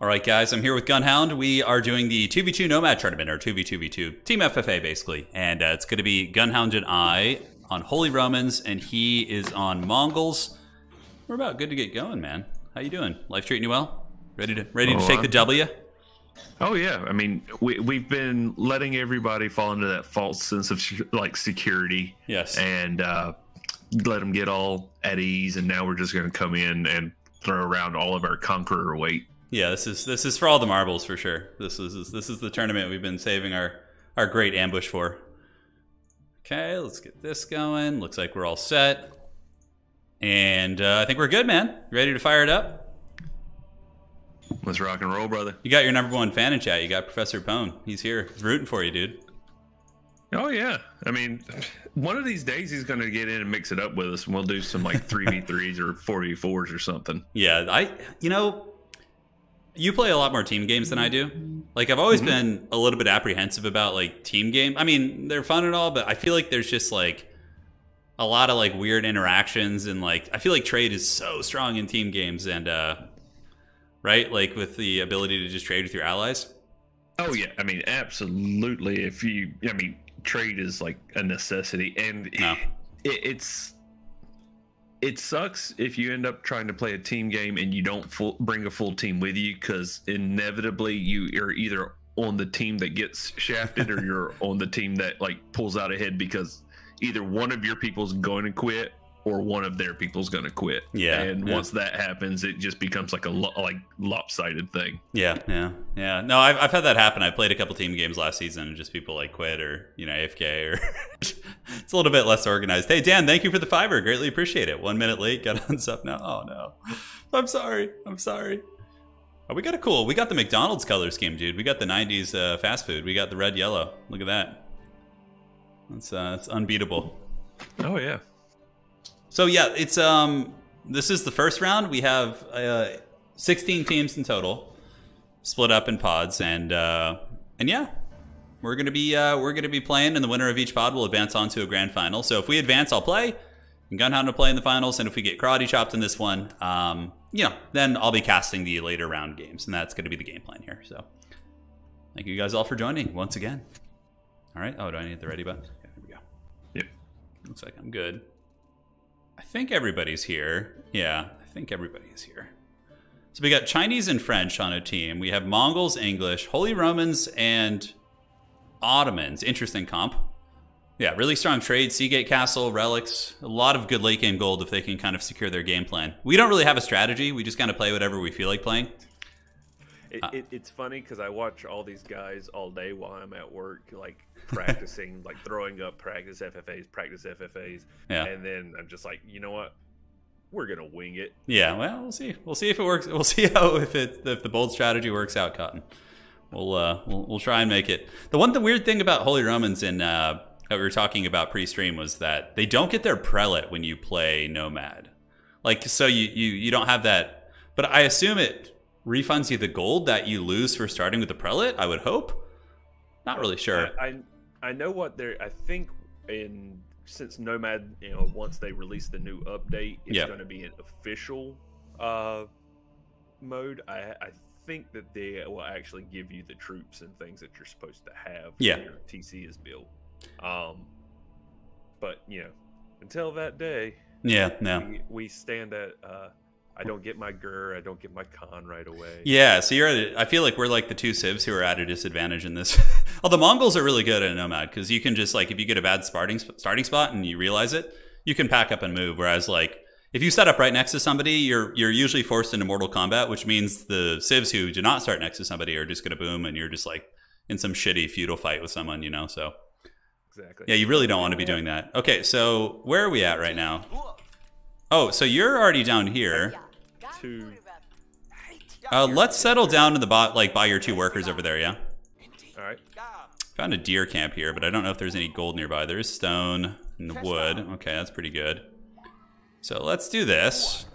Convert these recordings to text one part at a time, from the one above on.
All right, guys, I'm here with Gunhound. We are doing the 2v2 Nomad tournament, or 2v2v2, Team FFA, basically. And uh, it's going to be Gunhound and I on Holy Romans, and he is on Mongols. We're about good to get going, man. How you doing? Life treating you well? Ready to ready to Oh, take I'm- the W? Oh yeah, I mean we we've been letting everybody fall into that false sense of like security Yes. and uh, let them get all at ease, and now we're just going to come in and throw around all of our conqueror weight. Yeah, this is this is for all the marbles for sure. This is this is the tournament we've been saving our our great ambush for. Okay, let's get this going. Looks like we're all set, and uh, I think we're good, man. Ready to fire it up? Let's rock and roll, brother. You got your number one fan in chat. You got Professor Pone. He's here. He's rooting for you, dude. Oh yeah, I mean, one of these days he's going to get in and mix it up with us, and we'll do some like three v threes or four v fours or something. Yeah, I you know, you play a lot more team games than I do. Like I've always been a little bit apprehensive about like team game. I mean, they're fun and all, but I feel like there's just like a lot of like weird interactions and like I feel like trade is so strong in team games and uh right? Like with the ability to just trade with your allies. Oh yeah, I mean absolutely. If you, I mean, trade is like a necessity, and No. it, it's it sucks if you end up trying to play a team game and you don't full, bring a full team with you because inevitably you are either on the team that gets shafted or you're on the team that like pulls out ahead because either one of your people's going to quit or one of their people's going to quit. Yeah, and yeah. once that happens, it just becomes like a lo- like lopsided thing. Yeah, yeah, yeah. No, I've, I've had that happen. I played a couple team games last season, and just people like quit or you know AFK or it's a little bit less organized. Hey Dan, thank you for the fiber. Greatly appreciate it. One minute late, got on sub now. Oh no, I'm sorry. I'm sorry. Oh, we got a cool. We got the McDonald's color scheme, dude. We got the '90s uh, fast food. We got the red yellow. Look at that. That's uh, that's unbeatable. Oh yeah. So yeah, it's um this is the first round. We have uh 16 teams in total, split up in pods, and uh and yeah, we're gonna be uh we're gonna be playing, and the winner of each pod will advance on to a grand final. So if we advance, I'll play, and Gunhound will play in the finals, and if we get karate chopped in this one, um you know, then I'll be casting the later round games, and that's gonna be the game plan here. So thank you guys all for joining once again. All right. Oh, do I need the ready button? Okay, there we go. Yep. Looks like I'm good. I think everybody's here. Yeah, I think everybody is here. So we got Chinese and French on a team. We have Mongols, English, Holy Romans, and Ottomans. Interesting comp. Yeah, really strong trade. Seagate Castle, relics. A lot of good late game gold if they can kind of secure their game plan. We don't really have a strategy. We just kind of play whatever we feel like playing. It, Uh, it, it's funny because I watch all these guys all day while I'm at work, like practicing, like throwing up practice FFAs, practice FFAs, Yeah. and then I'm just like, you know what? We're gonna wing it. Yeah, well, we'll see. We'll see if it works. We'll see how if it if the bold strategy works out, Cotton. We'll uh we'll, we'll try and make it. The one the weird thing about Holy Romans in uh that we were talking about pre-stream was that they don't get their prelate when you play Nomad. Like so you you you don't have that. But I assume it refunds you the gold that you lose for starting with the prelate. I would hope. Not really sure. I, I I know what they're. I think in since Nomad, you know, once they release the new update, it's Yeah. going to be an official uh mode. I I think that they will actually give you the troops and things that you're supposed to have. Yeah. Your TC is built. Um, but you know, until that day, Yeah, no. we, we stand at. uh I don't get my Ger. I don't get my Khan right away. Yeah, so you're. At a, I feel like we're like the two civs who are at a disadvantage in this. oh, the Mongols are really good at Nomad because you can just like if you get a bad starting starting spot and you realize it, you can pack up and move. Whereas like if you set up right next to somebody, you're you're usually forced into Mortal Kombat, which means the civs who do not start next to somebody are just gonna boom, and you're just like in some shitty feudal fight with someone, you know. So Exactly. yeah, you really don't want to be doing that. Okay, so where are we at right now? Oh, so you're already down here. Two. Uh, let's settle down in the bot, like by your two workers over there. Yeah. All right. Found a deer camp here, but I don't know if there's any gold nearby. There is stone and wood. Okay, that's pretty good. So let's do this.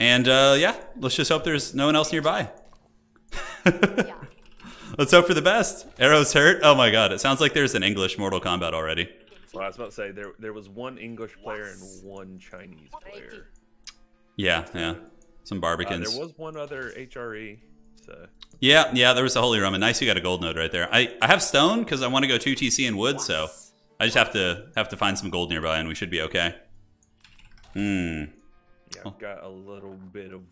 And uh, yeah, let's just hope there's no one else nearby. let's hope for the best. Arrows hurt. Oh my god, it sounds like there's an English Mortal Kombat already. Well, I was about to say there there was one English player and one Chinese player. Yeah, yeah. some Uh, there was one other HRE, so Yeah, yeah, there was a Holy Roman. Nice, you got a gold node right there. I, I have stone because I want to go 2 TC and wood, so I just have to have to find some gold nearby and we should be okay. Hmm. yeah. I've got a little bit of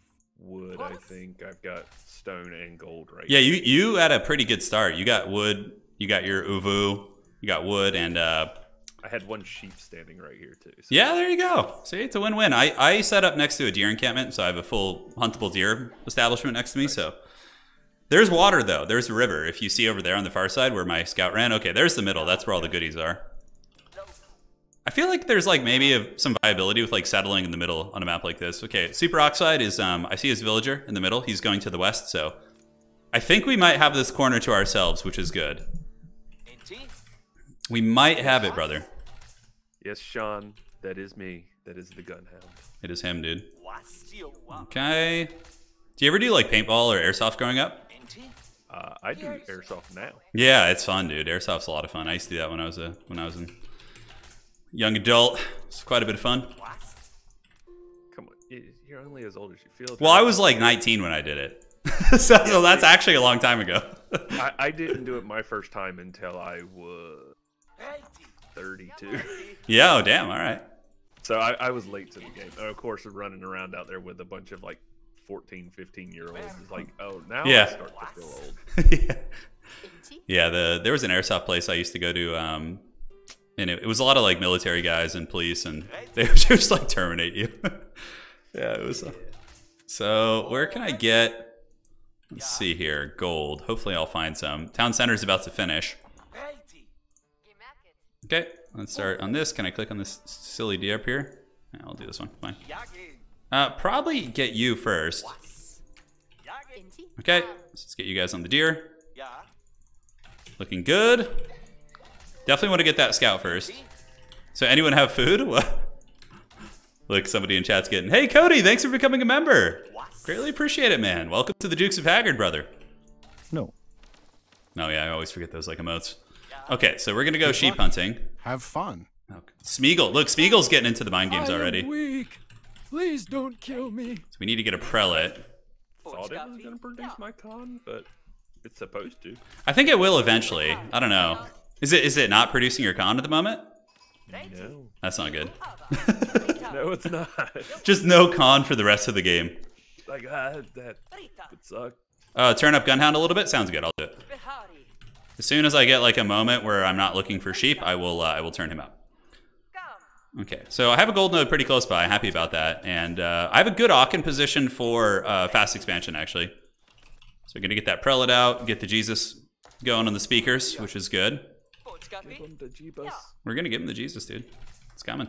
wood. I think I've got stone and gold right. Yeah, you you had a pretty good start. You got wood, you got your Ovoo, you got wood, and uh, I had one sheep standing right here too. So. yeah, there you go. See, it's a win-win. I, I set up next to a deer encampment, so I have a full huntable deer establishment next to me. So there's water though. There's a river. If you see over there on the far side where my scout ran, okay, there's the middle. That's where all the goodies are. I feel like there's like maybe a, some viability with like settling in the middle on a map like this. Okay, Super Oxide is um I see his villager in the middle. He's going to the west, so I think we might have this corner to ourselves, which is good. We might have it, brother. Yes, Sean, that is me. That is the gun gunhound. It is him, dude. Okay. Do you ever do like paintball or airsoft growing up? Uh, I do airsoft now. Yeah, it's fun, dude. Airsoft's a lot of fun. I used to do that when I was a when I was a young adult. It's quite a bit of fun. Come on, you're only as old as you feel. Well, I was like 19 when I did it, so, so that's actually a long time ago. I, I didn't do it my first time until I was 32. yeah. Oh, damn. All right. So I, I was late to the game. And of course, running around out there with a bunch of like 14, 15 year olds is like, oh, now Yeah. I start to feel old. yeah. Yeah, the there was an airsoft place I used to go to, um, and it, it was a lot of like military guys and police, and they would just like terminate you. yeah, it was. uh, So where can I get? Let's see here, gold. Hopefully, I'll find some. Town center's about to finish. Okay, let's start on this. Can I click on this silly D up here? Yeah, I'll do this one. Fine. Uh, probably get you first. Okay, let's get you guys on the deer. Looking good. Definitely want to get that scout first. So anyone have food? Look, somebody in chat's getting, hey Cody, thanks for becoming a member. Greatly appreciate it, man. Welcome to the Dukes of Haggard, brother. No. No, yeah, I always forget those like emotes. Okay, so we're gonna go sheep hunting. Have fun. Okay. Smeagol, look, Smeagol's getting into the mind games I am already. weak. Please don't kill me. So we need to get a prelate. Thought it was going to produce my Khan, but it's supposed to. I think it will eventually. I don't know. Is it is it not producing your Khan at the moment? No. That's not good. No, it's not. Just no Khan for the rest of the game. like, ah, that would suck. Uh, turn up Gunhound a little bit. Sounds good. I'll do it. As soon as I get like a moment where I'm not looking for sheep, I will. Uh, I will turn him up. Okay, so I have a gold node pretty close by. Happy about that, and uh, I have a good Aachen position for uh, fast expansion actually. So we're gonna get that prelate out, get the Jesus going on the speakers, which is good. Give them the Jeebus. We're gonna give him the Jesus, dude. It's coming.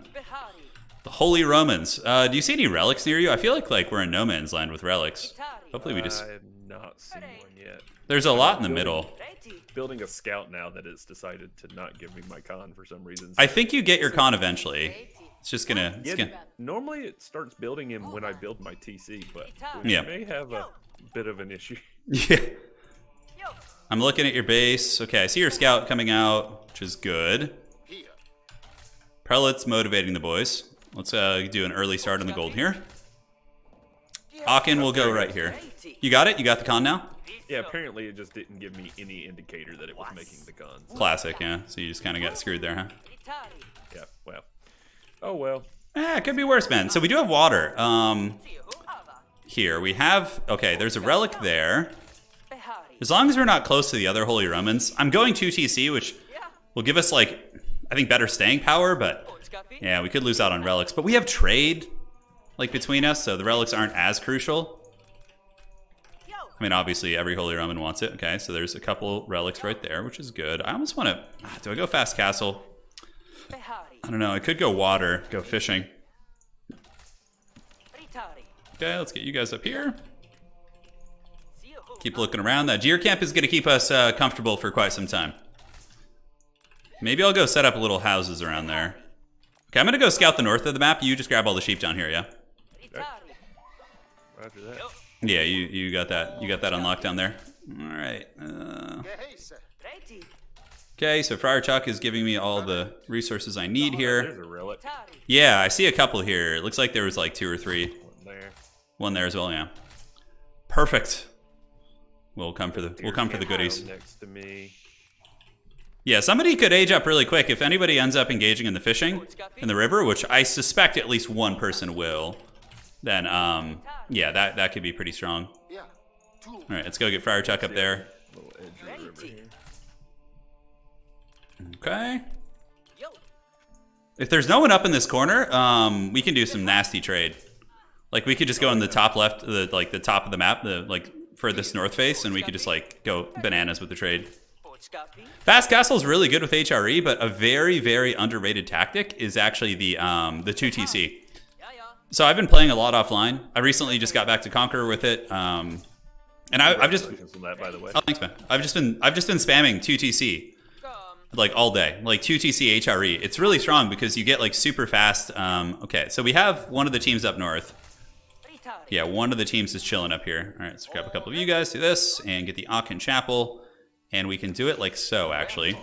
The Holy Romans. Uh, do you see any relics near you? I feel like like we're in no man's land with relics. Hopefully we just. I have not seen one yet. There's a lot in the middle. Building a scout now that it's decided to not give me my Khan for some reason. I think you get your Khan eventually. It's just gonna. It's Yeah, gonna normally it starts building him when I build my TC, but Yeah. yeah. may have a bit of an issue. yeah. I'm looking at your base. Okay, I see your scout coming out, which is good. Prelate's motivating the boys. Let's uh, do an early start on the gold here. Aachen will go right here. You got it? You got the Khan now? Yeah, apparently it just didn't give me any indicator that it was making the guns. Classic, yeah. So you just kind of got screwed there, huh? Yeah, well. Oh well. Eh, it could be worse, man. So we do have water. Um, here we have. Okay, there's a relic there. As long as we're not close to the other Holy Romans, I'm going to TC, which will give us like, I think, better staying power. But yeah, we could lose out on relics. But we have trade, like between us, so the relics aren't as crucial. I mean, obviously, every Holy Roman wants it. Okay, so there's a couple relics right there, which is good. I almost want to. Do I go fast castle? I don't know. I could go water, go fishing. Okay, let's get you guys up here. Keep looking around. That deer camp is going to keep us uh, comfortable for quite some time. Maybe I'll go set up little houses around there. Okay, I'm going to go scout the north of the map. You just grab all the sheep down here, yeah? Roger that. Yeah, you, you got that. You got that unlocked down there. All right. Uh, okay, so Friar Tuck is giving me all the resources I need here. Yeah, I see a couple here. It looks like there was like two or three. One there. As well, yeah. Perfect. We'll come for the we'll come for the goodies. next to me. Yeah, somebody could age up really quick. If anybody ends up engaging in the fishing in the river, which I suspect at least one person will, then um yeah, that that could be pretty strong. Yeah. All right, let's go get Friar Tuck up there. Little edge of the river here. Okay. If there's no one up in this corner, um, we can do some nasty trade. Like we could just go in the top left, the like the top of the map, the like furthest north face, and we could just like go bananas with the trade. Fast Castle is really good with HRE, but a very very underrated tactic is actually the um, the two TC. So I've been playing a lot offline. I recently just got back to Conquer with it, um, and I, I've just on that, by the way. oh thanks man. I've just been I've just been spamming two TC like all day, like 2TC HRE. It's really strong because you get like super fast. Um, okay, so we have one of the teams up north. Yeah, one of the teams is chilling up here. All right, let's grab a couple of you guys, do this, and get the Aachen Chapel. And we can do it like so, actually.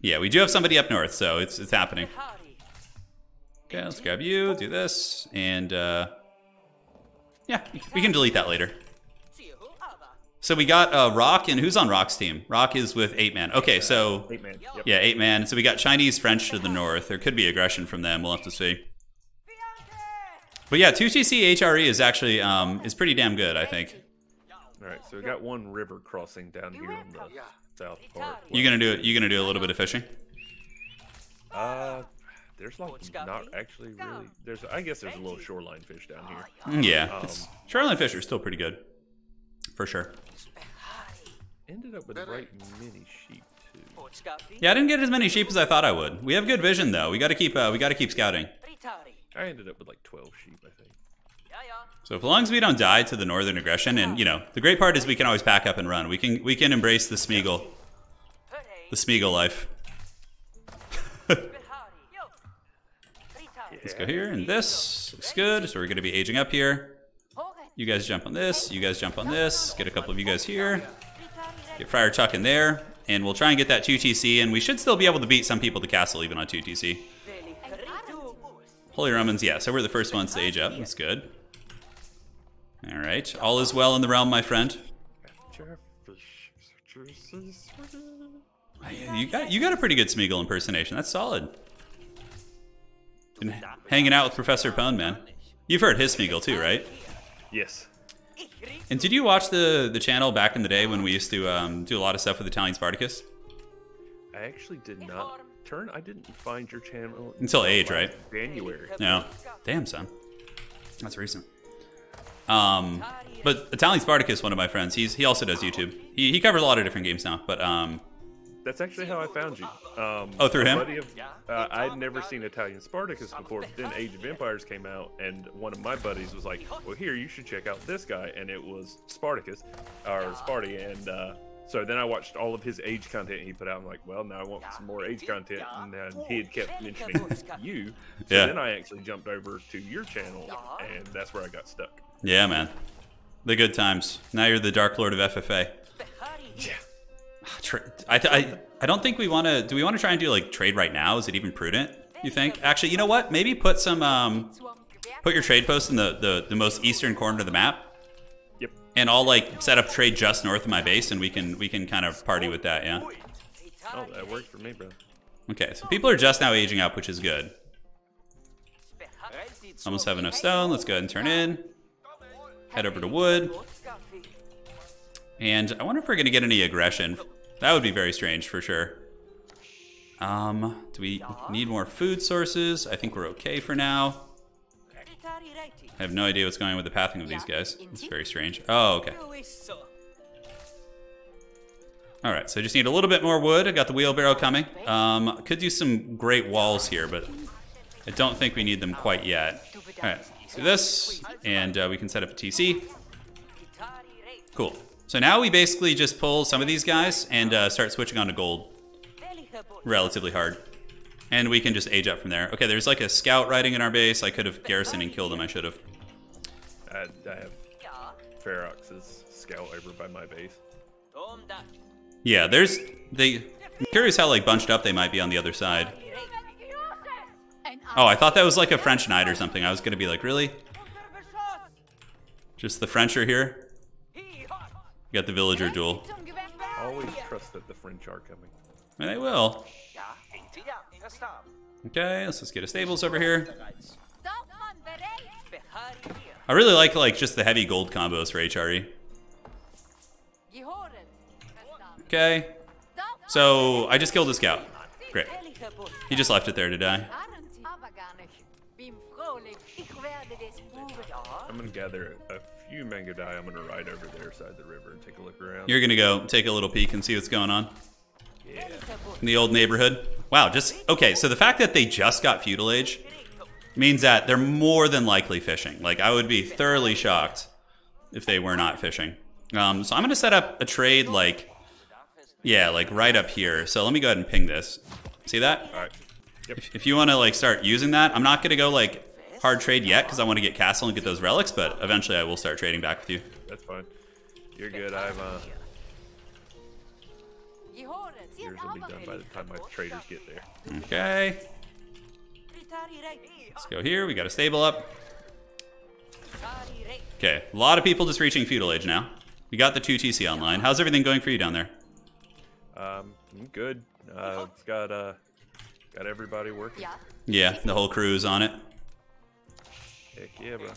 Yeah, we do have somebody up north, so it's, it's happening. Okay, let's grab you, do this, and uh, yeah, we can delete that later. So we got uh, Rock, and who's on Rock's team? Rock is with eight man. Okay, so Eight man. Yep. yeah, eight man. So we got Chinese, French to the north. There could be aggression from them. We'll have to see. But yeah, 2TC HRE is actually um, is pretty damn good, I think. All right, so we got one river crossing down here on the south part. You gonna do it? You gonna do a little bit of fishing? Uh, there's like not actually really. There's I guess there's a little shoreline fish down here. Mm, Yeah, Um, it's, Shoreline fish are still pretty good, for sure. Ended up with right mini sheep too. Yeah, I didn't get as many sheep as I thought I would. We have good vision though. We got to keep uh, we got to keep scouting. I ended up with like 12 sheep, I think. So as long as we don't die to the northern aggression, and you know, the great part is we can always pack up and run. We can we can embrace the Smeagol, the Smeagol life. Let's go here and this looks good. So we're gonna be aging up here. You guys jump on this. You guys jump on this. Get a couple of you guys here. Get Friar Tuck in there, and we'll try and get that 2TC, and we should still be able to beat some people to castle even on 2TC. Holy Romans, yeah. So we're the first ones to age up. That's good. All right, all is well in the realm, my friend. You got you got a pretty good Smeagol impersonation. That's solid. Been hanging out with Professor Pone, man. You've heard his Smeagol too, right? Yes. And did you watch the the channel back in the day when we used to um, do a lot of stuff with Italian Spartacus? I actually did not turn. I didn't find your channel Until age, right? January. No. Damn, son. That's recent. Um, but Italian Spartacus, one of my friends, he's he also does YouTube. He, he covers a lot of different games now. But um, That's actually how I found you. Um, Oh, through him? Of, uh, I'd never seen Italian Spartacus before. But then Age of Empires came out, and one of my buddies was like, "Well, here you should check out this guy," and it was Spartacus or Sparty, and uh, so then I watched all of his age content he put out. I'm like, "Well, now I want some more age content," and then he had kept mentioning you. So Yeah. then I actually jumped over to your channel, and that's where I got stuck. yeah, man, the good times. Now you're the Dark Lord of FFA. I, th- I I don't think we want to. Do we want to try and do like trade right now? Is it even prudent? You think? Actually, you know what? Maybe put some um, put your trade post in the, the the most eastern corner of the map, Yep. and I'll like set up trade just north of my base, and we can we can kind of party with that. Yeah. Oh, that works for me, bro. Okay, so people are just now aging up, which is good. Almost have enough stone. Let's go ahead and turn in. Head over to wood. And I wonder if we're going to get any aggression. That would be very strange for sure. Um, do we need more food sources? I think we're okay for now. I have no idea what's going on with the pathing of these guys. It's very strange. Oh, okay. All right, so I just need a little bit more wood. I got the wheelbarrow coming. Um, could do some great walls here, but I don't think we need them quite yet. All right, do this, and uh, we can set up a TC. Cool. So now we basically just pull some of these guys and uh, start switching on to gold relatively hard. And we can just age up from there. Okay, there's like a scout riding in our base. I could have garrisoned and killed him. I should have. I, I have Ferox's scout over by my base. Yeah, there's they. I'm curious how like bunched up they might be on the other side. Oh, I thought that was like a French knight or something. I was gonna be like, really? Just the French are here. We got the villager duel. Always trust that the French are coming. And they will. Okay, let's just get a stables over here. I really like like just the heavy gold combos for HRE. Okay. So I just killed a scout. Great. He just left it there to die. I'm gonna gather a few Mangudai. I'm gonna ride over there side the river and take a look around. You're gonna go take a little peek and see what's going on yeah. in the old neighborhood. Wow, just okay. So the fact that they just got feudal age means that they're more than likely fishing. Like I would be thoroughly shocked if they were not fishing. Um, so I'm gonna set up a trade like, yeah, like right up here. So let me go ahead and ping this. See that? All right. Yep. If, if you want to like start using that, I'm not gonna go like hard trade yet because I want to get castle and get those relics, but eventually I will start trading back with you. That's fine. You're good. I'm uh. Yours will be done by the time my traders get there. Okay. Let's go here. We got a stable up. Okay, a lot of people just reaching feudal age now. We got the 2 TC online. How's everything going for you down there? Um, I'm good. Uh, I've got uh, got everybody working. Yeah, the whole crew's on it. Heck yeah, bro.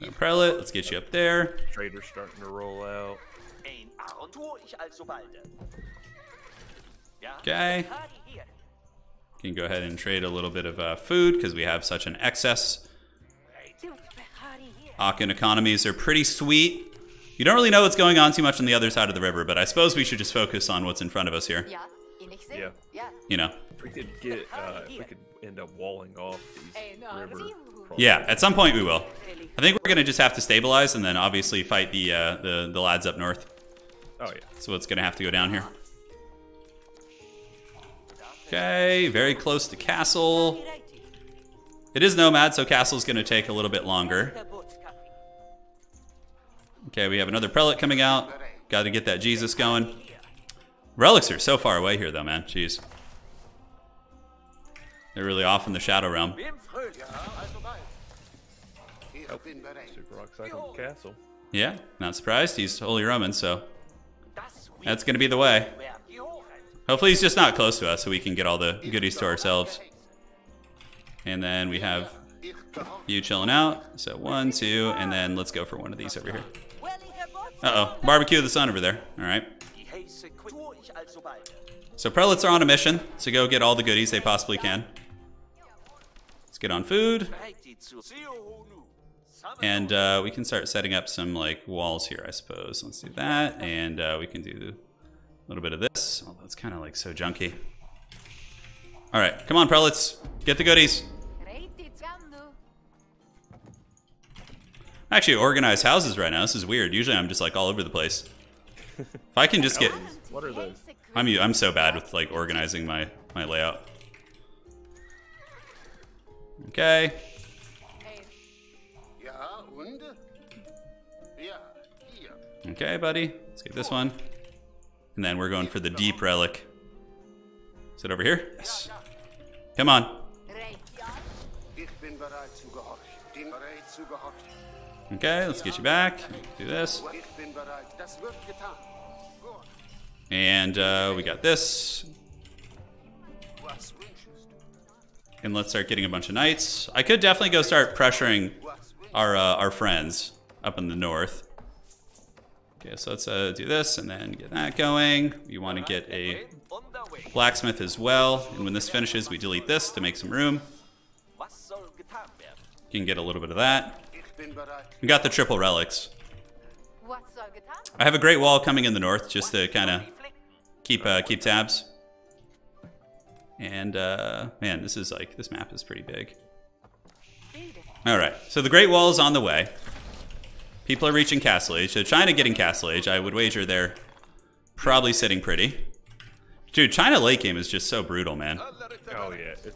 No prelate, let's get you up there. Traders starting to roll out. Okay. Can go ahead and trade a little bit of uh, food because we have such an excess. Aachen economies are pretty sweet. You don't really know what's going on too much on the other side of the river, but I suppose we should just focus on what's in front of us here. Yeah. You know. If we could get, uh, if we could end up walling off these river. Yeah, at some point we will. I think we're gonna just have to stabilize and then obviously fight the uh, the the lads up north. Oh yeah. So it's gonna have to go down here? Okay, very close to castle. It is nomad, so castle's gonna take a little bit longer. Okay, we have another prelate coming out. Got to get that Jesus going. Relics are so far away here, though, man. Jeez. They're really off in the Shadow Realm. Oh, super castle. Yeah, not surprised. He's Holy Roman, so that's going to be the way. Hopefully he's just not close to us so we can get all the goodies to ourselves. And then we have you chilling out. So one, two, and then let's go for one of these over here. Uh-oh, barbecue the sun over there. All right. So prelates are on a mission to go get all the goodies they possibly can. Get on food. And uh, we can start setting up some like walls here, I suppose. Let's do that, and uh, we can do a little bit of this. Although it's kind of like so junky. All right, come on, prelates, get the goodies. Actually, organize houses right now. This is weird. Usually, I'm just like all over the place. If I can just get, What are those? I'm I'm so bad with like organizing my my layout. Okay. Okay, buddy. Let's get this one. And then we're going for the deep relic. Is it over here? Yes. Come on. Okay, let's get you back. Do this. And uh, we got this. And let's start getting a bunch of knights. I could definitely go start pressuring our uh, our friends up in the north. Okay, so let's uh, do this and then get that going. We want to get a blacksmith as well. And when this finishes, we delete this to make some room. You can get a little bit of that. We got the triple relics. I have a great wall coming in the north just to kind of keep uh, keep tabs. And uh, man, this is like this map is pretty big. All right, so the Great Wall is on the way. People are reaching Castle Age. So China getting Castle Age, I would wager they're probably sitting pretty. Dude, China late game is just so brutal, man. Oh yeah, it's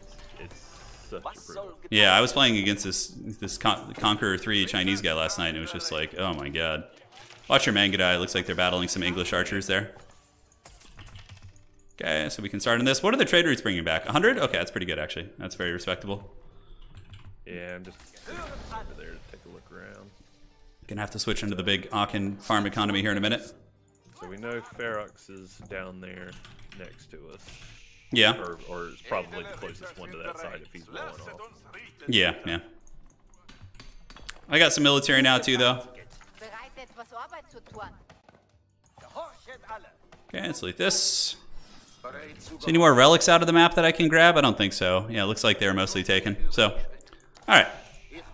it's such brutal. Yeah, I was playing against this this Con- Conqueror 3 Chinese guy last night, and it was just like, oh my god. Watch your Mangudai. It looks like they're battling some English archers there. Okay, so we can start on this. What are the trade routes bringing back? 100? Okay, that's pretty good, actually. That's very respectable. Yeah, I'm just over there to take a look around. Gonna have to switch into the big Aachen farm economy here in a minute. So we know Ferox is down there next to us, Yeah, or or is probably the closest one to that side if he's walling off. yeah, yeah. I got some military now too, though. Bereit, etwas Arbeit zu tun. Okay, let's delete this. So any more relics out of the map that I can grab? I don't think so. Yeah, it looks like they were mostly taken. So, all right.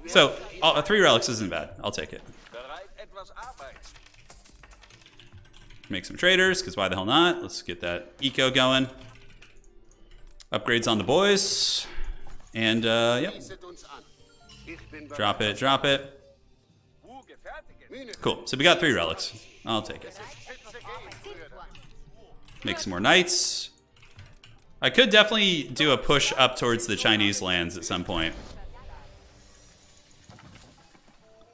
So uh, three relics isn't bad. I'll take it. Make some traders, because why the hell not? Let's get that eco going. Upgrades on the boys. And, uh, yep. Drop it, drop it. Cool. So we got three relics. I'll take it. Make some more knights. I could definitely do a push up towards the Chinese lands at some point.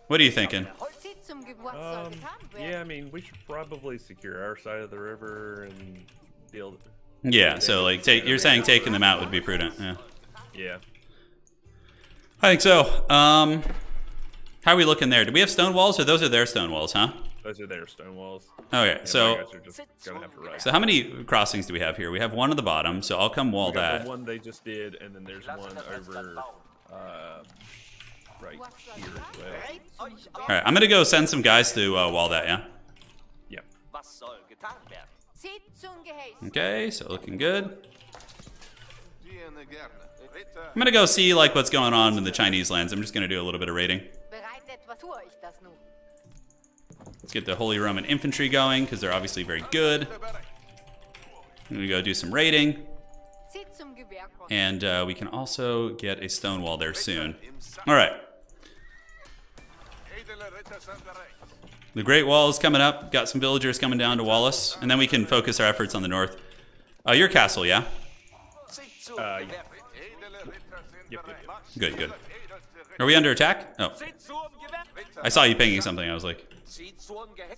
What are you thinking? Sieht zum Geburt soll Um, yeah, I mean, we should probably secure our side of the river and deal. Yeah, so like take you're saying taking them out would be prudent. Yeah. Yeah. I think so. Um how are we looking there? Do we have stone walls or those are their stone walls, huh? Those are their stone walls. Okay, And so my guys are just gonna have to ride. so how many crossings do we have here? We have one at the bottom, so I'll come wall that. the one they just did, and then there's one over uh, right here as well. All right, I'm gonna go send some guys to uh, wall that. Yeah. Yeah. Was soll getan werden? Sieht zum Geheiß. Okay, so looking good. I'm gonna go see like what's going on in the Chinese lands. I'm just gonna do a little bit of raiding. Let's get the Holy Roman infantry going because they're obviously very good. I'm gonna go do some raiding, Sieht zum Gewehr kommen. and uh, we can also get a stone wall there soon. All right, the Great Wall is coming up. Got some villagers coming down to Wallace, and then we can focus our efforts on the north. Uh, your castle, yeah? Uh, yeah. Yep, yep, yep. Good, good. Are we under attack? Oh, Sieh zum Gewehr. I saw you pinging something. I was like, Sieh zum Gehetz.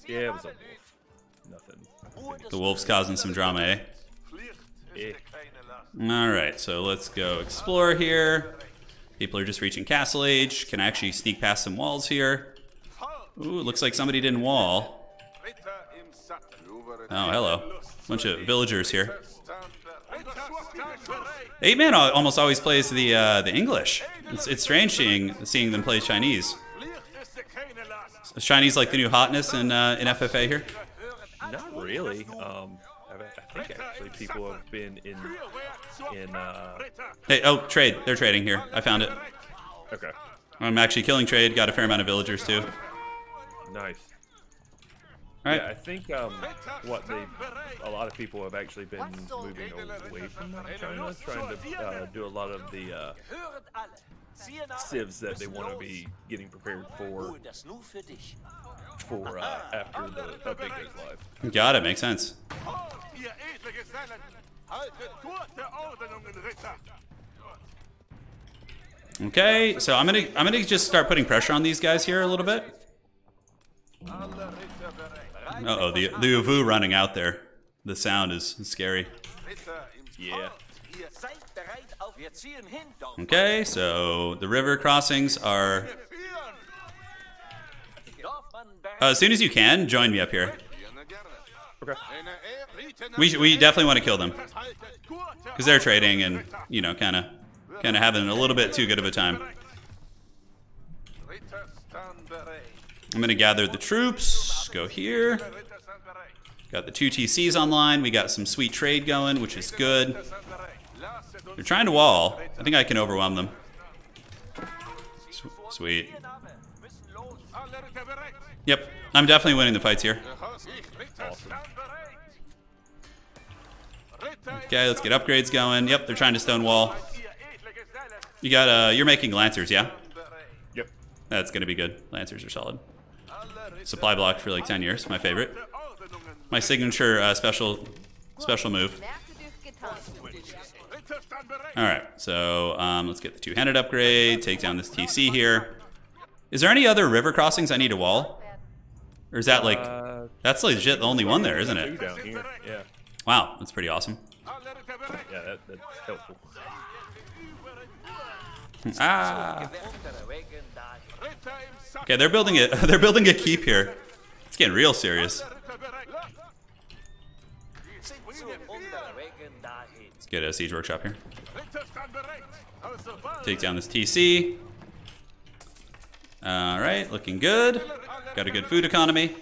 Yeah, it was a wolf. Nothing. The wolf's causing some drama, eh? Eh. All right, so let's go explore here. People are just reaching castle age. Can I actually sneak past some walls here? Ooh, it looks like somebody didn't wall. Oh, hello. Bunch of villagers here. Eight man almost always plays the uh, the English. It's, it's strange seeing seeing them play Chinese. Is Chinese like the new hotness in uh, in FFA here? Not really. Um, I, I think actually people have been in in. Uh, Hey, oh, trade. They're trading here. I found it. okay. I'm actually killing trade. Got a fair amount of villagers too. Nice. All right. Yeah, I think um, what they a lot of people have actually been moving away from China, trying to uh, do a lot of the uh, Höret alle. Siehe nach. civs that they want to be getting prepared for Ruhe das nur für dich. for uh, after the update goes live. Got it. Makes sense. Ihr edle Gesellen, haltet kurze Ordnungen, Ritter. Okay, so I'm gonna I'm gonna just start putting pressure on these guys here a little bit. Uh oh, the the Ovoo running out there. The sound is scary. Yeah. Okay, so the river crossings are. Uh, as soon as you can, join me up here. Okay. We we definitely want to kill them because they're trading and you know kind of kind of having a little bit too good of a time. I'm gonna gather the troops. Go here. Got the two TCs online. We got some sweet trade going, which is good. They're trying to wall. I think I can overwhelm them. S- Sweet. Yep, I'm definitely winning the fights here. Okay, let's get upgrades going. Yep, they're trying to stone wall. You got uh, you're making lancers, yeah? Yep. That's gonna be good. Lancers are solid. Supply block for like 10 years, my favorite. My signature uh, special special move. Merke dürft getan. All right, so um, let's get the two-handed upgrade. Take down this TC here. Is there any other river crossings I need to wall? Or is that like Uh, that's legit the only one there, isn't it? down here. Yeah. Wow, that's pretty awesome. Yeah, that, that's helpful. Ah, Okay, they're building it. They're building a keep here. It's getting real serious. Ritter bereit. Sind zur Unterwegen dahin. Let's get a siege workshop here. Take down this TC. All right, looking good. Got a good food economy.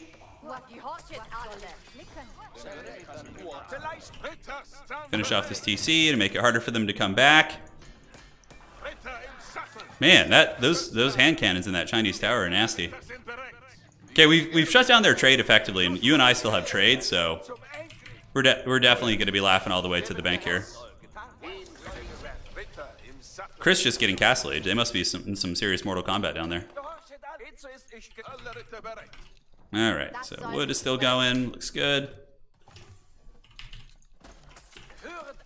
Finish off this TC to make it harder for them to come back. Man, that those those hand cannons in that Chinese tower are nasty. Okay, we've we've shut down their trade effectively, and you and I still have trade, so we're de- we're definitely going to be laughing all the way to the bank here. Chris just getting castle age. They must be some some serious Mortal Kombat down there. All right, so wood is still going. Looks good.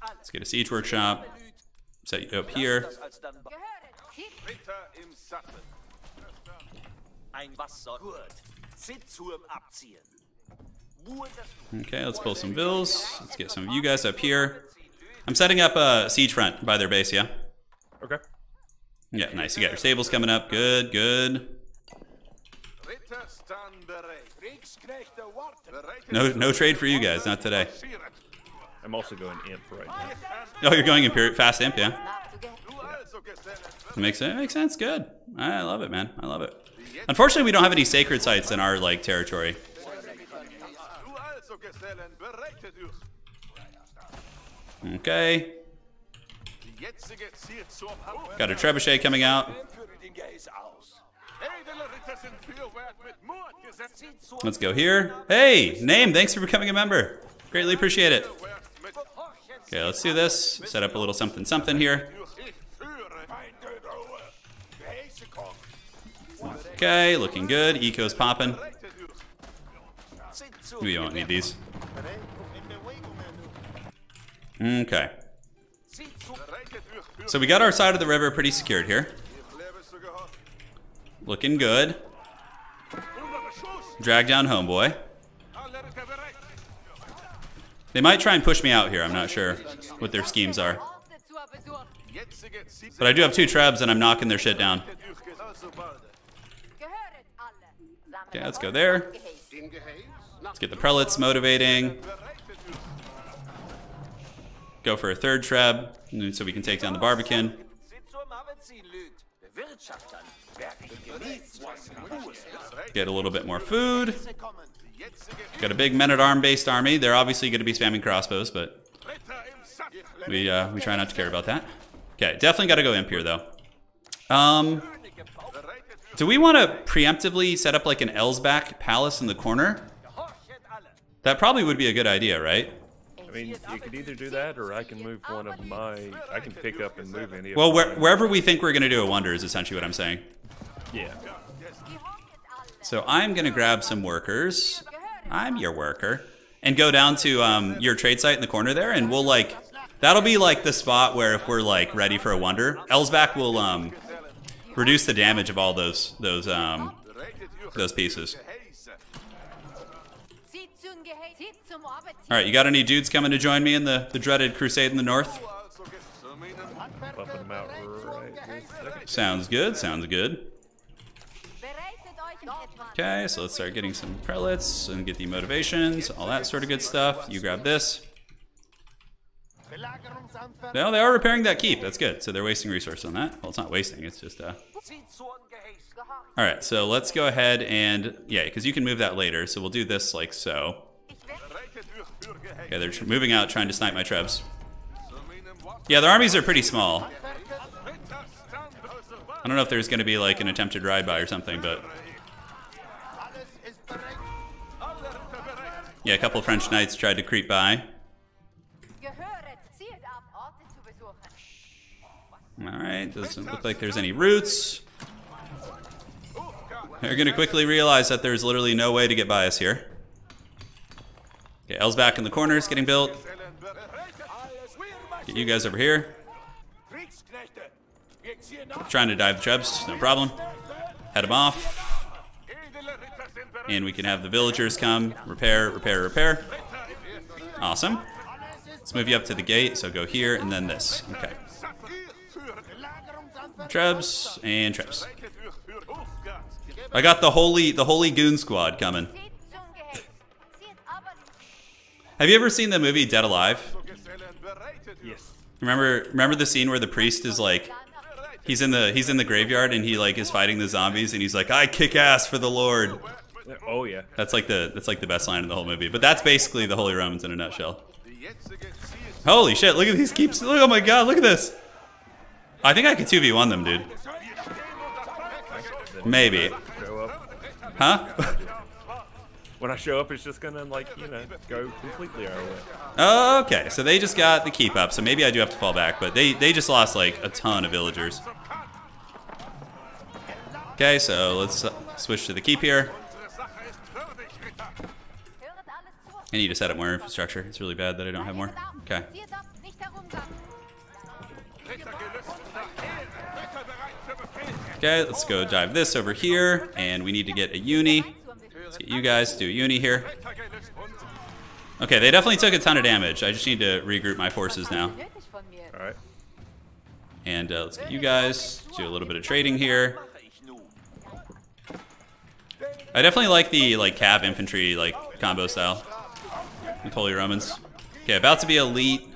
Let's get a siege workshop. Set you up here. Okay, let's pull some bills. Let's get some of you guys up here. I'm setting up a siege front by their base. Yeah. Okay. Yeah, nice. You got your stables coming up. Good, good. Ritter stand bereit. Kriegsknechte warten. Bereit. No, no trade for you guys. Not today. I'm also going imp right now. Oh, you're going Imperial fast imp, yeah. Nachzugehen. Du also Gesellen. Makes it makes sense. Good. I love it, man. I love it. Unfortunately, we don't have any sacred sites in our like territory. Du also Gesellen. Bereitet euch. Okay. Got a trebuchet coming out. Let's go here. Hey, name. Thanks for becoming a member. Greatly appreciate it. Okay, let's do this. Set up a little something something here. Okay, looking good. Eco's popping. We don't need these. Okay. So we got our side of the river pretty secured here. Looking good. Drag down homeboy. They might try and push me out here. I'm not sure what their schemes are. But I do have two trebs and I'm knocking their shit down. Okay, let's go there. Let's get the prelates motivating. Go for a third treb so we can take down the Barbican. Get a little bit more food. Got a big men at arm based army. They're obviously going to be spamming crossbows, but we uh, we try not to care about that. Okay, definitely got to go imp here though. Um, do we want to preemptively set up like an Elsbach palace in the corner? That probably would be a good idea, right? I mean, you could either do that, or I can move one of my. I can pick up and move any. Well, of where, mine. wherever we think we're going to do a wonder is essentially what I'm saying. Yeah. So I'm going to grab some workers. I'm your worker. And go down to um, your trade site in the corner there, and we'll like. That'll be like the spot where if we're like ready for a wonder, Elsbach will um, reduce the damage of all those those um, those pieces. All right, you got any dudes coming to join me in the, the dreaded crusade in the north? Right. Sounds good. Sounds good. Okay, so let's start getting some prelates and get the motivations, all that sort of good stuff. You grab this. No, they are repairing that keep. That's good. So they're wasting resources on that. Well, it's not wasting. It's just uh. All right, so let's go ahead and yeah, because you can move that later. So we'll do this like so. Okay, they're moving out, trying to snipe my trebs. Yeah, their armies are pretty small. I don't know if there's going to be like an attempted ride by or something, but yeah, a couple French knights tried to creep by. All right, doesn't look like there's any routes. They're going to quickly realize that there's literally no way to get by us here. Okay, Elsbach in the corners getting built. Get you guys over here. Trying to dive the trebs, no problem. Head them off. And we can have the villagers come, repair, repair, repair. Awesome. Let's move you up to the gate, so go here and then this. Okay. Trebs and trebs. I got the holy the holy goon squad coming. Have you ever seen the movie Dead Alive? Yes. Remember remember the scene where the priest is like he's in the he's in the graveyard and he like is fighting the zombies and he's like I kick ass for the Lord. Oh yeah. That's like the that's like the best line in the whole movie. But that's basically the Holy Romans in a nutshell. Die jetzige Ziel Holy shit! Look at these keeps. Look! Oh my god! Look at this. I think I could two v one them, dude. Maybe. Huh? When I show up, it's just gonna like you know go completely our way. Oh, okay, so they just got the keep up, so maybe I do have to fall back, but they, they just lost like a ton of villagers. Okay, so let's switch to the keep here. I need to set up more infrastructure. It's really bad that I don't have more. Okay. Okay, let's go dive this over here, and we need to get a uni. Let's get you guys to do uni here. Okay, they definitely took a ton of damage. I just need to regroup my forces now. Nötig von mir. All right. And uh, let's get you guys do a little bit of trading here. I definitely like the like cav infantry like combo style with Holy Romans. Okay, about to be elite.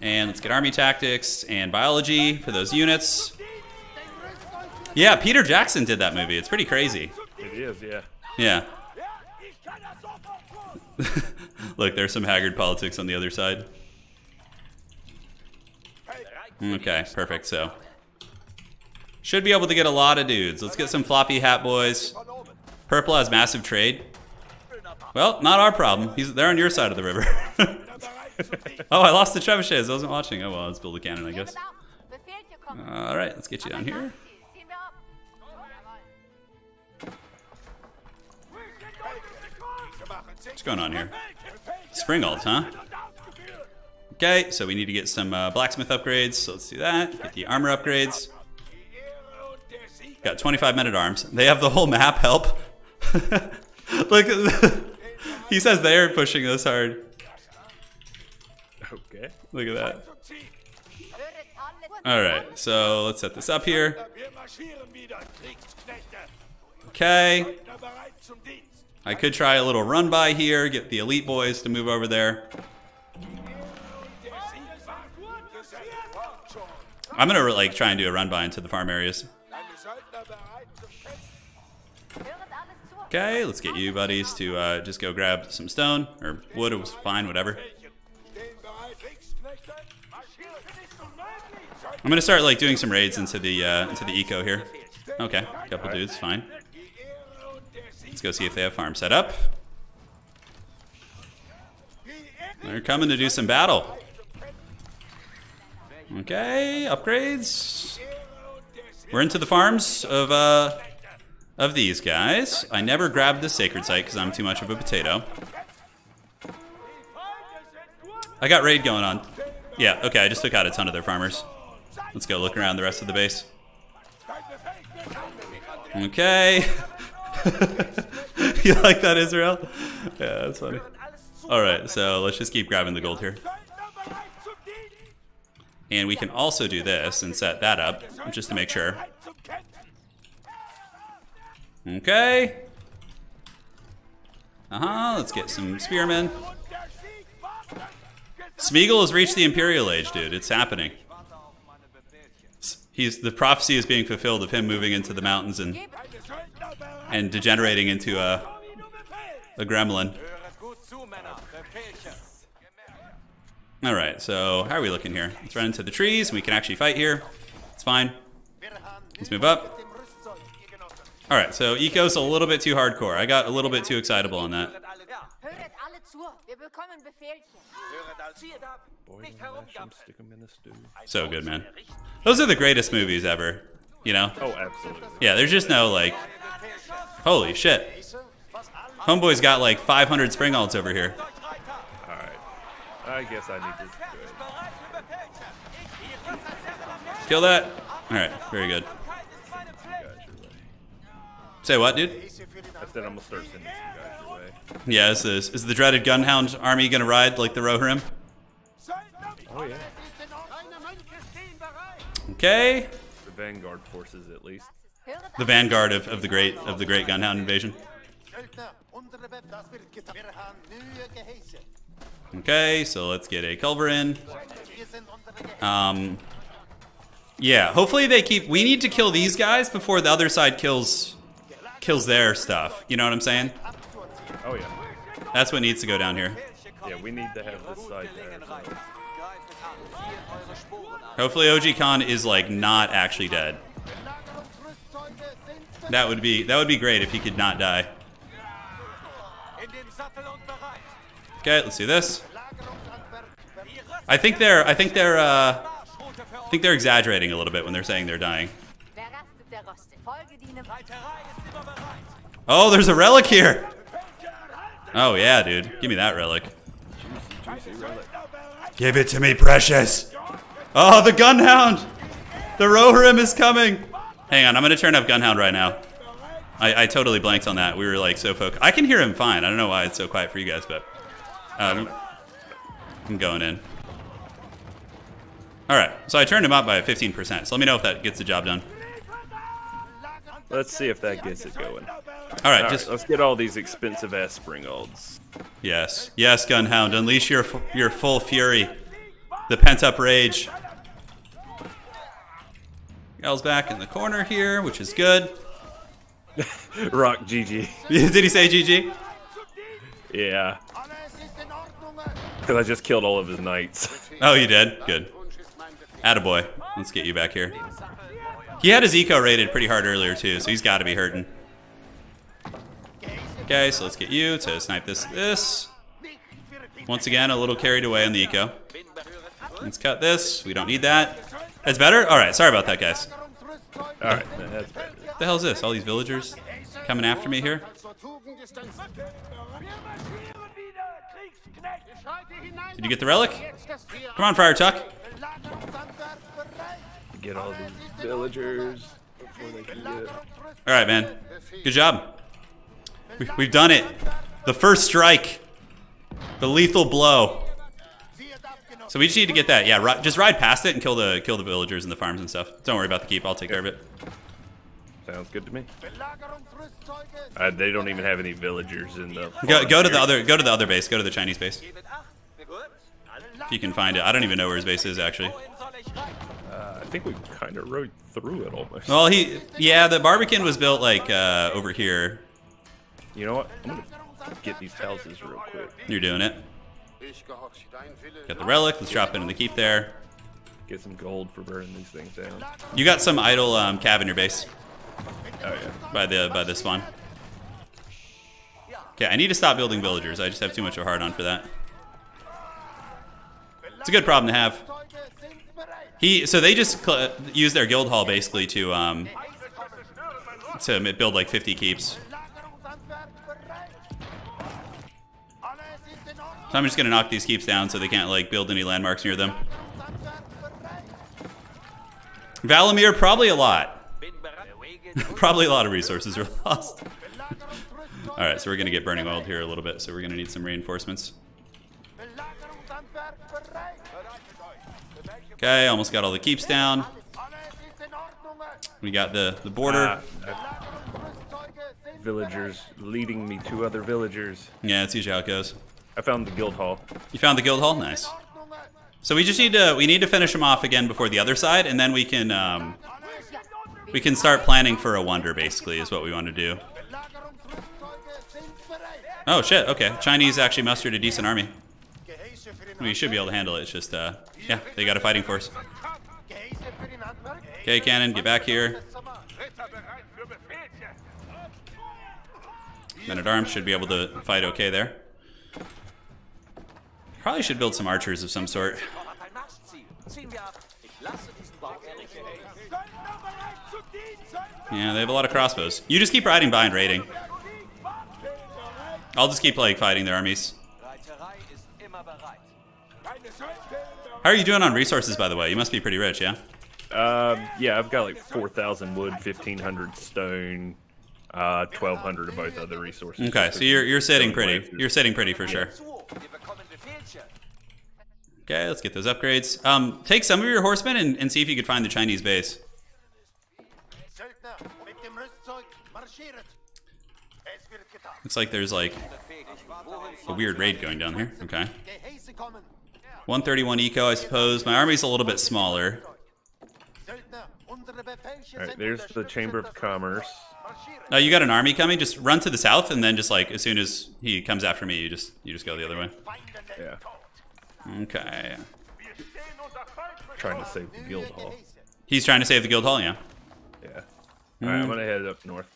And let's get army tactics and biology for those units. Yeah, Peter Jackson did that movie. It's pretty crazy. It is. Yeah. Yeah. Look, there's some haggard politics on the other side. Okay, perfect. So, should be able to get a lot of dudes. Let's get some floppy hat boys. Purple has massive trade. Well, not our problem. He's they're on your side of the river. oh, I lost the trebuchets. I wasn't watching. Oh well, let's build a cannon, I guess. Höret ab. Befehlchen kommen. All right, let's get you down here. What's going on here? Springald, huh? Okay, so we need to get some uh, blacksmith upgrades. So let's do that. Get the armor upgrades. Got 25 men at arms. They have the whole map. Help! Look, he says they're pushing us hard. Okay. Look at that. All right, so let's set this up here. Wir marschieren wieder, Kriegsknechte. Okay, I could try a little run by here. Get the elite boys to move over there. I'm gonna like try and do a run by into the farm areas. Okay, let's get you buddies to uh, just go grab some stone or wood. It was fine, whatever. I'm gonna start like doing some raids into the uh, into the eco here. Okay, couple dudes, fine. Let's go see if they have farm set up. They're coming to do some battle. Okay, upgrades. We're into the farms of uh of these guys. I never grabbed the sacred site because I'm too much of a potato. I got raid going on. Yeah, okay, I just took out a ton of their farmers. Let's go look around the rest of the base. Okay. you like that, Israel? Yeah, that's funny. Alright, so let's just keep grabbing the gold here. And we can also do this and set that up, just to make sure. Okay. Uh-huh, let's get some spearmen. Smeagol has reached the Imperial Age, dude. It's happening. He's the prophecy is being fulfilled of him moving into the mountains and. And degenerating into a Wie du befehlst. a gremlin. Höret gut zu, Männer. Befehlchen. All right, so how are we looking here? Let's run into the trees. We can actually fight here. It's fine. Let's move up. All right, so Eco's a little bit too hardcore. I got a little bit too excitable on that. Höret alle da. Höret alle zu. Wir bekommen Befehlchen. Höret all zieht ab. Boil Nicht them, mash them, herumgampeln. stick them in a stew. So good, man. Those are the greatest movies ever. You know? Oh, absolutely. Yeah, there's just no like. Holy shit. Homeboy's got like 500 Springalds over here. All right. I guess I need to. Kill that. All right, very good. Guys your way. Say what, dude? I said I'm gonna start sending some guys your way. Yeah, is the, is the dreaded Gunhound army gonna ride like the Rohirrim? Oh yeah. deine Mönche stehen bereit. Okay. The Vanguard forces at least. Höret the vanguard of, of the great of the great Gunhound invasion. Söldner, unsere Welt, das wird getan. Wir haben Mühe geheißen. Okay, so let's get a Culverin. Wir sind unsere Geheißen. Um, yeah, hopefully they keep. We need to kill these guys before the other side kills kills their stuff. You know what I'm saying? Oh yeah, That's what needs to go down here. yeah. We need to have this side there. Hopefully OG Khan is like not actually dead. That would be that would be great if he could not die. Okay, let's do this. I think they're I think they're uh I think they're exaggerating a little bit when they're saying they're dying. Oh, there's a relic here. Oh yeah, dude. Give me that relic. Give it to me, precious. Oh, the Gunhound. The Rohirrim is coming. Hang on, I'm gonna turn up Gunhound right now. I, I totally blanked on that. We were like so focused. I can hear him fine. I don't know why it's so quiet for you guys, but um, I'm going in. All right, so I turned him up by 15%. So let me know if that gets the job done. Let's see if that gets it going. All right, All right, just let's get all these expensive ass springalds. Yes, yes, Gunhound, unleash your your full fury, the pent up rage. Gal's back in the corner here, which is good. Rock GG. Did he say GG? Yeah, Alles ist in Ordnung. because I just killed all of his knights. Oh, you did. Good. Attaboy. Let's get you back here. He had his eco rated pretty hard earlier too, so he's got to be hurting. Okay, so let's get you to snipe this. This. Once again, a little carried away on the eco. Let's cut this. We don't need that. That's better. All right. Sorry about that, guys. all right, that's better. What the hell is this? All these villagers coming after me here? Zur Tugend ist ein Did you get the relic? Come on, Friar Tuck. Get all these villagers before they can get. All right, man. Good job. We- We've done it. The first strike. The lethal blow. So we just need to get that. Yeah, ri- just ride past it and kill the kill the villagers and the farms and stuff. Don't worry about the keep. I'll take care of it. Sounds good to me. Uh, they don't even have any villagers in the. Go, go to the other go to the other base. Go to the Chinese base Gebet acht. Gut. if you can find it. I don't even know where his base is actually. Wohin soll ich reiten? Uh, I think we kind of rode through it almost. Well, he yeah, the Barbican was built like uh, over here. You know what? I'm gonna get these houses real quick. You're doing it. Ich gehorche dein Wille. Got the relic. Let's drop it in the keep there. Get some gold for burning these things down. You got some idle um, cav in your base Oh yeah. by the by the spawn. Okay, I need to stop building villagers. I just have too much of a hard on for that. It's a good problem to have. He so they just use their guild hall basically to um to build like 50 keeps. So I'm just gonna knock these keeps down so they can't like build any landmarks near them. Valamir probably a lot. Bin bereit. Der Weg geht Probably a lot of resources are lost. All right, so we're gonna get burning old here a little bit. So we're gonna need some reinforcements. Okay, almost got all the keeps down. We got the the border. Ah, villagers leading me to other villagers. Yeah, that's usually how it goes. I found the guild hall. You found the guild hall, nice. So we just need to we need to finish them off again before the other side, and then we can um, we can start planning for a wonder. Basically, is what we want to do. Oh shit! Okay, Chinese actually mustered a decent army. We should be able to handle it. It's just uh, yeah, they got a fighting force. Okay, cannon, get back here. Men at arms should be able to fight okay there. Probably should build some archers of some sort. noch auf ein Marschziel. Ziehen wir ab. Ich lasse diesen Bau errichten. Yeah, they have a lot of crossbows. You just keep riding by and raiding. I'll just keep like fighting their armies. Reiterei ist immer bereit. How are you doing on resources, by the way? You must be pretty rich, yeah? Um, yeah, I've got like 4,000 wood, 1,500 stone, uh, 1,200 of both other resources. Okay, so you're you're sitting pretty. You're sitting pretty for sure. Okay, let's get those upgrades. Um, take some of your horsemen and, and see if you could find the Chinese base. Looks like there's like a weird raid going down here. Okay. 131 eco, I suppose. My army's a little bit smaller. All right, there's the Chamber of Commerce. Oh, you got an army coming? Just run to the south, and then just like as soon as he comes after me, you just you just go the other way. Yeah, Okay. trying to save the guild hall. He's trying to save the guild hall. Yeah. Yeah. All right, I'm hmm. gonna head up north.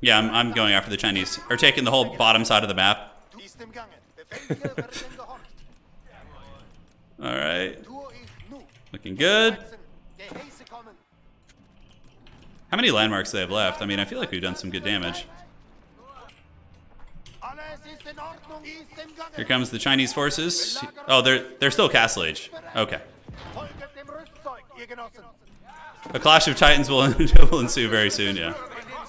Yeah, I'm, I'm going after the Chinese. Or taking the whole bottom side of the map. All right. Looking good. How many landmarks do they have left? I mean, I feel like we've done some good damage. Here comes the Chinese forces. Oh, they're they're still Castle Age. Okay. A clash of titans will, will ensue very soon. Yeah.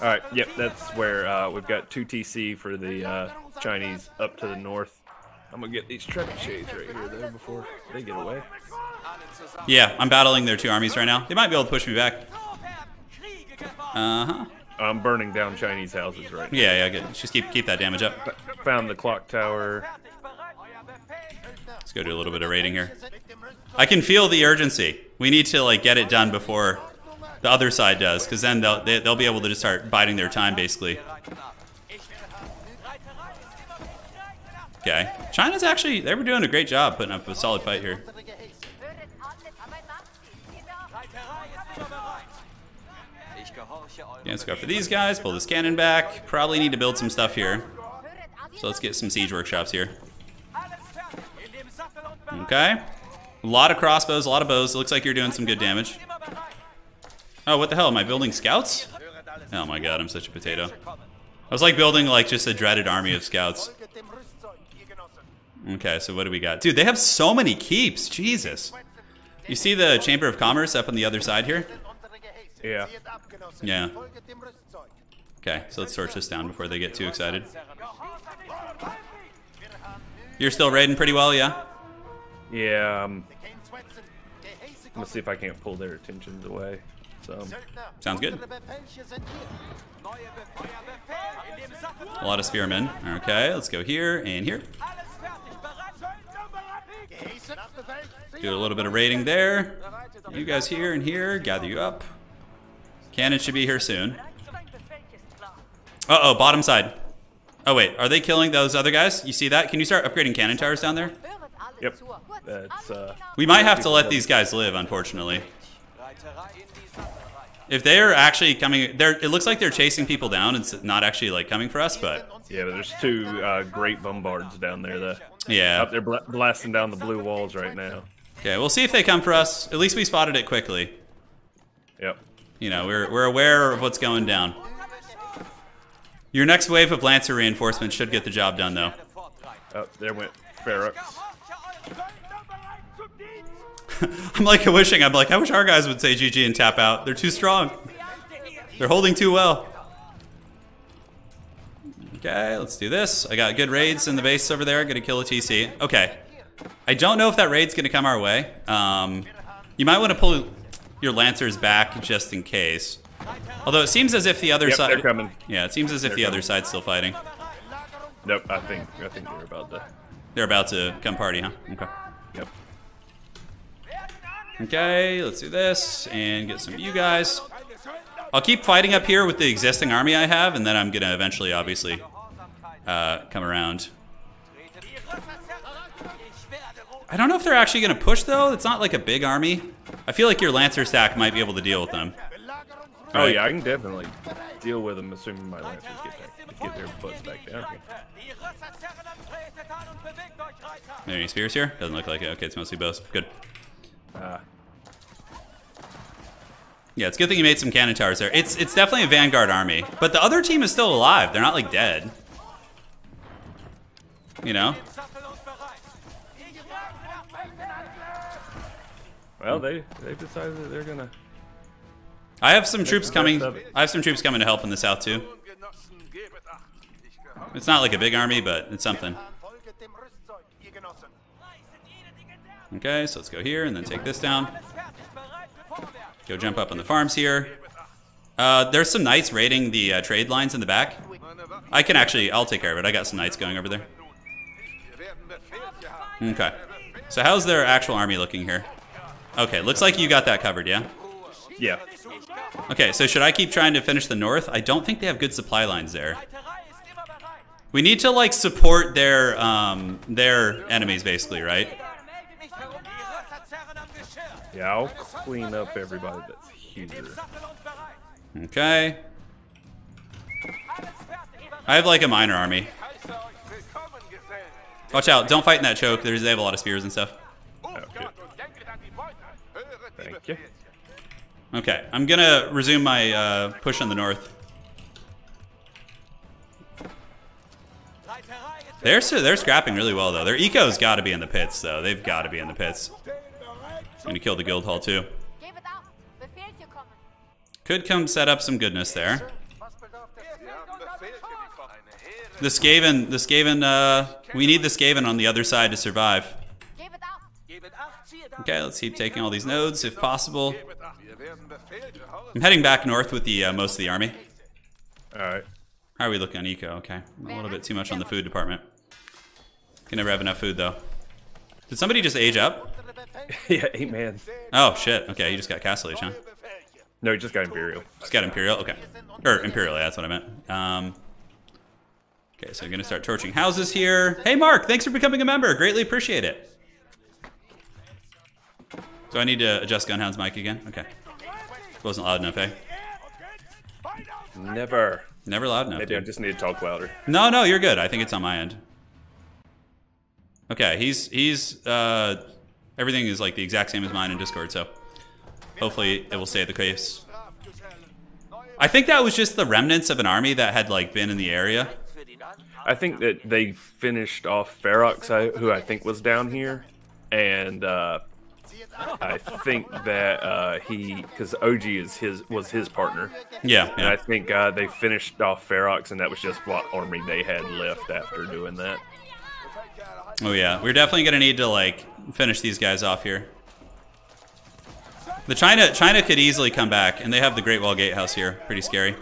All right, yep, that's where uh, we've got two TC for the uh, Chinese up to the north. I'm gonna get these trebuchets right here though before they get away. Yeah, I'm battling their two armies right now. They might be able to push me back. Uh huh. I'm burning down Chinese houses right now. Yeah, yeah, good. Just keep keep that damage up. Found the clock tower. Let's go do a little bit of raiding here. I can feel the urgency. We need to like get it done before the other side does, because then they'll they, they'll be able to just start biding their time basically. Okay, China's actually they were doing a great job putting up a solid fight here. Yeah, let's go for these guys. Pull this cannon back. Probably need to build some stuff here. So let's get some siege workshops here. Okay. A lot of crossbows, a lot of bows. It looks like you're doing some good damage. Oh, what the hell? Am I building scouts? Oh my god, I'm such a potato. I was like building like just a dreaded army of scouts. Okay, so what do we got? Dude, they have so many keeps. Jesus. You see the Chamber of Commerce up on the other side here? Yeah. Yeah. Okay, so let's torch this down before they get too excited. You're still raiding pretty well, yeah? Yeah. Um, I'm gonna see if I can't pull their attentions away. So Sounds good. A lot of spearmen. Okay, let's go here and here. Do a little bit of raiding there. You guys here and here. Gather you up. Cannon should be here soon. Uh oh, bottom side. Oh wait, are they killing those other guys? You see that? Can you start upgrading cannon towers down there? Yep. uh, We might have to let these guys live, unfortunately. If they're actually coming, they're, it looks like they're chasing people down and not actually like coming for us, but yeah. But there's two uh, great bombards down there. The yeah. up there bla- blasting down the blue walls right now. Okay, we'll see if they come for us. At least we spotted it quickly. Yep. You know, we're, we're aware of what's going down. Your next wave of Lancer reinforcements should get the job done, though. Oh, there went Ferox. I'm like wishing, I'm like, I wish our guys would say GG and tap out. They're too strong. They're holding too well. Okay, let's do this. I got good raids in the base over there. Gonna kill a TC. Okay. I don't know if that raid's gonna come our way. Um, you might want to pull your Lancers back just in case. Although it seems as if the other Yep, side. they're coming. Yeah, it seems as if They're the other side's still fighting. Nope. I think I think they're about to. They're about to come party, huh? Okay. Yep. Okay, let's do this and get some of you guys. I'll keep fighting up here with the existing army I have, and then I'm gonna eventually, obviously, uh, come around. I don't know if they're actually gonna push though. It's not like a big army. I feel like your Lancer stack might be able to deal with them. Oh Alright. yeah, I can definitely deal with them, assuming my lancers get back, get their butts back down here. There any spears here? Doesn't look like it. Okay, it's mostly bows. Good. Uh, Yeah, it's a good thing you made some cannon towers there. It's it's definitely a vanguard army, but the other team is still alive. They're not like dead. You know? Well, they they've decided that they're gonna. I have some troops coming. rest of it. I have some troops coming to help in the south too. Genossen, gebet acht. Ich gehöre It's not like a big army, but it's something. Folget dem Rüstzeug, ihr Genossen. Okay, so let's go here and then take this down. Go jump up on the farms here. Uh, there's some knights raiding the uh, trade lines in the back. I can actually, I'll take care of it. I got some knights going over there. Wir werden Befehl gehabt. Okay. So how's their actual army looking here? Okay, looks like you got that covered, yeah? Yeah. Okay, so should I keep trying to finish the north? I don't think they have good supply lines there. We need to like support their um their enemies basically, right? Yeah, I'll clean up everybody that's here. Okay. I have like a minor army. Heiße euch willkommen, Gesellen. Watch out, don't fight in that choke. There's they have a lot of spears and stuff. Ruft Thank you. Okay, I'm gonna resume my uh, push on the north. They're they're scrapping really well though. Their eco's got to be in the pits though. They've got to be in the pits. I'm Gonna kill the guild hall too. Gib it up. Befehlchen kommen. Could come set up some goodness there. Was bedarf der Wir haben Befehl geliefert. Eine Heere. The Skaven, the Skaven, uh, we need the Skaven on the other side to survive. Gib it up. Okay, let's keep taking all these nodes if possible. Wir werden Befehl gehorchen. I'm heading back north with the uh, most of the army. All right. How are we looking on eco? Okay, a little bit too much on the food department. Can never have enough food though. Did somebody just age up? yeah, eight man. Oh shit. Okay, you just got Castle Age, huh? No, he just got Imperial. Just got Imperial. Okay, or Imperial. Yeah, that's what I meant. Um. Okay, so I'm gonna start torching houses here. Hey, Mark, thanks for becoming a member. Greatly appreciate it. So I need to adjust Gunhound's mic again. Okay, wasn't loud enough, eh? Never. Never loud enough. Maybe I just need to talk louder. No, no, you're good. I think it's on my end. Okay, he's he's uh everything is like the exact same as mine in Discord, so hopefully it will stay the case. I think that was just the remnants of an army that had like been in the area. I think that they finished off Ferox, who I think was down here, and uh, I think that uh, he, because OG is his was his partner, Yeah, and I think uh, they finished off Ferox, and that was just what army they had left after doing that. Oh yeah, we're definitely gonna need to like finish these guys off here. The China China could easily come back, and they have the Great Wall Gatehouse here. Pretty scary.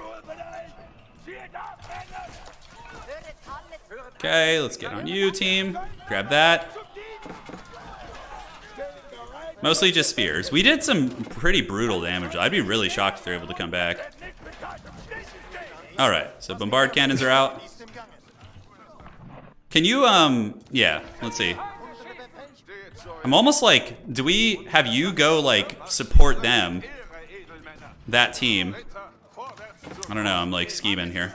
Okay, let's get on you, team. Grab that. Mostly just spears. We did some pretty brutal damage. I'd be really shocked if they're able to come back. All right, so bombard cannons are out. Can you, um, yeah, let's see. I'm almost like, do we have you go, like, support them, that team? I don't know, I'm like scheming here.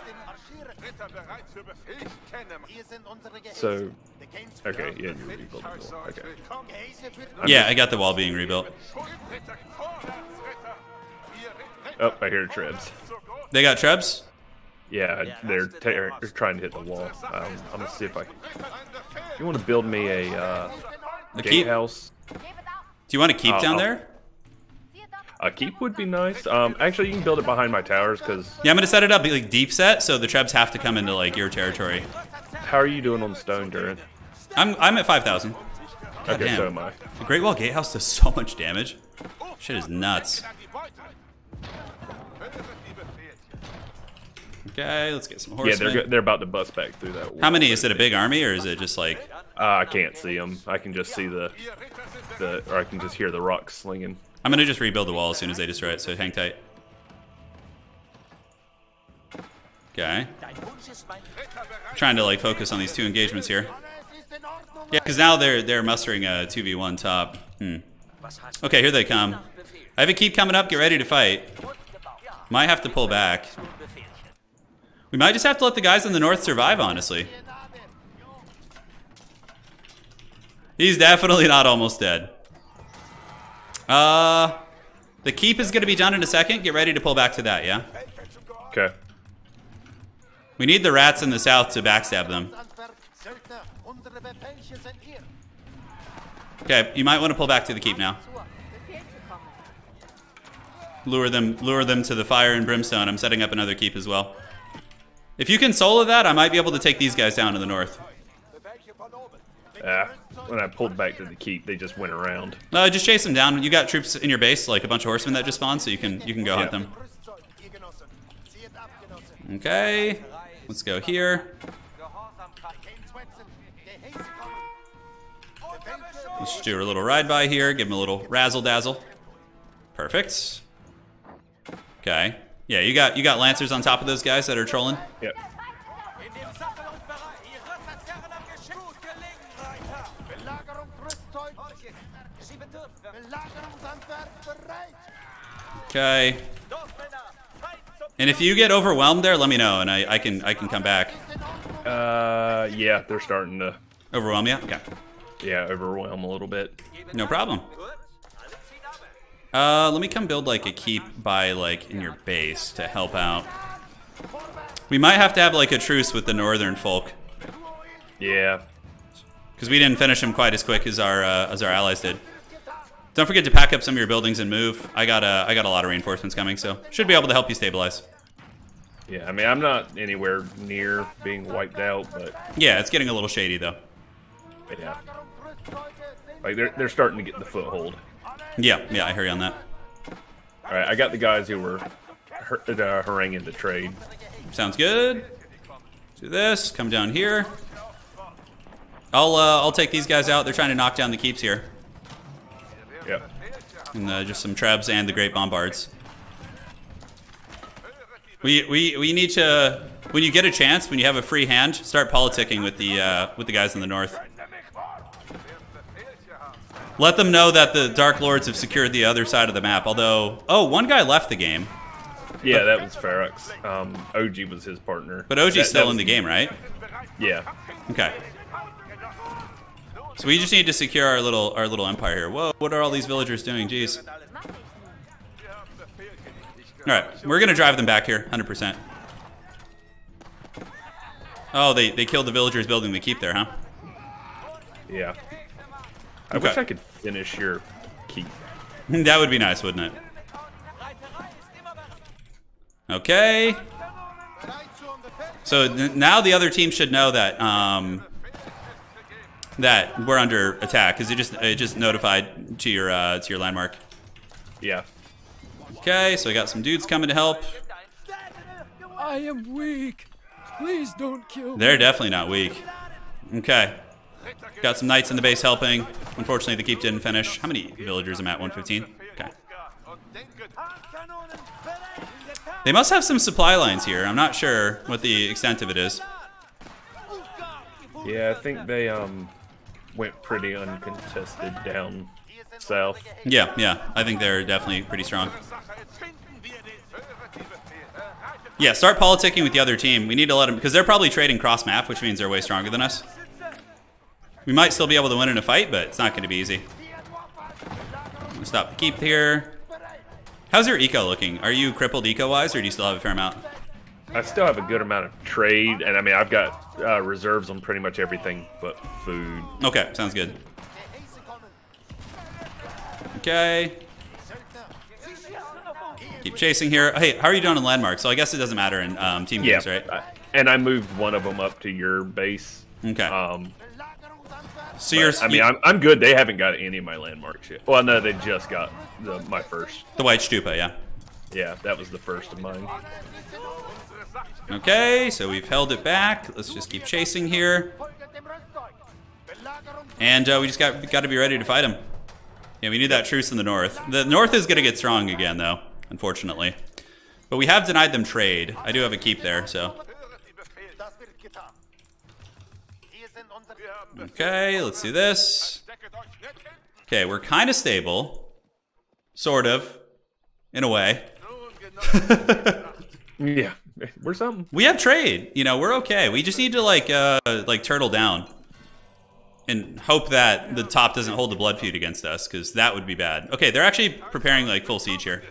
So, okay, yeah, you rebuild the wall. Okay. Yeah, I got the wall being rebuilt. Ritter, vorwärts, Ritter. Ihr Ritter Oh, I hear Trebs. They got Trebs? Yeah, they're, they're trying to hit the wall. Um, I'm gonna see if I. Ritter, ein Befehl. You want to build me a uh, A keep? gatehouse? Gib it up. Do you want to keep Oh, down there? Zieh it up. A keep would be nice. Um, actually, you can build it behind my towers because Yeah, I'm gonna set it up like deep set, so the Trebs have to come into like your territory. how are you doing on stone, Turin? I'm I'm at 5,000. Okay, damn. so am I. The Great Wall Gatehouse does so much damage. Shit is nuts. An die Beute. Höret die Befehlchen. Okay, let's get some horses. Yeah, they're they're about to bust back through that. How many? Is it a big army or is it just like? Uh, I can't see them. I can just see the Ihr Ritter sind bereit. the, or I can just hear the rocks slinging. I'm gonna just rebuild the wall as soon as they destroy it. So hang tight. Okay. Trying to like focus on these two engagements here. Yeah, because now they're they're mustering a two v one top. Hmm. Okay, here they come. I have a keep coming up. Get ready to fight. Might have to pull back. We might just have to let the guys in the north survive, honestly. He's definitely not almost dead. Uh, the keep is going to be done in a second. Get ready to pull back to that, yeah? Okay. We need the rats in the south to backstab them. Söldner, unsere Befehlchen sind hier. Okay, you might want to pull back to the keep now. Zur. Befehlchen kommen. Lure them, lure them to the fire and brimstone. I'm setting up another keep as well. If you can solo that, I might be able to take these guys down to the north. Ah, when I pulled back to the keep, they just went around. No, just chase them down. You got troops in your base, like a bunch of horsemen that just spawned, so you can you can go hunt them. Okay. Let's go here. Let's do a little ride by here. Give him a little razzle dazzle. Perfect. Okay. Yeah, you got you got lancers on top of those guys that are trolling. Yep. Okay. Dorfmänner. Frei zum And if you get overwhelmed there, let me know, and I, I can I can come back. Uh, yeah, they're starting to Overwhelm you? Okay. yeah overwhelm a little bit. No problem. Gut. Alle ziehen ab. Uh, let me come build like a keep by like in your base to help out. We might have to have like a truce with the northern folk Yeah. because we didn't finish them quite as quick as our uh, as our allies did. Don't forget to pack up some of your buildings and move. I got uh, I got a lot of reinforcements coming, so should be able to help you stabilize. Yeah, I mean, I'm not anywhere near being wiped out, but Yeah, it's getting a little shady though. yeah, like they're they're starting to get the foothold. Yeah, yeah, I hear you on that. All right, I got the guys who were har- uh, haranguing the trade. Sounds good. Do this. Come down here. I'll uh, I'll take these guys out. They're trying to knock down the keeps here. And uh, just some trebs and the great bombards. We, we we need to when you get a chance when you have a free hand start politicking with the uh, with the guys in the north. Let them know that the Dark Lords have secured the other side of the map. Although, oh, one guy left the game, Yeah, that was Ferox. Um, OG was his partner. but OG's That- still that in the game, right? Yeah. Okay. So we just need to secure our little our little empire here. Whoa, what are all these villagers doing? Jeez. All right, we're gonna drive them back here, 100%. Oh, they they killed the villagers building the keep there, huh? Yeah. I Okay. wish I could finish your keep. that would be nice, wouldn't it? Reiterei ist immer bereit. Okay. Bereit zum Befehl. So now the other team should know that um, that we're under attack because it just it just notified to your uh, to your landmark. Yeah. Okay, so we got some dudes coming to help. I am weak. Please don't kill me. They're definitely not weak. Okay. Got some knights in the base helping. Unfortunately, the keep didn't finish. How many villagers am I at? 115? Okay. They must have some supply lines here. I'm not sure what the extent of it is. Yeah, I think they um went pretty uncontested down south. Yeah, yeah. I think they're definitely pretty strong. Yeah, start politicking with the other team. We need to let them, because they're probably trading cross map, which means they're way stronger than us. We might still be able to win in a fight, but it's not going to be easy. Stop the keep here. How's your eco looking? Are you crippled eco-wise, or do you still have a fair amount? I still have a good amount of trade, and I mean I've got uh, reserves on pretty much everything but food. Okay, sounds good. Okay. Keep chasing here. Hey, how are you doing in landmark? So I guess it doesn't matter in um, team Yeah, games, right? I- and I moved one of them up to your base. Okay. Um, so you're, I mean you- I'm, I'm good. They haven't got any of my landmarks yet. Well, no, they just got the, my first. the white stupa, yeah. Yeah, that was the first of mine. Okay, so we've held it back. Let's just keep chasing here. And uh, we just got got to be ready to fight him. Yeah, we need that truce in the north. The north is going to get strong again, though, unfortunately. But we have denied them trade. I do have a keep there, so. Okay, let's do this. Okay, we're kind of stable. Sort of. In a way. Yeah, we're something. We have trade. You know, we're okay. We just need to like uh like turtle down and hope that the top doesn't hold the blood feud against us because that would be bad. Okay, they're actually preparing like full siege here.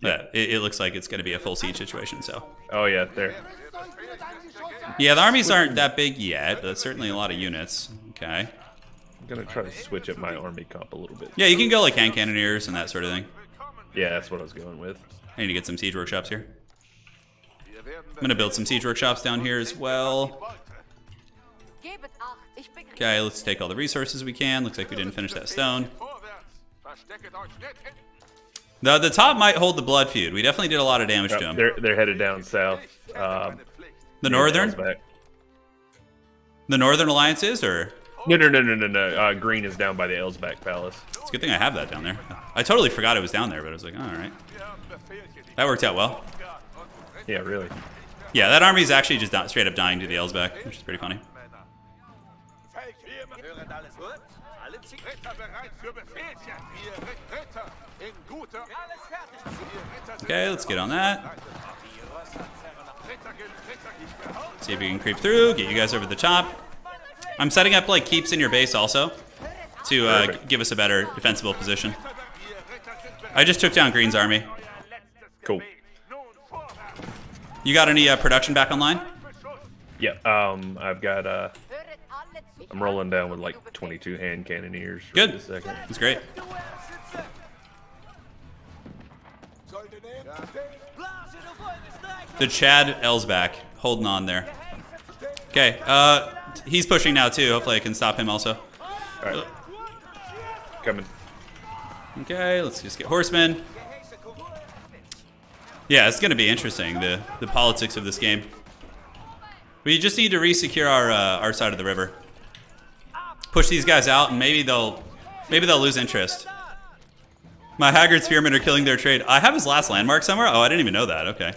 Yeah, it, it looks like it's going to be a full siege situation. So Oh yeah, there. Yeah, the armies aren't that big yet, but certainly a lot of units. Okay. I'm gonna try to switch up my army comp a little bit. Yeah, you can go like hand cannoneers and that sort of thing. Yeah, that's what I was going with. I need to get some siege workshops here. I'm gonna build some siege workshops down here as well. Gebet acht, ich bin Okay, let's take all the resources we can. Looks like we didn't finish that stone. The the top might hold the blood feud. We definitely did a lot of damage to Yep, him. they're they're headed down south. Um, The northern, the northern alliance is, or No, no, no, no, no, no. Uh, Green is down by the Elsbach Palace. it's a good thing I have that down there. I totally forgot it was down there, but I was like, oh, all right, that worked out well. Yeah, really. Yeah, that army is actually just straight up dying to the Elsbach, which is pretty funny. Hören alles gut? Alle ziehen. Ritter bereit für Befehlsjagd. Ihr Ritter in guter... Alles fertig. Ihr Ritter sind Okay, let's get on that. Ritter, Ritter, ich behaupte... See if we can creep through, get you guys over the top. I'm setting up like keeps in your base also to uh, give us a better defensible position. I just took down Green's army. Cool. You got any uh, production back online? Yeah. Um, I've got. Uh, Höret alle zu. I'm rolling down with like 22 hand cannoneers. Good. this second. That's great. The Chad Elsbach holding on there. Okay, uh, he's pushing now too. Hopefully I can stop him also. All right. Coming. Okay, let's just get horsemen. Yeah, it's gonna be interesting the the politics of this game. We just need to re-secure our uh, our side of the river. Push these guys out, and maybe they'll maybe they'll lose interest. My Haggard Spearmen are killing their trade. I have his last landmark somewhere. Oh, I didn't even know that. Okay,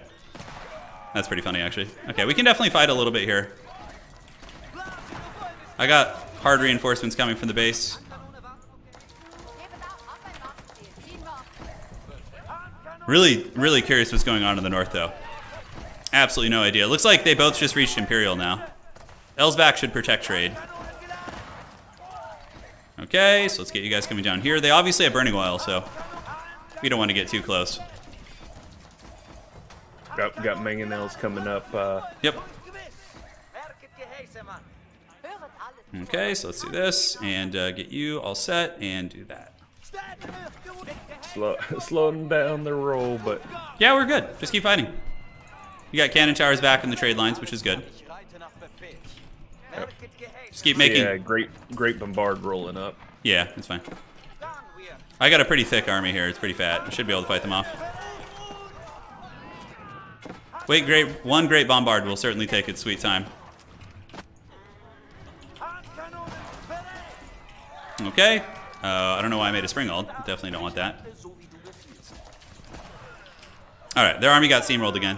that's pretty funny actually. Okay, we can definitely fight a little bit here. I got hard reinforcements coming from the base. Really, really curious what's going on in the north, though. Absolutely no idea. Looks like they both just reached Imperial now. Elsbach should protect trade. Okay, so let's get you guys coming down here. They obviously have burning oil, so we don't want to get too close. Got got mangonels coming up. Uh, Yep. Merket Gehäuse, Mann. Höret alles zu. Okay, so let's do this and uh, get you all set and do that. Slow, slowing down the roll, but Yeah, we're good. Just keep fighting. You got cannon towers back in the trade lines, which is good. Ich reite nach Befehl. Merket Gehäuse. Just keep making. yeah, great great bombard rolling up. Yeah, that's fine. I got a pretty thick army here. It's pretty fat. I should be able to fight them off. Wait, great. One great bombard will certainly take its sweet time. Okay. Uh, I don't know why I made a springald. Definitely don't want that. So wie du befiehlst. All right, their army got steamrolled again.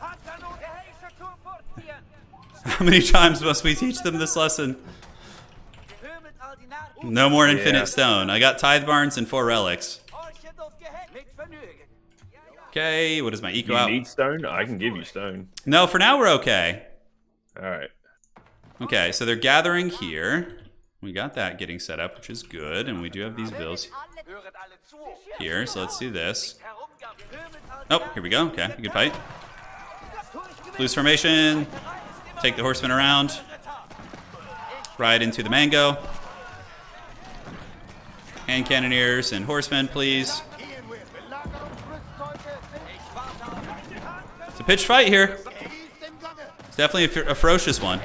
Gehäuse Turm fortziehen. How many times must we teach them this lesson? Hör mit all die Narren. No more infinite Yeah. stone. I got tithe barns and four relics. Horchet auf Gehäuse. Mit Vergnügen. Okay, what is my eco You out? need stone? I can give you stone. No, for now we're okay. All right. Okay, so they're gathering here. We got that getting set up, which is good, and we do have these bills here. So let's do this. Oh, here we go. Okay, we can fight. Loose formation. Take the horsemen around. Ride into the mango. Hand cannoneers and horsemen, please. It's a pitched fight here. It's definitely a, a ferocious one.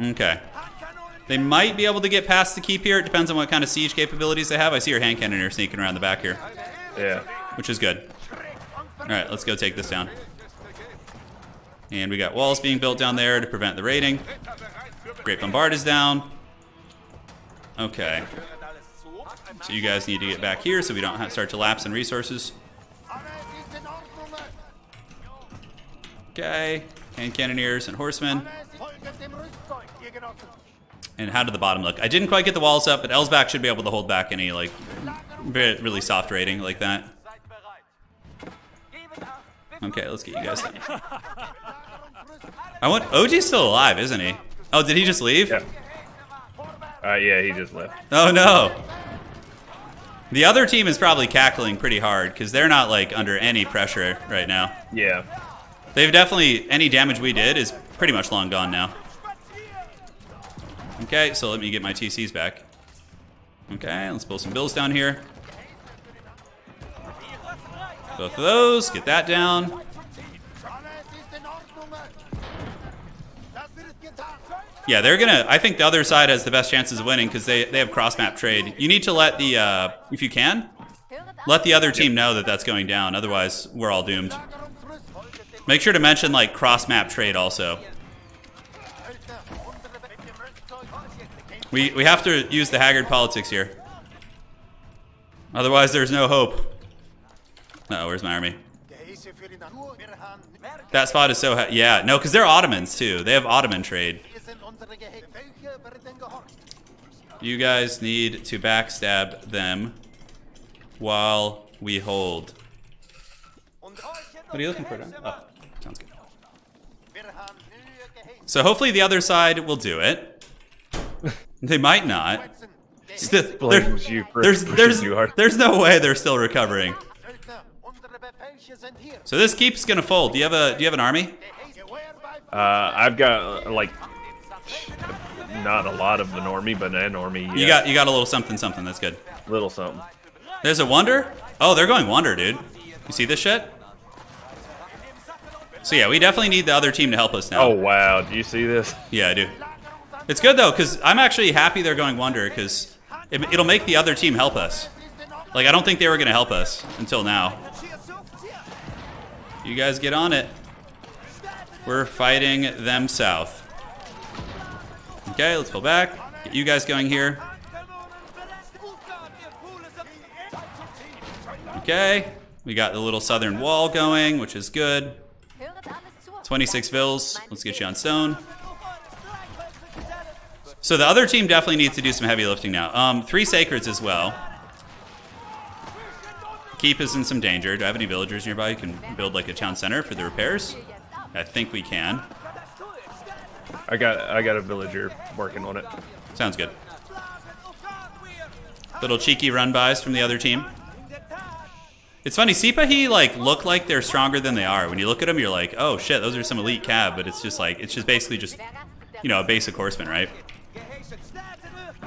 Okay. They might be able to get past the keep here. It depends on what kind of siege capabilities they have. I see your hand cannoneer sneaking around the back here, Yeah. which is good. All right, let's go take this down. And we got walls being built down there to prevent the raiding. Great Bombard is down. Okay. Höret alles zu. So you guys need to get back here so we don't have, start to lapse in resources. Alles ist in Ordnung. Okay. Hand cannoneers and horsemen. And how did the bottom look? I didn't quite get the walls up, but Elsbach should be able to hold back any like really soft raiding like that. Seid bereit. Gebet ab. Okay, let's get you guys. I want OG's still alive, isn't he? Oh, did he just leave? Yeah. Uh, yeah, he just left. Oh no. The other team is probably cackling pretty hard because they're not like under any pressure right now. Yeah. They've definitely any damage we did is pretty much long gone now. Okay, so let me get my TCs back. Okay, let's pull some bills down here. Both of those, get that down. Yeah, they're gonna. I think the other side has the best chances of winning because they they have cross map trade. You need to let the uh, if you can, let the other team know that that's going down. Otherwise, we're all doomed. Make sure to mention like cross-map trade also. We we have to use the haggard politics here. Otherwise, there's no hope. Uh oh, where's my army? Geheiße für die Natur. Wir haben, That spot is so ha- yeah. No, because they're Ottomans too. They have Ottoman trade. wir sind unsere Geheiße. Welche werden gehorcht? You guys need to backstab them while we hold. What are you looking for? Dan? Oh, sounds good. Wir haben neue Geheiße. So hopefully the other side will do it. They might not. Still, Blames you for there's pushing there's too hard. there's no way they're still recovering. Söldner, unsere Befehlsche sind hier. So this keeps gonna fold. Do you have a do you have an army? Uh, I've got uh, like not a lot of an army, but an army. You got you got a little something something. That's good. little something. There's a wonder. Oh, they're going wonder, dude. You see this shit? So yeah, we definitely need the other team to help us now. Oh wow! Do you see this? Yeah, I do. It's good though, cause I'm actually happy they're going wonder, cause it, it'll make the other team help us. Like I don't think they were gonna help us until now. You guys get on it. We're fighting them south. Okay, let's pull back. Get you guys going here. Okay, we got the little southern wall going, which is good. Höret alles zu. 26 vills. Let's get you on stone. So the other team definitely needs to do some heavy lifting now. Um, three sacreds as well. Keep is in some danger. Do I have any villagers nearby who can build like a town center for the repairs? I think we can. I got I got a villager working on it. Sounds good. Little cheeky run bys from the other team. It's funny, Sipahi like look like they're stronger than they are. When you look at them, you're like, oh shit, those are some elite cab, but it's just like it's just basically just you know a basic horseman, right?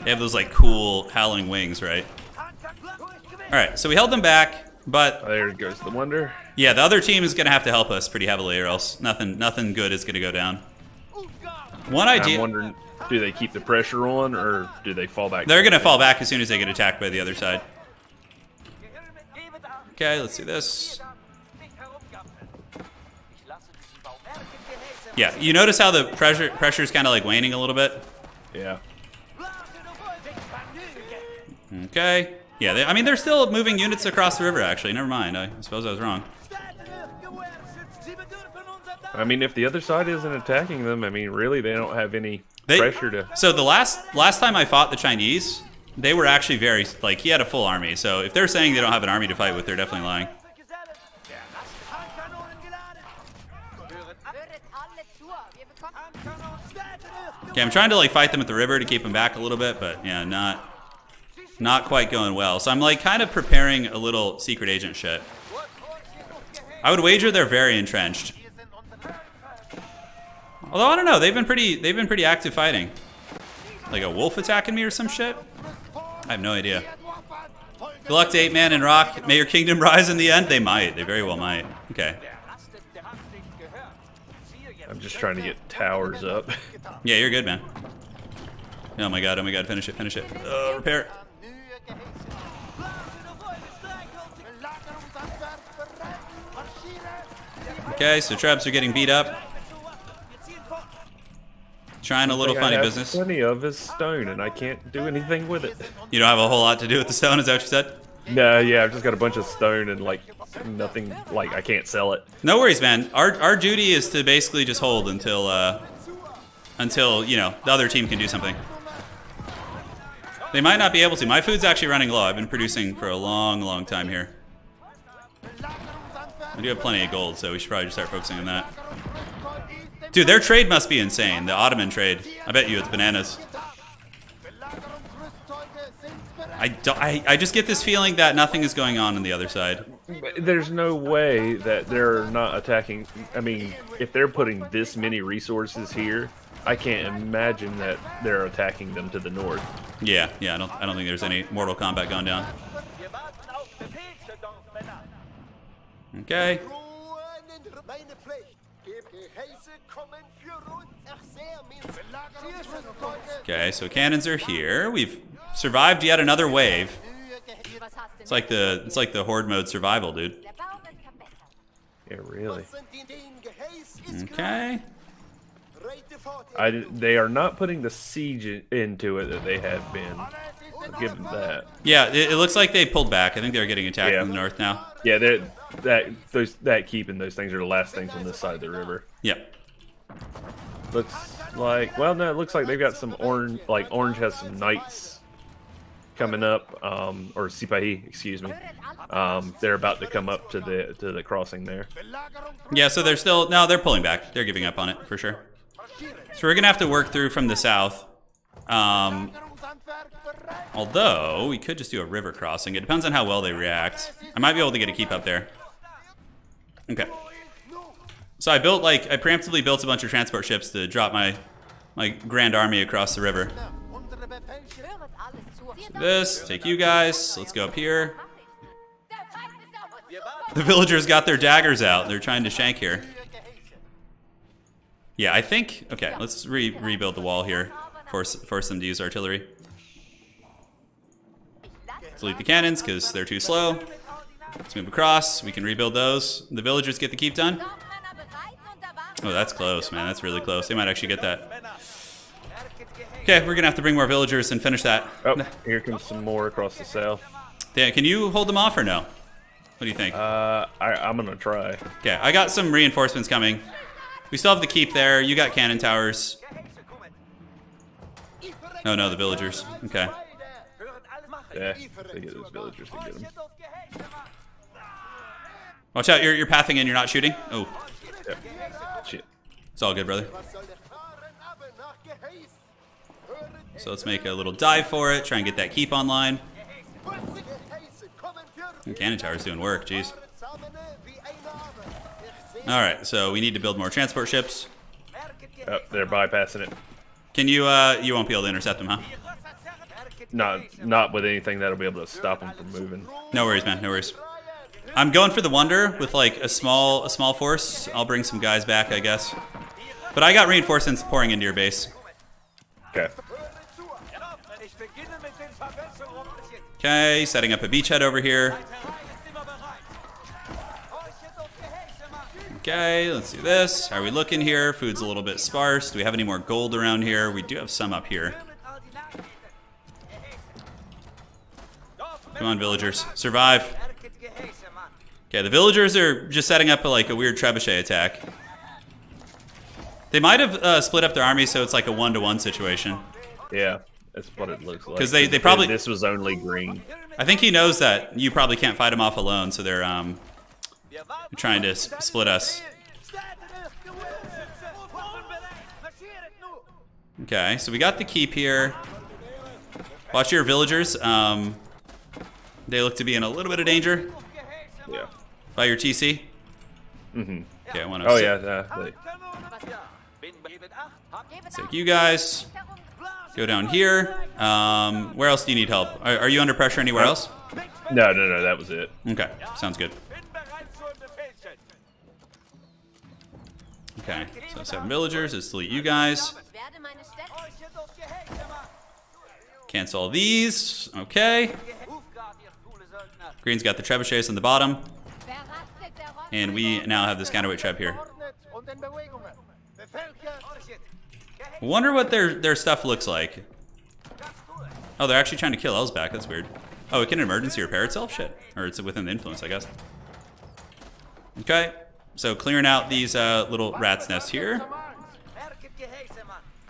They have those like cool howling wings, right? All right, so we held them back, but oh, There goes the wonder. yeah, the other team is gonna have to help us pretty heavily, or else nothing nothing good is gonna go down. One idea. I'm wondering, do they keep the pressure on or do they fall back? They're gonna fall back as soon as they get attacked by the other side. Okay, let's do this. Yeah, you notice how the pressure pressure is kind of like waning a little bit. Yeah. Okay. Yeah, they, I mean they're still moving units across the river. Actually, never mind. I suppose I was wrong. I mean, if the other side isn't attacking them, I mean, really, they don't have any They, pressure to. So the last last time I fought the Chinese, they were actually very like he had a full army. So if they're saying they don't have an army to fight with, they're definitely lying. Höret alle zu. Wir bekommen Okay, I'm trying to like fight them at the river to keep them back a little bit, but yeah, not not quite going well. So I'm like kind of preparing a little secret agent shit. I would wager they're very entrenched. Although I don't know, they've been pretty they've been pretty active fighting. Like a wolf attacking me or some shit? I have no idea. Good luck to Eight Man and Rock. May your kingdom rise in the end. They might. They very well might. Okay. I'm just trying to get towers up. Yeah, you're good, man. Oh my god, oh my god, finish it, finish it. Uh, repair. Okay, so traps are getting beat up. Trying a little I funny have business. Plenty of is stone, and I can't do anything with it. You don't have a whole lot to do with the stone, is that what you said? No, yeah, I've just got a bunch of stone and like nothing. Like I can't sell it. No worries, man. Our our duty is to basically just hold until uh until, you know, the other team can do something. They might not be able to. My food's actually running low. I've been producing for a long, long time here. I do have plenty of gold, so we should probably just start focusing on that. Dude, their trade must be insane. The Ottoman trade. I bet you it's bananas. Belagerungsrüstzeuge sind bereit. I, don't, I, I just get this feeling that nothing is going on on the other side. There's no way that they're not attacking. I mean, if they're putting this many resources here, I can't imagine that they're attacking them to the north. Yeah, yeah, I don't, I don't think there's any Mortal Kombat going down. Belagerungsrüstzeuge. Okay, so cannons are here. We've survived yet another wave. Neue Geheiße. Was hast du It's like the it's like the horde mode survival, dude. Der Bau wird verbessert. Yeah, really. Was sind in den Geheiß ist Okay. I they are not putting the siege into it that they have been. I'll give them that. Yeah, it, it looks like they pulled back. I think they're getting attacked Yeah. in the north now. Yeah, they're, that those that keep and those things are the last things on this side of the river. Yep. Looks like well, no, it looks like they've got some orange. Like orange has some knights coming up, um, or Sipahi, excuse me. Um, they're about to come up to the to the crossing there. Yeah, so they're still no, they're pulling back. They're giving up on it for sure. So we're gonna have to work through from the south. Um, although we could just do a river crossing. It depends on how well they react. I might be able to get a keep up there. Okay. So I built like I preemptively built a bunch of transport ships to drop my my grand army across the river. This, take you guys. Let's go up here. The villagers got their daggers out. They're trying to shank here. Yeah, I think. Okay, let's re rebuild the wall here. Force force them to use artillery. Delete the cannons because they're too slow. Let's move across. We can rebuild those. The villagers get the keep done. Kaufmänner bereit und erwarten. Oh, that's close, man. That's really close. They might actually get that. Okay, we're gonna have to bring more villagers and finish that. Oh, here comes some more across the south. Dan, can you hold them off or no? What do you think? Uh, I, I'm gonna try. Okay, I got some reinforcements coming. We still have the keep there. You got cannon towers. No, no, the villagers. Okay. Yeah, they get those villagers to get them. Watch out, you're, you're pathing in, you're not shooting. Oh, Yep. Shit. it's all good, brother. Was soll der Fahren aber nach Geheiß? Höret So let's make a little dive for it, try and get that keep online. was Geheiße kommen für And cannon tower's doing work, jeez. Zusammen wie ein Name. Ich seh Alright, so we need to build more transport ships. Oh, they're bypassing it. Can you, uh, you won't be able to intercept them, huh? Not not with anything that'll be able to stop them from moving. No worries, man, no worries. I'm going for the Wonder with like a small, a small force. I'll bring some guys back, I guess. But I got reinforcements pouring into your base. Okay. Ich beginne mit den Verbesserungen. Okay, setting up a beachhead over here. Okay, let's do this. How are we looking here? Food's a little bit sparse. Do we have any more gold around here? We do have some up here. Come on, villagers. Survive. Okay, the villagers are just setting up a, like a weird trebuchet attack. They might have uh, split up their army so it's like a one-to-one situation. Yeah, that's what it looks like. 'Cause they- they probably- this was only green. I think he knows that you probably can't fight him off alone, so they're um trying to split us. Okay, so we got the keep here. Watch your villagers. Um, they look to be in a little bit of danger Yeah. By your TC. Mm-hmm. Okay, I want to. Oh yeah. Uh, they, take you guys. Go down here. Um, where else do you need help? Are, are you under pressure anywhere else? no, no, no. That was it. Okay, sounds good. Bin bereit zur Befehlchen. Okay, so seven villagers. Let's delete you guys. Werde meine Städte. Cancel these. Okay. Green's got the trebuchets on the bottom. And we now have this counterweight trap here. Wonder what their their stuff looks like. Oh, they're actually trying to kill Elsbach. That's weird. Oh, it can emergency repair itself? Shit. Or it's within the influence, I guess. Okay. So clearing out these uh, little rat's nests here.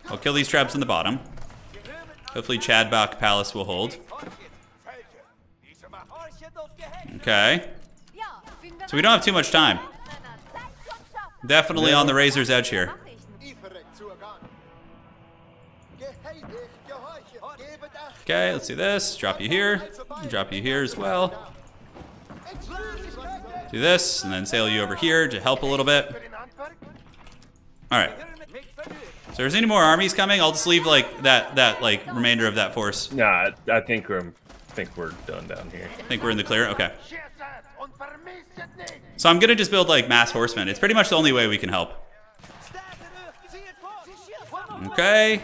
I'll kill these traps in the bottom. Hopefully Chadbach Palace will hold. Okay. Ja, bin bereit. So we don't have too much time. Männer, Zeit zum Schaffen. Definitely on the razor's edge here. Nachrichten. Liefere zur Garn. Geheiß, ich gehorche. Gebet acht. Okay, let's do this. Drop you here. Drop you here as well. Do this, and then sail you over here to help a little bit. Alright. So there's any more armies coming? I'll just leave like that that like remainder of that force. Nah, I, I think we're I think we're done down here. I think we're in the clear. Okay. So I'm gonna just build like mass horsemen. It's pretty much the only way we can help. Okay.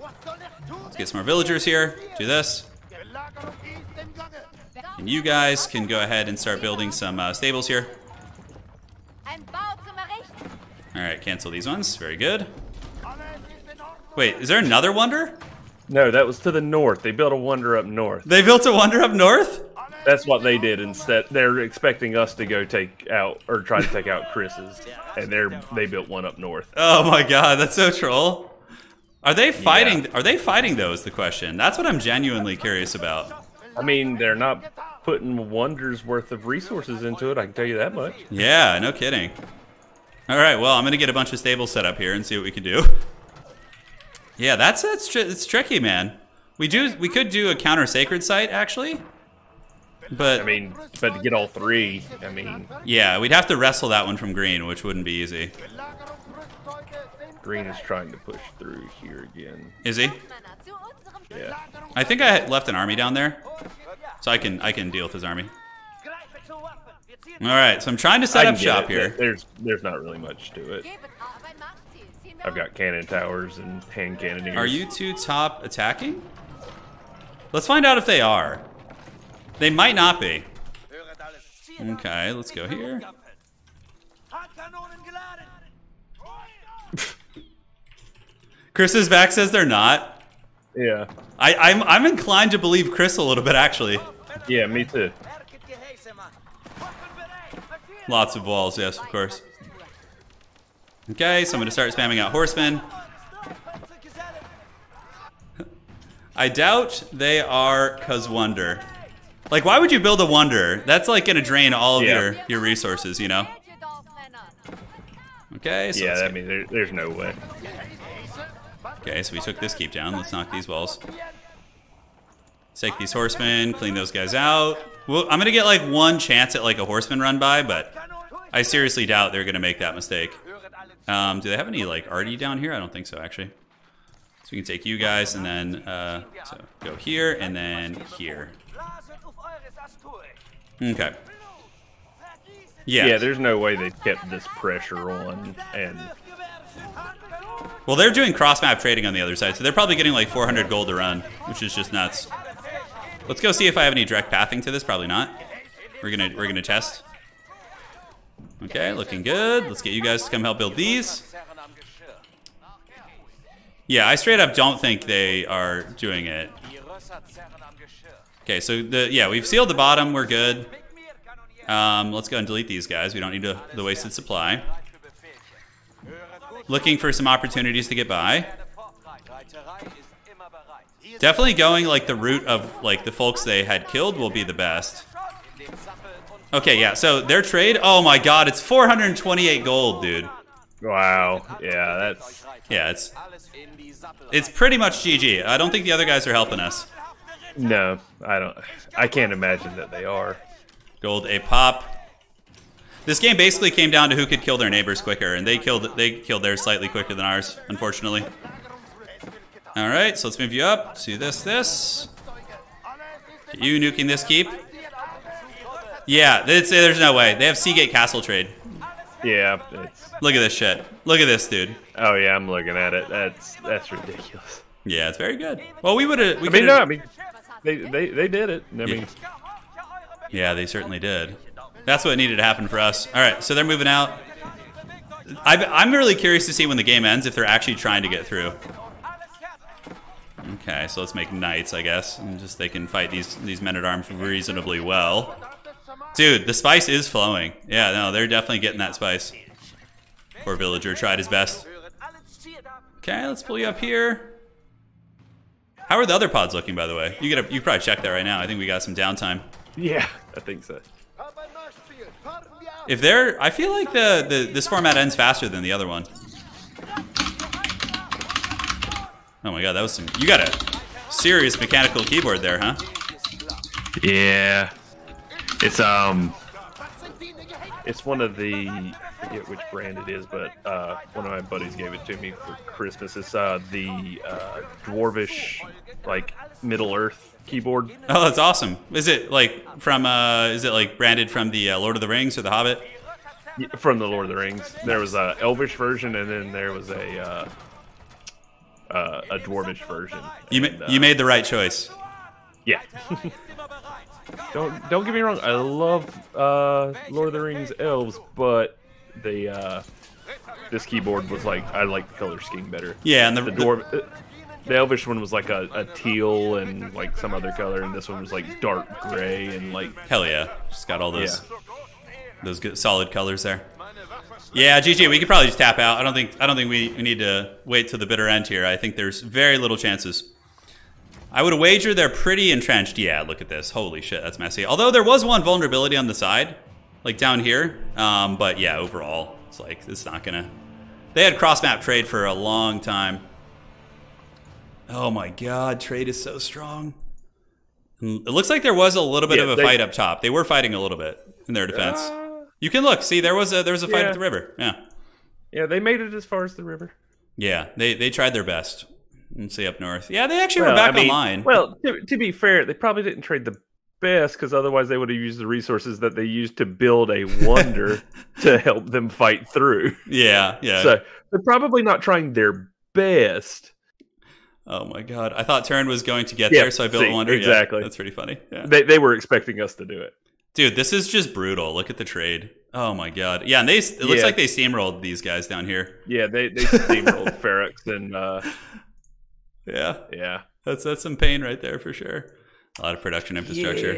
Was soll ich tun? Let's get some more villagers here. Do this. And you guys can go ahead and start building some uh, stables here. Ein Bau zum Errichten. All right, cancel these ones. Very good. Wait, is there another wonder? No, that was to the north. They built a wonder up north. They built a wonder up north? That's what they did instead. They're expecting us to go take out or try to take out Chris's, and they're they built one up north. Oh my god, that's so troll. Are they fighting? Are they fighting though? Is the question. That's what I'm genuinely curious about. I mean, they're not putting wonders worth of resources into it. I can tell you that much. Yeah, no kidding. All right, well, I'm gonna get a bunch of stables set up here and see what we can do. Yeah, that's that's tr- it's tricky, man. We do we could do a counter sacred site actually, but I mean, but to get all three, I mean, yeah, we'd have to wrestle that one from green, which wouldn't be easy. Green is trying to push through here again. Is he? Männer zu unserem Yeah. I think I left an army down there, so I can I can deal with his army. All right, so I'm trying to set up shop it. here. There's there's not really much to it. Geben Arbeit macht Ziel. Ziehen wir I've got cannon towers and hand cannoneers. Are you two top attacking? Let's find out if they are. They might not be. Okay, let's go here. Chris's back says they're not. Yeah. I, I'm I'm inclined to believe Chris a little bit actually. Yeah, me too. Lots of walls, yes, of course. Okay, so I'm gonna start spamming out horsemen. I doubt they are cause wonder. Like, why would you build a wonder? That's like gonna drain all of Yeah. your your resources, you know. Okay, so Yeah, let's I mean, there, there's no way. okay, so we took this keep down. Let's knock these walls. Let's take these horsemen, clean those guys out. Well, I'm gonna get like one chance at like a horseman run by, but I seriously doubt they're gonna make that mistake. Um, do they have any like arty down here? I don't think so, actually. So we can take you guys and then uh, so go here and then here. Okay. Yeah. Yeah, there's no way they kept this pressure on, and Well, they're doing cross map trading on the other side, so they're probably getting like 400 gold to run, which is just nuts. Let's go see if I have any direct pathing to this. Probably not. We're gonna we're gonna test. Okay, looking good. Let's get you guys to come help build these. Yeah, I straight up don't think they are doing it. Okay, so the yeah, we've sealed the bottom. We're good. Um, let's go and delete these guys. We don't need a, the wasted supply. Looking for some opportunities to get by. Definitely going like the route of like the folks they had killed will be the best. Okay, yeah. So their trade. Oh my God, it's 428 gold, dude. wow, yeah, that's Yeah, it's it's pretty much GG. I don't think the other guys are helping us. No, I don't, I can't imagine that they are. Gold a pop. This game basically came down to who could kill their neighbors quicker, and they killed they killed theirs slightly quicker than ours, unfortunately. All right, so let's move you up to this, this. Get you nuking this keep. Yeah, they'd say there's no way. They have Seagate Castle trade. Yeah, it's, Look at this shit. Look at this, dude. oh yeah, I'm looking at it. That's that's ridiculous. Yeah, it's very good. Well, we would have. We I mean, no, I mean, they they they did it. I mean, Yeah, they certainly did. That's what needed to happen for us. All right, so they're moving out. I, I'm really curious to see when the game ends if they're actually trying to get through. Okay, so let's make knights, I guess, and just they can fight these these men at arms reasonably well. Dude, the spice is flowing. Yeah, no, they're definitely getting that spice. Poor villager tried his best. Okay, let's pull you up here. How are the other pods looking, by the way? You gotta, you probably check that right now. I think we got some downtime. yeah, I think so. Aber nachspielen. Fahren wir ab. If they're, I feel like the, the this format ends faster than the other one. Oh my god, that was some. You got a serious mechanical keyboard there, huh? Yeah, it's um, it's one of the forget which brand it is, but uh, one of my buddies gave it to me for Christmas. It's uh the uh, dwarvish like Middle Earth keyboard. Oh, that's awesome. Is it like from? uh Is it like branded from the uh, Lord of the Rings or the Hobbit? Yeah, from the Lord of the Rings. There was a Elvish version, and then there was a uh, uh, a Dwarvish version. You And, you made the right choice. yeah. don't don't get me wrong. I love uh, Lord of the Rings elves, but the uh, this keyboard was like I like the color scheme better. Yeah, and the, The dwarf, uh, the elvish one was like a, a teal and like some other color, and this one was like dark gray and like hell yeah, just got all those yeah. those good solid colors there. Yeah, GG, we could probably just tap out. I don't think I don't think we, we need to wait to the bitter end here. I think there's very little chances. I would wager they're pretty entrenched. Yeah, look at this. Holy shit, that's messy. Although there was one vulnerability on the side, like down here. Um, but yeah, overall, it's like it's not gonna. They had cross map trade for a long time. Oh my god, trade is so strong. It looks like there was a little bit Yeah, of a they- fight up top. They were fighting a little bit in their defense. Uh, You can look. See, there was a there was a fight Yeah. at the river. Yeah, yeah, they made it as far as the river. yeah. They they tried their best. Let's see up north. Yeah, they actually Well, were back I mean, online. Well, to, to be fair, they probably didn't trade the best because otherwise they would have used the resources that they used to build a wonder to help them fight through. yeah, yeah. So they're probably not trying their best. oh my god, I thought Turn was going to get Yeah, there, so I built see, a wonder. Yeah, exactly. that's pretty funny. Yeah. They they were expecting us to do it. Dude, this is just brutal. Look at the trade. Oh my god. Yeah, and they it looks Yeah. like they steamrolled these guys down here. Yeah, they they steamrolled Ferox and uh, Yeah, yeah. that's that's some pain right there for sure. A lot of production infrastructure.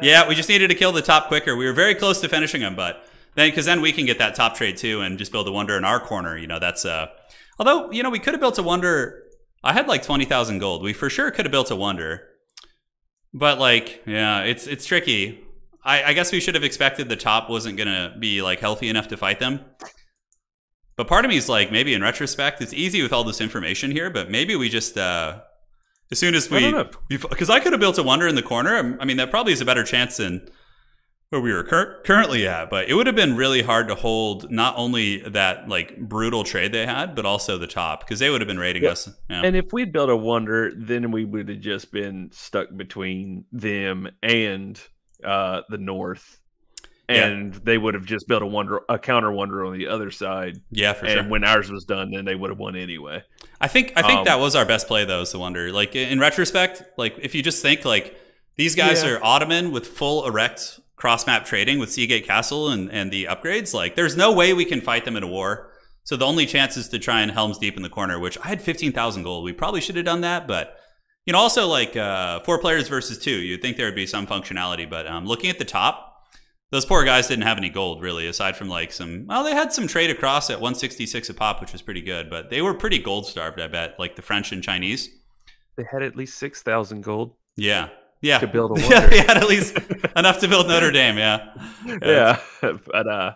Yeah. we just needed to kill the top quicker. We were very close to finishing them, but then because then we can get that top trade too and just build a wonder in our corner. You know, that's uh. Although you know we could have built a wonder. I had like twenty thousand gold. We for sure could have built a wonder. But like, yeah, it's it's tricky. I, I guess we should have expected the top wasn't gonna be like healthy enough to fight them. But part of me is like, maybe in retrospect, it's easy with all this information here, but maybe we just uh as soon as we, because I could have built a wonder in the corner. I mean, that probably is a better chance than where we were cur- currently at. But it would have been really hard to hold not only that like brutal trade they had, but also the top because they would have been raiding Yeah. us. Yeah. And if we'd built a wonder, then we would have just been stuck between them and uh, the North, Yeah. and they would have just built a wonder, a counter wonder on the other side. yeah, for sure. and sure. when ours was done, then they would have won anyway. I think I think Um, that was our best play though. Is the wonder like in retrospect, like if you just think like these guys Yeah. are Ottoman with full erect cross map trading with Seagate Castle and and the upgrades. Like there's no way we can fight them in a war. So the only chance is to try and Helms Deep in the corner, which I had fifteen thousand gold. We probably should have done that, but you know, also like uh, four players versus two, you'd think there would be some functionality. But um, looking at the top, those poor guys didn't have any gold really, aside from like some. Well, they had some trade across at 166 a pop, which was pretty good, but they were pretty gold starved. I bet, like the French and Chinese. They had at least six thousand gold. Yeah, yeah. To build a yeah, they had at least enough to build Notre Dame. Yeah, Yeah, but uh,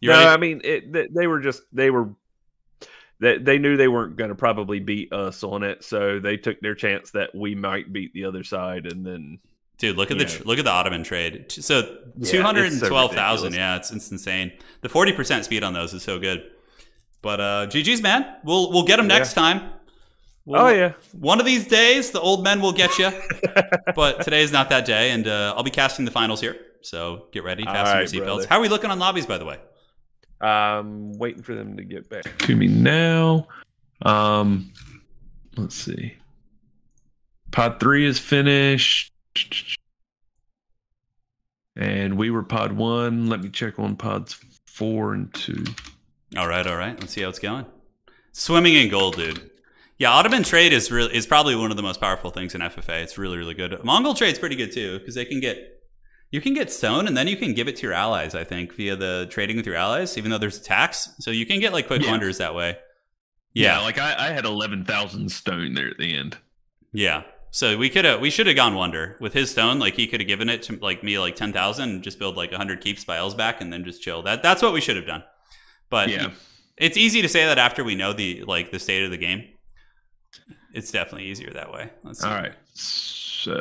You no, ready? I mean it, they, they were just they were. They, they knew they weren't going to probably beat us on it, so they took their chance that we might beat the other side, and then Dude, look at the Yeah. tr- look at the Ottoman trade. So it's two so hundred and twelve thousand. ridiculous. yeah, it's, it's insane. The forty percent speed on those is so good. But uh, GG's man, we'll we'll get them Yeah. next time. We'll- oh yeah, One of these days, the old men will get you. but today is not that day, and uh, I'll be casting the finals here. So get ready, fasten All your seatbelts. How are we looking on lobbies, by the way? I'm waiting for them to get back to me now. Um, let's see. Pod three is finished, and we were pod one. Let me check on pods four and two. All right, all right. Let's see how it's going. Swimming in gold, dude. Yeah, Ottoman trade is really is probably one of the most powerful things in FFA. It's really really good. Mongol trade's pretty good too because they can get you can get stone and then you can give it to your allies. I think via the trading with your allies, even though there's a tax, so you can get like quick Yeah. wonders that way. Yeah, like I, I had eleven thousand stone there at the end. yeah. So we could have we should have gone wonder with his stone. Like he could have given it to like me like ten thousand and just build like hundred keeps by Elsbach and then just chill. That that's what we should have done. But Yeah. it's easy to say that after we know the like the state of the game. It's definitely easier that way. Let's see. All right. So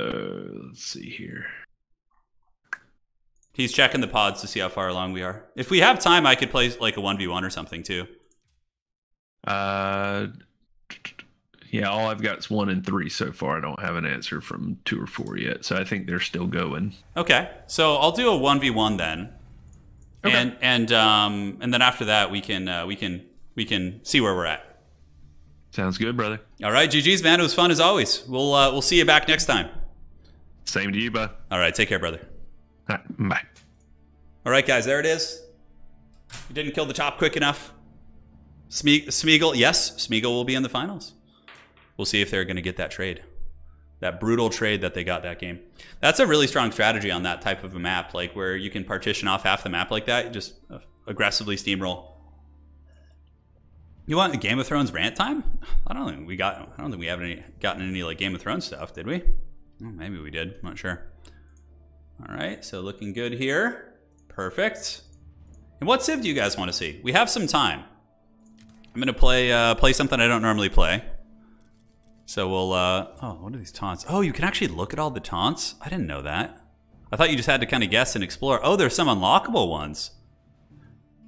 let's see here. He's checking the pods to see how far along we are. If we have time, I could play like a one v one or something too. Uh, yeah, all I've got is one and three so far. I don't have an answer from two or four yet, so I think they're still going. Okay, so I'll do a one v one then, and and um and then after that we can uh, we can we can see where we're at. Sounds good, brother. All right, GG's man, it was fun as always. We'll uh, we'll see you back next time. Same to you, bud. All right, take care, brother. All right, bye. All right, guys, there it is. You didn't kill the top quick enough. Sme- Smeagol, yes, Smeagol will be in the finals. We'll see if they're going to get that trade. That brutal trade that they got that game. That's a really strong strategy on that type of a map, like where you can partition off half the map like that, just aggressively steamroll. You want a Game of Thrones rant time? I don't think we got. I don't think we have any gotten any like Game of Thrones stuff, did we? Oh, maybe we did. I'm not sure. All right, so looking good here. Perfect. And what civ do you guys want to see? We have some time. I'm gonna play uh, play something I don't normally play. So we'll. Uh, oh, what are these taunts? Oh, you can actually look at all the taunts. I didn't know that. I thought you just had to kind of guess and explore. Oh, there's some unlockable ones.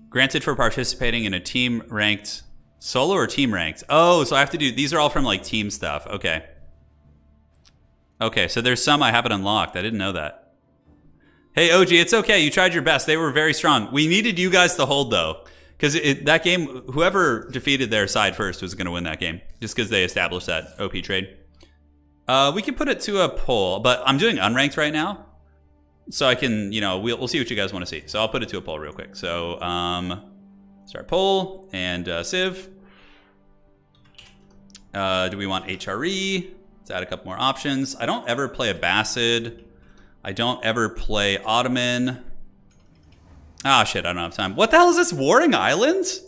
Granted for participating in a team ranked solo or team ranked. Oh, so I have to do. These are all from like team stuff. Okay. Okay, so there's some I haven't unlocked. I didn't know that. Hey, OG, it's okay. You tried your best. They were very strong. We needed you guys to hold, though. Because that game, whoever defeated their side first was going to win that game. Just because they established that OP trade. Uh, we can put it to a poll, but I'm doing unranked right now. So I can, you know, we'll, we'll see what you guys want to see. So I'll put it to a poll real quick. So, um, start poll and uh, Civ. Uh, do we want HRE? Let's add a couple more options. I don't ever play Abbasid. I don't ever play Ottoman. Ah, shit, I don't have time. What the hell is this? Warring Islands?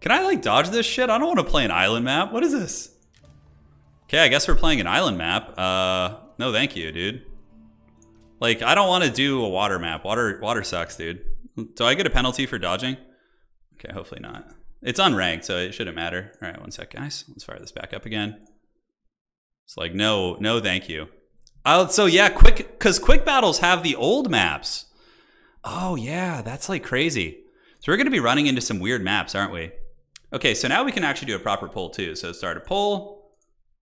Can I, like, dodge this shit? I don't want to play an island map. What is this? Okay, I guess we're playing an island map. Uh, no thank you, dude. Like, I don't want to do a water map. Water water sucks, dude. Do I get a penalty for dodging? Okay, hopefully not. It's unranked, so it shouldn't matter. All right, one sec, guys. Let's fire this back up again. It's like, no, no thank you. Oh, so yeah, quick, because quick battles have the old maps. Oh, yeah, that's like crazy. So we're going to be running into some weird maps, aren't we? Okay, so now we can actually do a proper poll too. So start a poll.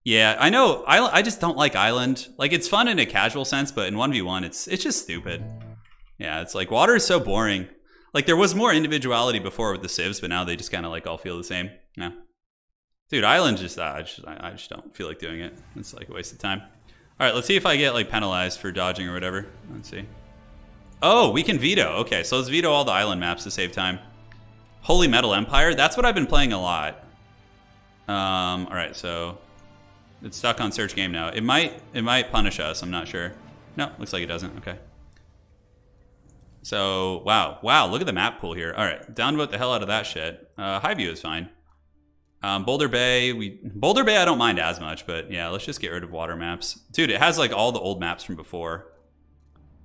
Yeah, I know. I, I just don't like Island. Like, it's fun in a casual sense, but in 1v1, it's it's just stupid. Yeah, it's like water is so boring. Like, there was more individuality before with the civs, but now they just kind of like all feel the same. Yeah. Dude, Island just, uh, I just, I just don't feel like doing it. It's like a waste of time. All right, let's see if I get like penalized for dodging or whatever. Let's see. Oh, we can veto. Okay, so let's veto all the island maps to save time. Holy Metal Empire. That's what I've been playing a lot. Um, all right, so it's stuck on search game now. It might it might punish us. I'm not sure. No, looks like it doesn't. Okay. So wow, wow, look at the map pool here. All right, downvote the hell out of that shit. Uh, high view is fine. Um, Boulder Bay, we Boulder Bay I don't mind as much, but yeah, let's just get rid of water maps. Dude, it has like all the old maps from before.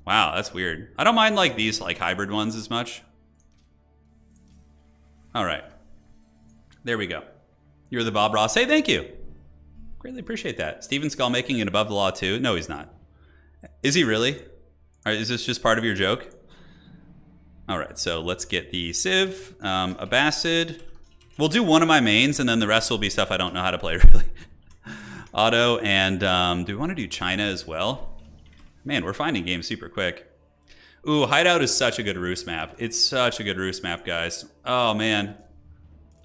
Wow, that's weird. I don't mind like these like hybrid ones as much. All right. There we go. You're the Bob Ross. Hey, thank you. Greatly appreciate that. Steven Skull making it above the law too? No, he's not. Is he really? All right, is this just part of your joke? All right, so let's get the Civ, um, Abbasid. We'll do one of my mains, and then the rest will be stuff I don't know how to play, really. Auto, and um, do we want to do China as well? Man, we're finding games super quick. Ooh, Hideout is such a good Rus map. It's such a good Rus map, guys. Oh, man.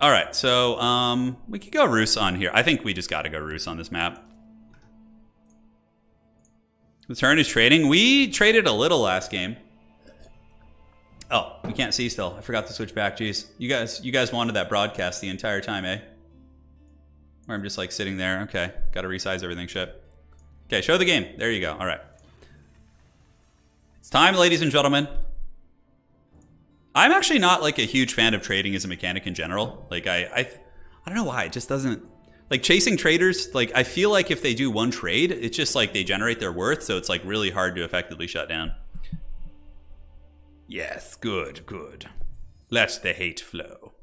All right, so um, we could go Rus on here. I think we just got to go Rus on this map. The turn is trading. We traded a little last game. Oh, we can't see still. I forgot to switch back. Jeez, you guys, you guys wanted that broadcast the entire time, eh? Where I'm just like sitting there. Okay, got to resize everything. Shit. Okay, show the game. There you go. All right. It's time, ladies and gentlemen. I'm actually not like a huge fan of trading as a mechanic in general. Like I, I, I don't know why. It just doesn't like chasing traders. Like I feel like if they do one trade, it's just like they generate their worth. So it's like really hard to effectively shut down. Yes, good, good. Let the hate flow.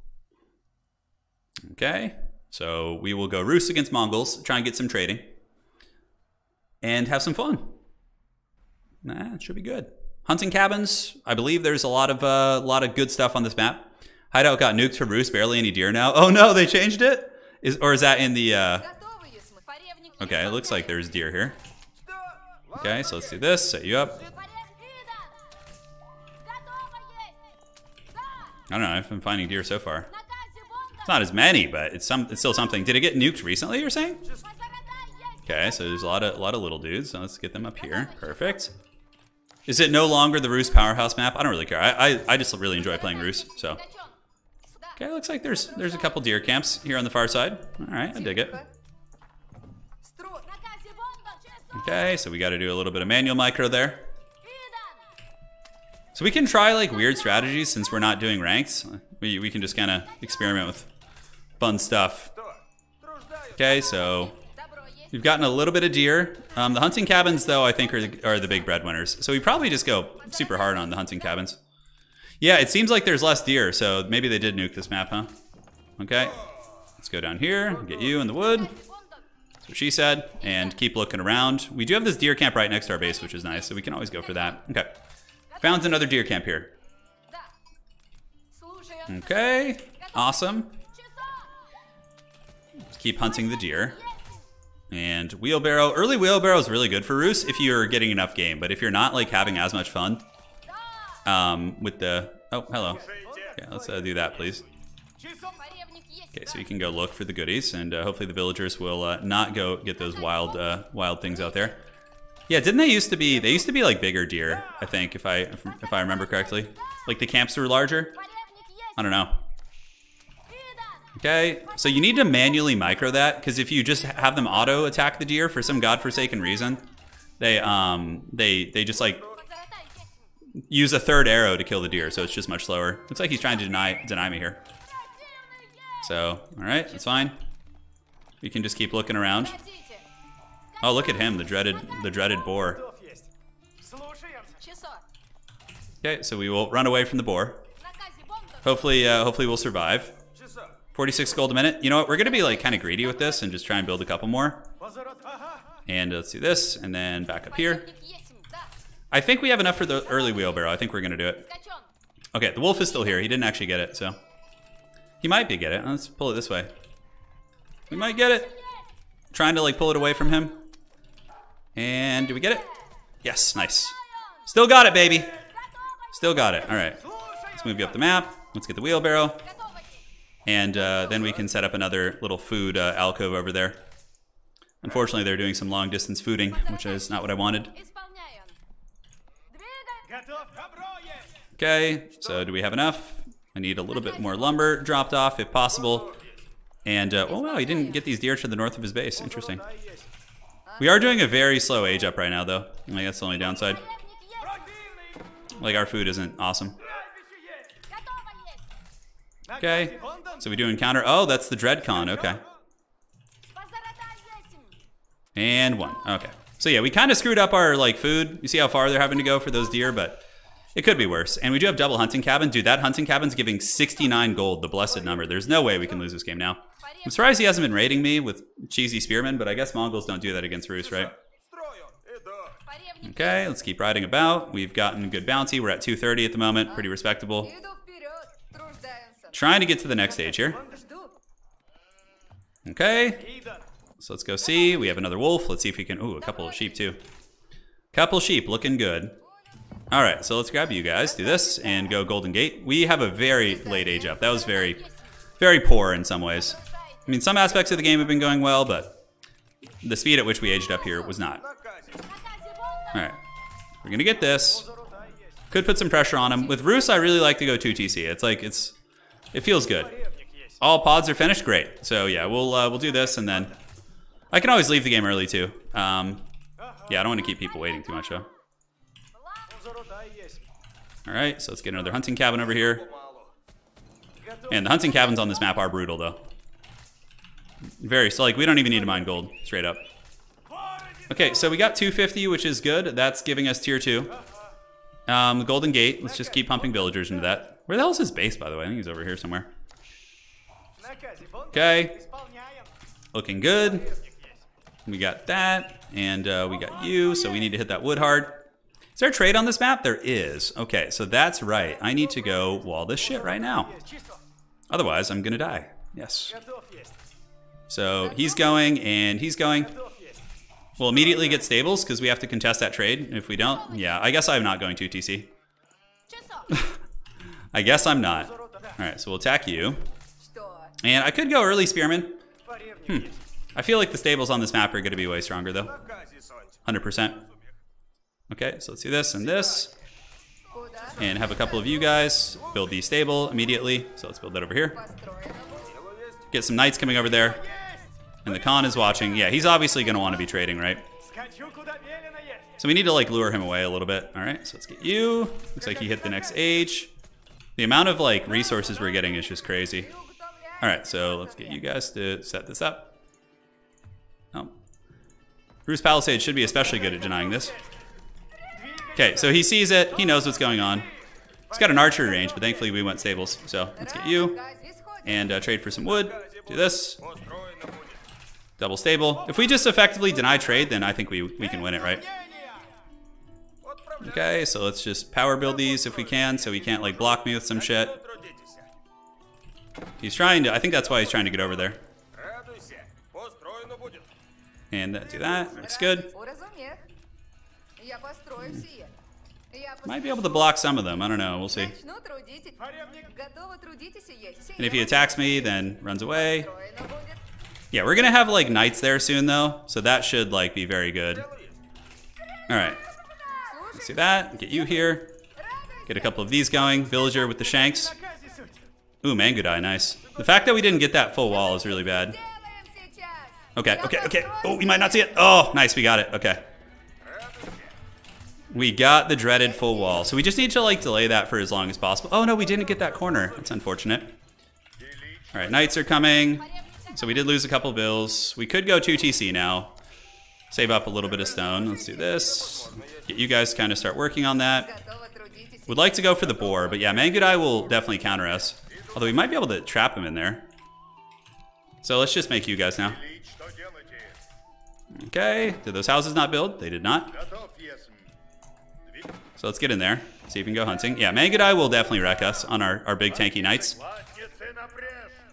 Okay, so we will go Rus against Mongols, try and get some trading, and have some fun. Nah, it should be good. Hunting cabins. I believe there's a lot of a uh, lot of good stuff on this map. Hideout got nuked for Rus. Barely any deer now. Oh no, they changed it. Is or is that in the? Uh... Okay, it looks like there's deer here. Okay, so let's do this. Set you up. I don't know. I've been finding deer so far. It's not as many, but it's some. It's still something. Did it get nuked recently? You're saying? Okay, so there's a lot of a lot of little dudes. So let's get them up here. Perfect. Is it no longer the Rus powerhouse map? I don't really care. I, I, I just really enjoy playing Roos. So okay, looks like there's there's a couple deer camps here on the far side. All right, I dig it. Okay, so we got to do a little bit of manual micro there. So we can try like weird strategies since we're not doing ranks. We, we can just kind of experiment with fun stuff. Okay, so we've gotten a little bit of deer. Um, the hunting cabins, though, I think are the, are the big breadwinners. So we probably just go super hard on the hunting cabins. Yeah, it seems like there's less deer, so maybe they did nuke this map, huh? Okay, let's go down here, get you in the wood. That's what she said, and keep looking around. We do have this deer camp right next to our base, which is nice, so we can always go for that. Okay, found another deer camp here. Okay, awesome. Keep hunting the deer. And wheelbarrow. Early wheelbarrow is really good for Rus if you're getting enough game, but if you're not like having as much fun um, with the... Oh, hello. Yeah, let's uh, do that, please. Okay, so you can go look for the goodies, and uh, hopefully the villagers will uh, not go get those wild, uh, wild things out there. Yeah, didn't they used to be? They used to be like bigger deer, I think, if I if I remember correctly. Like the camps were larger. I don't know. Okay, so you need to manually micro that because if you just have them auto attack the deer for some godforsaken reason, they um they they just like use a third arrow to kill the deer, so it's just much slower. Looks like he's trying to deny deny me here. So, all right, that's fine. We can just keep looking around. Oh, look at him, the dreaded the dreaded boar. Okay, so we will run away from the boar. Hopefully, uh, hopefully we'll survive. 46 gold a minute. You know what? We're gonna be like kind of greedy with this and just try and build a couple more. And uh, let's do this, and then back up here. I think we have enough for the early wheelbarrow. I think we're gonna do it. Okay, the wolf is still here. He didn't actually get it, so he might be get it. Let's pull it this way. We might get it. Trying to like pull it away from him. And do we get it? Yes, nice. Still got it, baby. Still got it. All right. Let's move you up the map. Let's get the wheelbarrow. And uh, then we can set up another little food uh, alcove over there. Unfortunately, they're doing some long distance fooding, which is not what I wanted. Okay, so do we have enough? I need a little bit more lumber dropped off if possible. And, uh, oh wow, he didn't get these deer to the north of his base. Interesting. We are doing a very slow age up right now, though. Like, that's the only downside. Like, our food isn't awesome. Okay, so we do encounter. Oh, that's the Dreadcon. Okay. And one. Okay. So yeah, we kind of screwed up our like food. You see how far they're having to go for those deer, but it could be worse. And we do have double hunting cabin. Dude, that hunting cabin's giving 69 gold, the blessed number. There's no way we can lose this game now. I'm surprised he hasn't been raiding me with cheesy spearmen, but I guess Mongols don't do that against Rus, right? Okay, let's keep riding about. We've gotten good bounty. We're at 230 at the moment. Pretty respectable. Trying to get to the next stage here. Okay. So let's go see. We have another wolf. Let's see if we can... Ooh, a couple of sheep too. Couple sheep looking good. All right, so let's grab you guys, do this, and go Golden Gate. We have a very late age up. That was very, very poor in some ways. I mean, some aspects of the game have been going well, but the speed at which we aged up here was not. All right, we're gonna get this. Could put some pressure on him. With Rus, I really like to go 2TC. It's like, it's, it feels good. All pods are finished, great. So yeah, we'll uh, we'll do this, and then I can always leave the game early too. Um, yeah, I don't want to keep people waiting too much though. All right, so let's get another hunting cabin over here. And the hunting cabins on this map are brutal though. Very, so like we don't even need to mine gold, straight up. Okay, so we got 250, which is good. That's giving us tier two. Um, the Golden Gate, let's just keep pumping villagers into that. Where the hell is his base, by the way? I think he's over here somewhere. Okay. Looking good. We got that, and uh, we got you, so we need to hit that wood hard. Is there a trade on this map? There is. Okay, so that's right. I need to go wall this shit right now. Otherwise, I'm gonna die. Yes. So he's going, and he's going. We'll immediately get stables, because we have to contest that trade. If we don't, yeah, I guess I'm not going to, TC. I guess I'm not. All right, so we'll attack you. And I could go early Spearman. Hmm. I feel like the stables on this map are going to be way stronger, though. 100%. Okay, so let's do this and this. And have a couple of you guys build the stable immediately. So let's build that over here. Get some knights coming over there. And the Khan is watching. Yeah, he's obviously going to want to be trading, right? So we need to, like, lure him away a little bit. All right, so let's get you. Looks like he hit the next age. The amount of like resources we're getting is just crazy. All right, so let's get you guys to set this up. Oh. Rus Palisade should be especially good at denying this. Okay, so he sees it. He knows what's going on. He's got an archery range, but thankfully we went stables. So let's get you and uh, trade for some wood. Do this. Double stable. If we just effectively deny trade, then I think we, we can win it, right? Okay, so let's just power build these if we can, so he can't like block me with some shit. He's trying to, I think that's why he's trying to get over there. And do that, looks good. Might be able to block some of them, I don't know, we'll see. And if he attacks me, then runs away. Yeah, we're gonna have like knights there soon though, so that should like be very good. Alright, See that? Get you here. Get a couple of these going. Villager with the shanks. Ooh, Mangudai, nice. The fact that we didn't get that full wall is really bad. Okay, okay, okay. Oh, we might not see it. Oh, nice, we got it. Okay. We got the dreaded full wall. So we just need to, like, delay that for as long as possible. Oh, no, we didn't get that corner. That's unfortunate. All right, knights are coming. So we did lose a couple bills. We could go 2 TC now. Save up a little bit of stone. Let's do this you guys kind of start working on that. Would like to go for the boar, but yeah, Mangudai will definitely counter us. Although we might be able to trap him in there. So let's just make you guys now. Okay, did those houses not build? They did not. So let's get in there, see if we can go hunting. Yeah, Mangudai will definitely wreck us on our, our big tanky knights.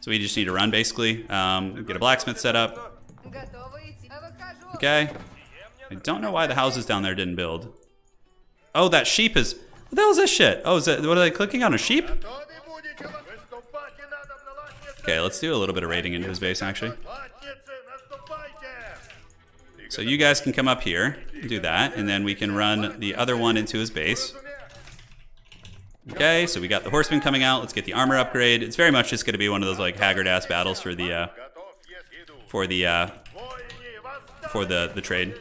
So we just need to run, basically. Um, get a blacksmith set up. Okay. I don't know why the houses down there didn't build. Oh, that sheep is... What the hell is this shit? Oh, is that... What are they clicking on? A sheep? Okay, let's do a little bit of raiding into his base, actually. So you guys can come up here do that, and then we can run the other one into his base. Okay, so we got the horseman coming out. Let's get the armor upgrade. It's very much just going to be one of those like haggard-ass battles for the uh, for the uh, for the the trade.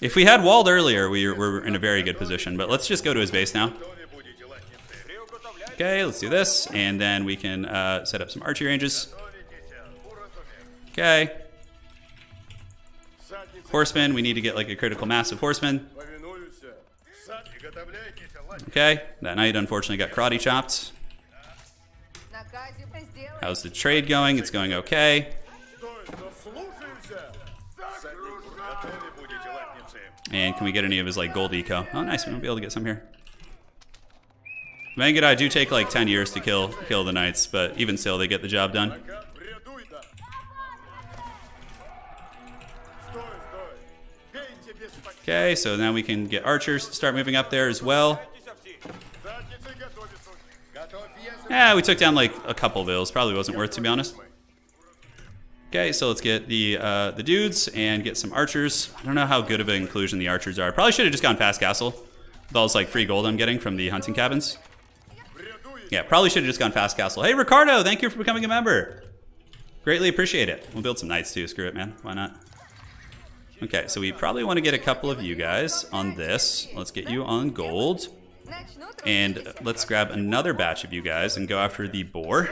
If we had walled earlier, we were in a very good position, but let's just go to his base now. Okay, let's do this, and then we can uh, set up some archery ranges. Okay. Horsemen, we need to get like a critical mass of horsemen. Okay, that knight unfortunately got karate chopped. How's the trade going? It's going okay. And can we get any of his like gold eco? Oh, nice. we'll be able to get some here. Mangudai do take like 10 years to kill kill the knights, but even still, they get the job done. Okay, so now we can get archers start moving up there as well. Yeah, we took down like a couple villas. Probably wasn't worth, to be honest. Okay, so let's get the uh, the dudes and get some archers. I don't know how good of an inclusion the archers are. Probably should have just gone fast castle with all this like free gold I'm getting from the hunting cabins. Yeah, probably should have just gone fast castle. Hey, Ricardo, thank you for becoming a member. Greatly appreciate it. We'll build some knights too. Screw it, man. Why not? Okay, so we probably want to get a couple of you guys on this. Let's get you on gold. And let's grab another batch of you guys and go after the boar.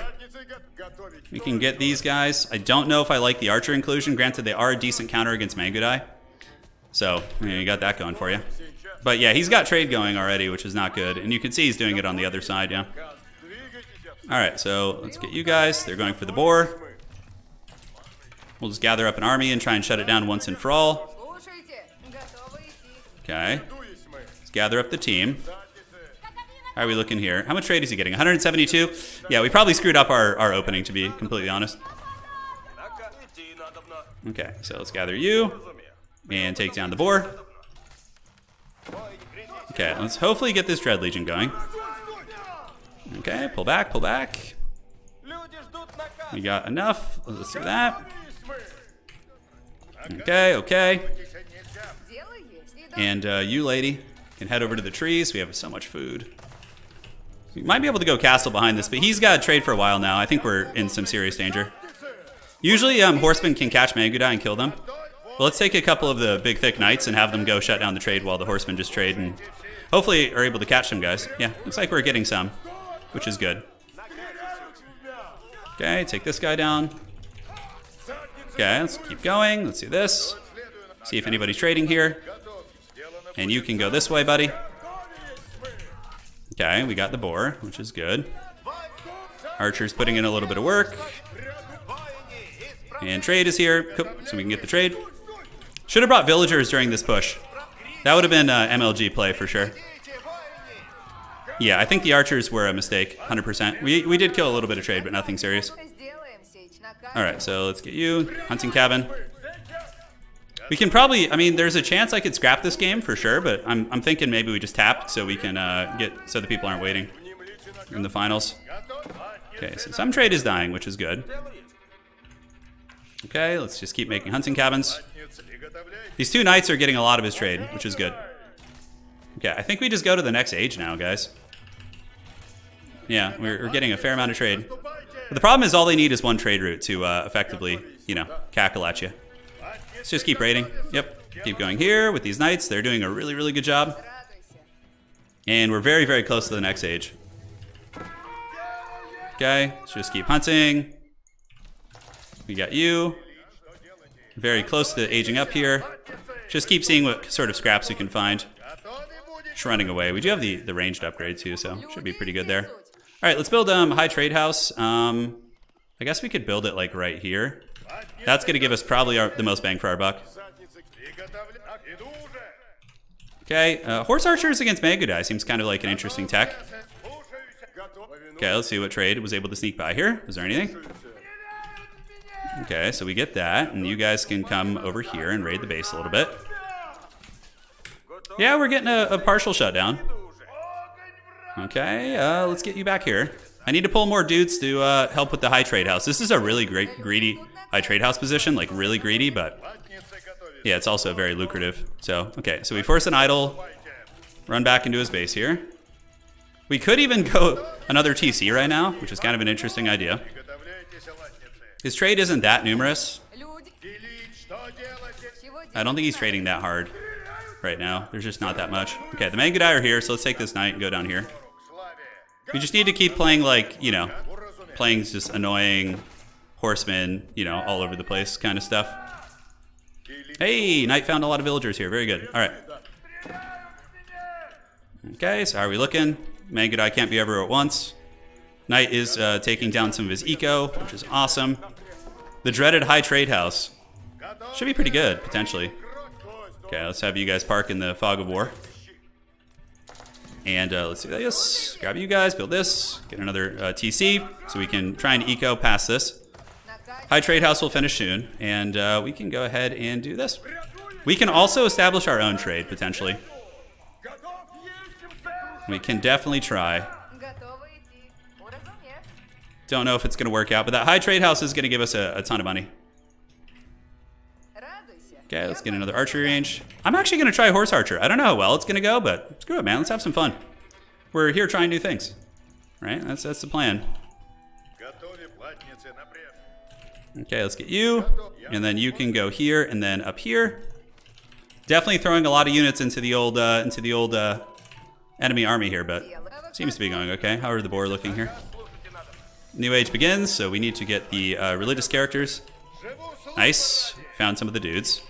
We can get these guys. I don't know if I like the archer inclusion. Granted, they are a decent counter against Mangudai. So, you, know, you got that going for you. But yeah, he's got trade going already, which is not good. And you can see he's doing it on the other side, yeah. All right, so let's get you guys. They're going for the boar. We'll just gather up an army and try and shut it down once and for all. Okay. Let's gather up the team. How are we looking here? How much trade is he getting? 172? Yeah, we probably screwed up our, our opening, to be completely honest. Okay, so let's gather you and take down the boar. Okay, let's hopefully get this Dread Legion going. Okay, pull back, pull back. We got enough. Let's do that. Okay, okay. And uh, you, lady, can head over to the trees. We have so much food. Might be able to go castle behind this, but he's got to trade for a while now. I think we're in some serious danger. Usually, um, horsemen can catch Mangudai and kill them. But let's take a couple of the big, thick knights and have them go shut down the trade while the horsemen just trade and hopefully are able to catch some guys. Yeah, looks like we're getting some, which is good. Okay, take this guy down. Okay, let's keep going. Let's do this. See if anybody's trading here. And you can go this way, buddy. Okay, we got the boar, which is good. Archer's putting in a little bit of work. And trade is here, cool. so we can get the trade. Should have brought villagers during this push. That would have been uh, MLG play for sure. Yeah, I think the archers were a mistake, 100%. We, we did kill a little bit of trade, but nothing serious. All right, so let's get you. Hunting cabin. We can probably, I mean, there's a chance I could scrap this game for sure, but I'm, I'm thinking maybe we just tap so we can uh, get so the people aren't waiting in the finals. Okay, so some trade is dying, which is good. Okay, let's just keep making hunting cabins. These two knights are getting a lot of his trade, which is good. Okay, I think we just go to the next age now, guys. Yeah, we're, we're getting a fair amount of trade. But the problem is all they need is one trade route to uh, effectively, you know, cackle at you. Let's just keep raiding. Yep. Keep going here with these knights. They're doing a really, really good job. And we're very, very close to the next age. Okay, let's just keep hunting. We got you. Very close to aging up here. Just keep seeing what sort of scraps we can find. Just running away. We do have the, the ranged upgrade too, so should be pretty good there. All right, let's build um, high trade house. Um, I guess we could build it like right here. That's going to give us probably our, the most bang for our buck. Okay, uh, Horse Archers against Mangudai seems kind of like an interesting tech. Okay, let's see what trade was able to sneak by here. Is there anything? Okay, so we get that, and you guys can come over here and raid the base a little bit. Yeah, we're getting a, a partial shutdown. Okay, uh, let's get you back here. I need to pull more dudes to uh, help with the high trade house. This is a really great greedy high trade house position, like really greedy, but yeah, it's also very lucrative. So, okay, so we force an idle, run back into his base here. We could even go another TC right now, which is kind of an interesting idea. His trade isn't that numerous. I don't think he's trading that hard right now. There's just not that much. Okay, the Mangudai are here, so let's take this knight and go down here. We just need to keep playing like, you know, playing just annoying horsemen, you know, all over the place kind of stuff. Hey, Knight found a lot of villagers here. Very good. All right. Okay, so how are we looking? Mangudai can't be everywhere at once. Knight is uh, taking down some of his eco, which is awesome. The dreaded high trade house. Should be pretty good, potentially. Okay, let's have you guys park in the fog of war. And uh, let's do this. Grab you guys, build this, get another uh, TC so we can try and eco past this. High trade house will finish soon, and uh, we can go ahead and do this. We can also establish our own trade, potentially. We can definitely try. Don't know if it's going to work out, but that high trade house is going to give us a, a ton of money. Okay, let's get another archery range. I'm actually going to try horse archer. I don't know how well it's going to go, but screw it, man. Let's have some fun. We're here trying new things, right? That's that's the plan. Okay, let's get you. And then you can go here and then up here. Definitely throwing a lot of units into the old uh, into the old uh, enemy army here, but seems to be going okay. How are the boar looking here? New age begins, so we need to get the uh, religious characters. Nice. Found some of the dudes.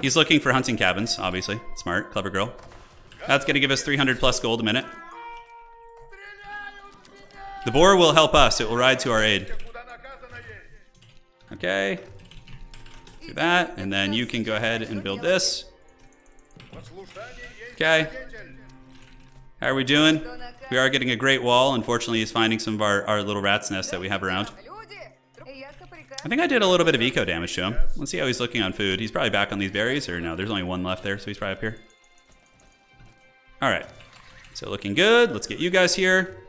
He's looking for hunting cabins, obviously. Smart, clever girl. That's going to give us 300 plus gold a minute. The boar will help us. It will ride to our aid. Okay. Do that, and then you can go ahead and build this. Okay. How are we doing? We are getting a great wall. Unfortunately, he's finding some of our, our little rat's nests that we have around. I think I did a little bit of eco damage to him. Let's see how he's looking on food. He's probably back on these berries, or no, there's only one left there, so he's probably up here. All right, so looking good. Let's get you guys here.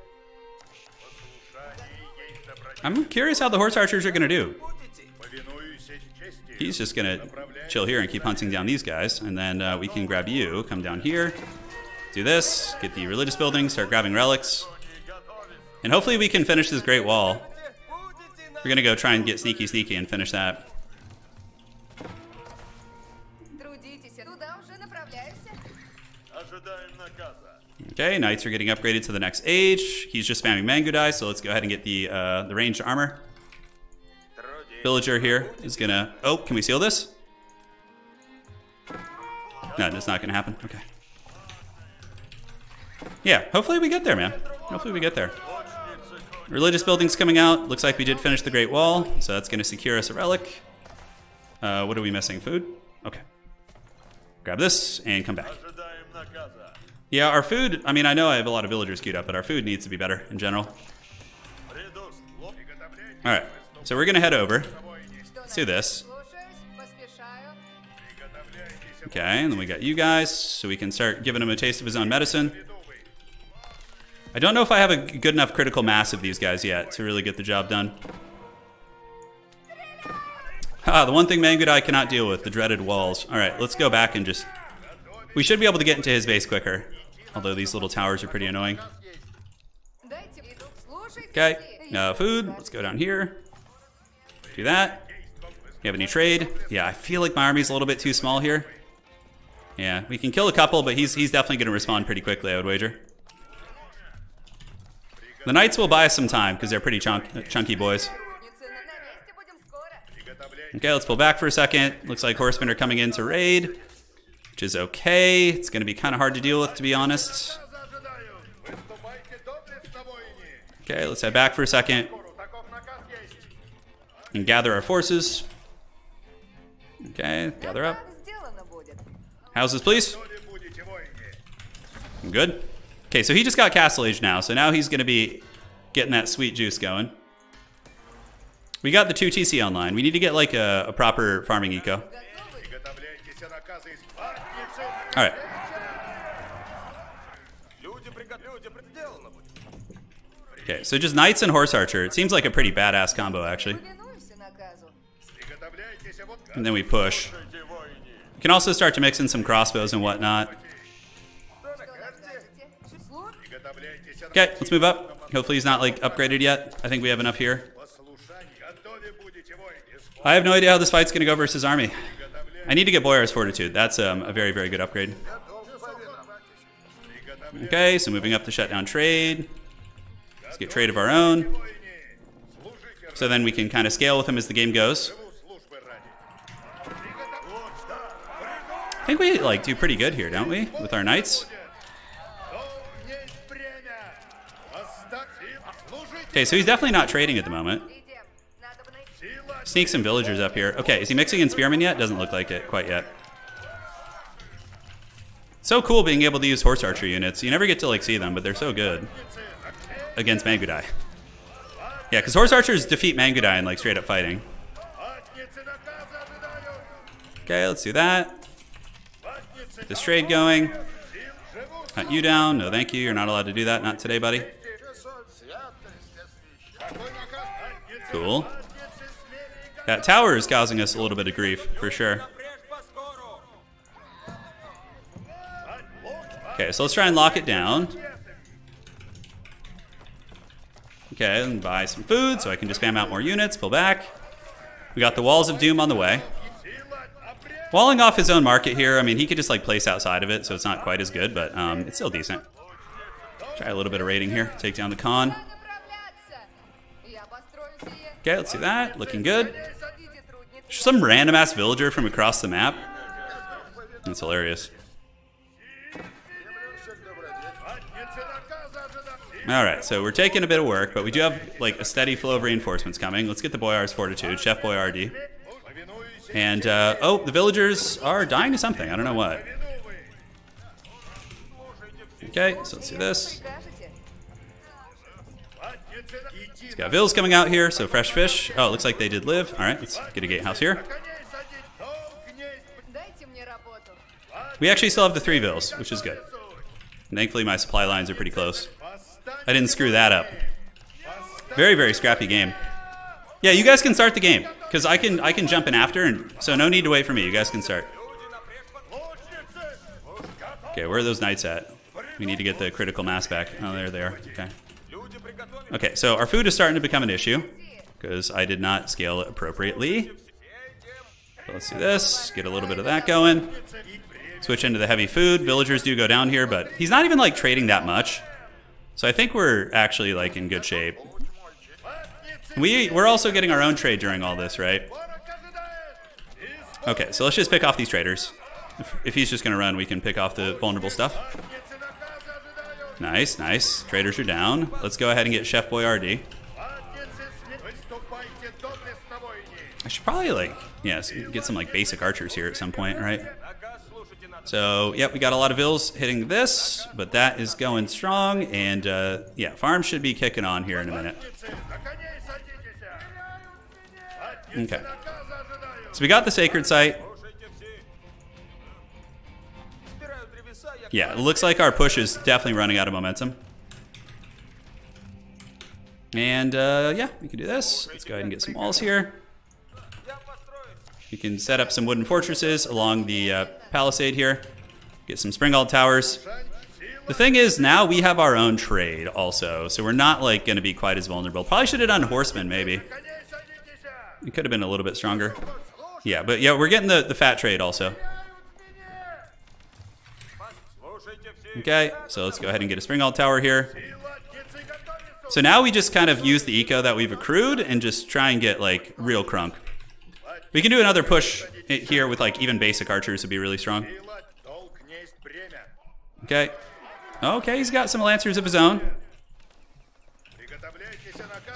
I'm curious how the horse archers are gonna do. He's just gonna chill here and keep hunting down these guys, and then uh, we can grab you, come down here, do this, get the religious building, start grabbing relics, and hopefully we can finish this Great Wall. We're gonna go try and get sneaky sneaky and finish that. Okay, knights are getting upgraded to the next age. He's just spamming mangudai, so let's go ahead and get the uh, the ranged armor villager here is gonna... Oh, can we seal this? No, that's not gonna happen. Okay. Yeah, hopefully we get there, man. Hopefully we get there. Religious buildings coming out. Looks like we did finish the Great Wall, so that's gonna secure us a relic. Uh, what are we missing? Food? Okay. Grab this and come back. Yeah, our food, I mean, I know I have a lot of villagers queued up, but our food needs to be better in general. All right. So we're going to head over. Let's do this. Okay, and then we got you guys, so we can start giving him a taste of his own medicine. I don't know if I have a good enough critical mass of these guys yet to really get the job done. Ah, the one thing Mangudai cannot deal with, the dreaded walls. All right, let's go back and just... We should be able to get into his base quicker. Although these little towers are pretty annoying. Okay, uh, food. Let's go down here. Do that. You have a new trade. Yeah, I feel like my army's a little bit too small here. Yeah, we can kill a couple, but he's, he's definitely going to respond pretty quickly, I would wager. The knights will buy us some time, because they're pretty chunk chunky boys. Okay, let's pull back for a second. Looks like horsemen are coming in to raid, which is okay. It's going to be kind of hard to deal with, to be honest. Okay, let's head back for a second and gather our forces. Okay, gather up. Houses, please. Good. Okay, so he just got Castle Age now, so now he's going to be getting that sweet juice going. We got the 2 TC online. We need to get, like, a, a proper farming eco. Alright. Okay, so just knights and horse archer. It seems like a pretty badass combo, actually and then we push. You can also start to mix in some crossbows and whatnot. Okay, let's move up. Hopefully he's not like upgraded yet. I think we have enough here. I have no idea how this fight's gonna go versus army. I need to get Boyar's Fortitude. That's um, a very, very good upgrade. Okay, so moving up to shut down trade. Let's get trade of our own. So then we can kind of scale with him as the game goes. I think we like do pretty good here, don't we? With our knights. Okay, so he's definitely not trading at the moment. Sneak some villagers up here. Okay, is he mixing in spearmen yet? Doesn't look like it quite yet. So cool being able to use horse archer units. You never get to like see them, but they're so good against Mangudai. Yeah, because horse archers defeat Mangudai in like straight up fighting. Okay, let's do that. This trade going. Cut you down. No, thank you. You're not allowed to do that. Not today, buddy. Cool. That tower is causing us a little bit of grief, for sure. Okay, so let's try and lock it down. Okay, and buy some food so I can just spam out more units. Pull back. We got the Walls of Doom on the way. Walling off his own market here. I mean, he could just like place outside of it, so it's not quite as good, but um, it's still decent. Try a little bit of raiding here. Take down the con. Okay, let's do that. Looking good. Some random ass villager from across the map. That's hilarious. All right, so we're taking a bit of work, but we do have like a steady flow of reinforcements coming. Let's get the Boyar's Fortitude, Chef Boyardee. And, uh, oh, the villagers are dying to something. I don't know what. Okay, so let's do this. It's got Vills coming out here, so fresh fish. Oh, looks like they did live. All right, let's get a gatehouse here. We actually still have the three Vills, which is good. And thankfully, my supply lines are pretty close. I didn't screw that up. Very, very scrappy game. Yeah, you guys can start the game because I can I can jump in after, and so no need to wait for me. You guys can start. Okay, where are those knights at? We need to get the critical mass back. Oh, there they are. Okay. Okay, so our food is starting to become an issue because I did not scale it appropriately. So let's do this. Get a little bit of that going. Switch into the heavy food. Villagers do go down here, but he's not even like trading that much. So I think we're actually like in good shape. We we're also getting our own trade during all this, right? Okay, so let's just pick off these traders. If, if he's just gonna run, we can pick off the vulnerable stuff. Nice, nice. Traders are down. Let's go ahead and get Chef Boyardee. I should probably like, yes, get some like basic archers here at some point, right? So, yep, we got a lot of vills hitting this, but that is going strong, and uh, yeah, farm should be kicking on here in a minute. Okay. So we got the sacred site. Yeah, it looks like our push is definitely running out of momentum. And uh, yeah, we can do this. Let's go ahead and get some walls here. We can set up some wooden fortresses along the uh, palisade here. Get some springald towers. The thing is, now we have our own trade also, so we're not like going to be quite as vulnerable. Probably should have done horsemen, maybe. It could have been a little bit stronger. Yeah, but yeah, we're getting the, the fat trade also. Okay, so let's go ahead and get a spring springald tower here. So now we just kind of use the eco that we've accrued and just try and get like real crunk. We can do another push here with like even basic archers would be really strong. Okay. Okay, he's got some lancers of his own.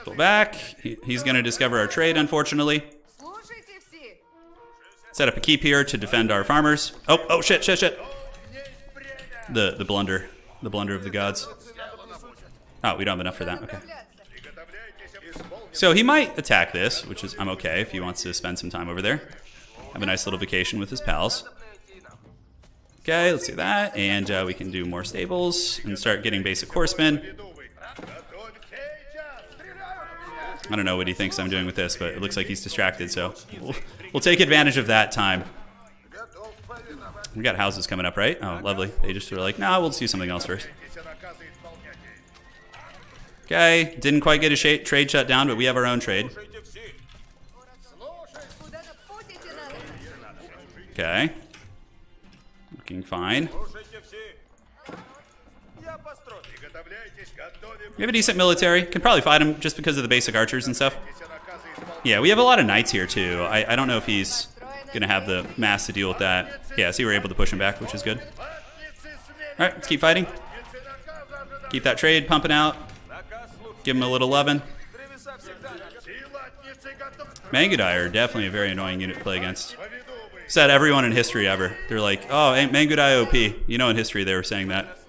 Go back. He, he's going to discover our trade, unfortunately. Set up a keep here to defend our farmers. Oh, oh, shit, shit, shit. The, the blunder. The blunder of the gods. Oh, we don't have enough for that. Okay. So he might attack this, which is I'm okay if he wants to spend some time over there. Have a nice little vacation with his pals. Okay, let's do that. And uh, we can do more stables and start getting basic horsemen. I don't know what he thinks I'm doing with this, but it looks like he's distracted, so we'll, we'll take advantage of that time. We got houses coming up, right? Oh, lovely. They just were like, nah, we'll just do something else first. Okay, didn't quite get a trade shut down, but we have our own trade. Okay. Looking fine. We have a decent military. Can probably fight him just because of the basic archers and stuff. Yeah, we have a lot of knights here, too. I, I don't know if he's going to have the mass to deal with that. Yeah, see, so we're able to push him back, which is good. All right, let's keep fighting. Keep that trade pumping out. Give him a little loving. Mangudai are definitely a very annoying unit to play against. Said everyone in history ever. They're like, oh, Mangudai OP. You know in history they were saying that.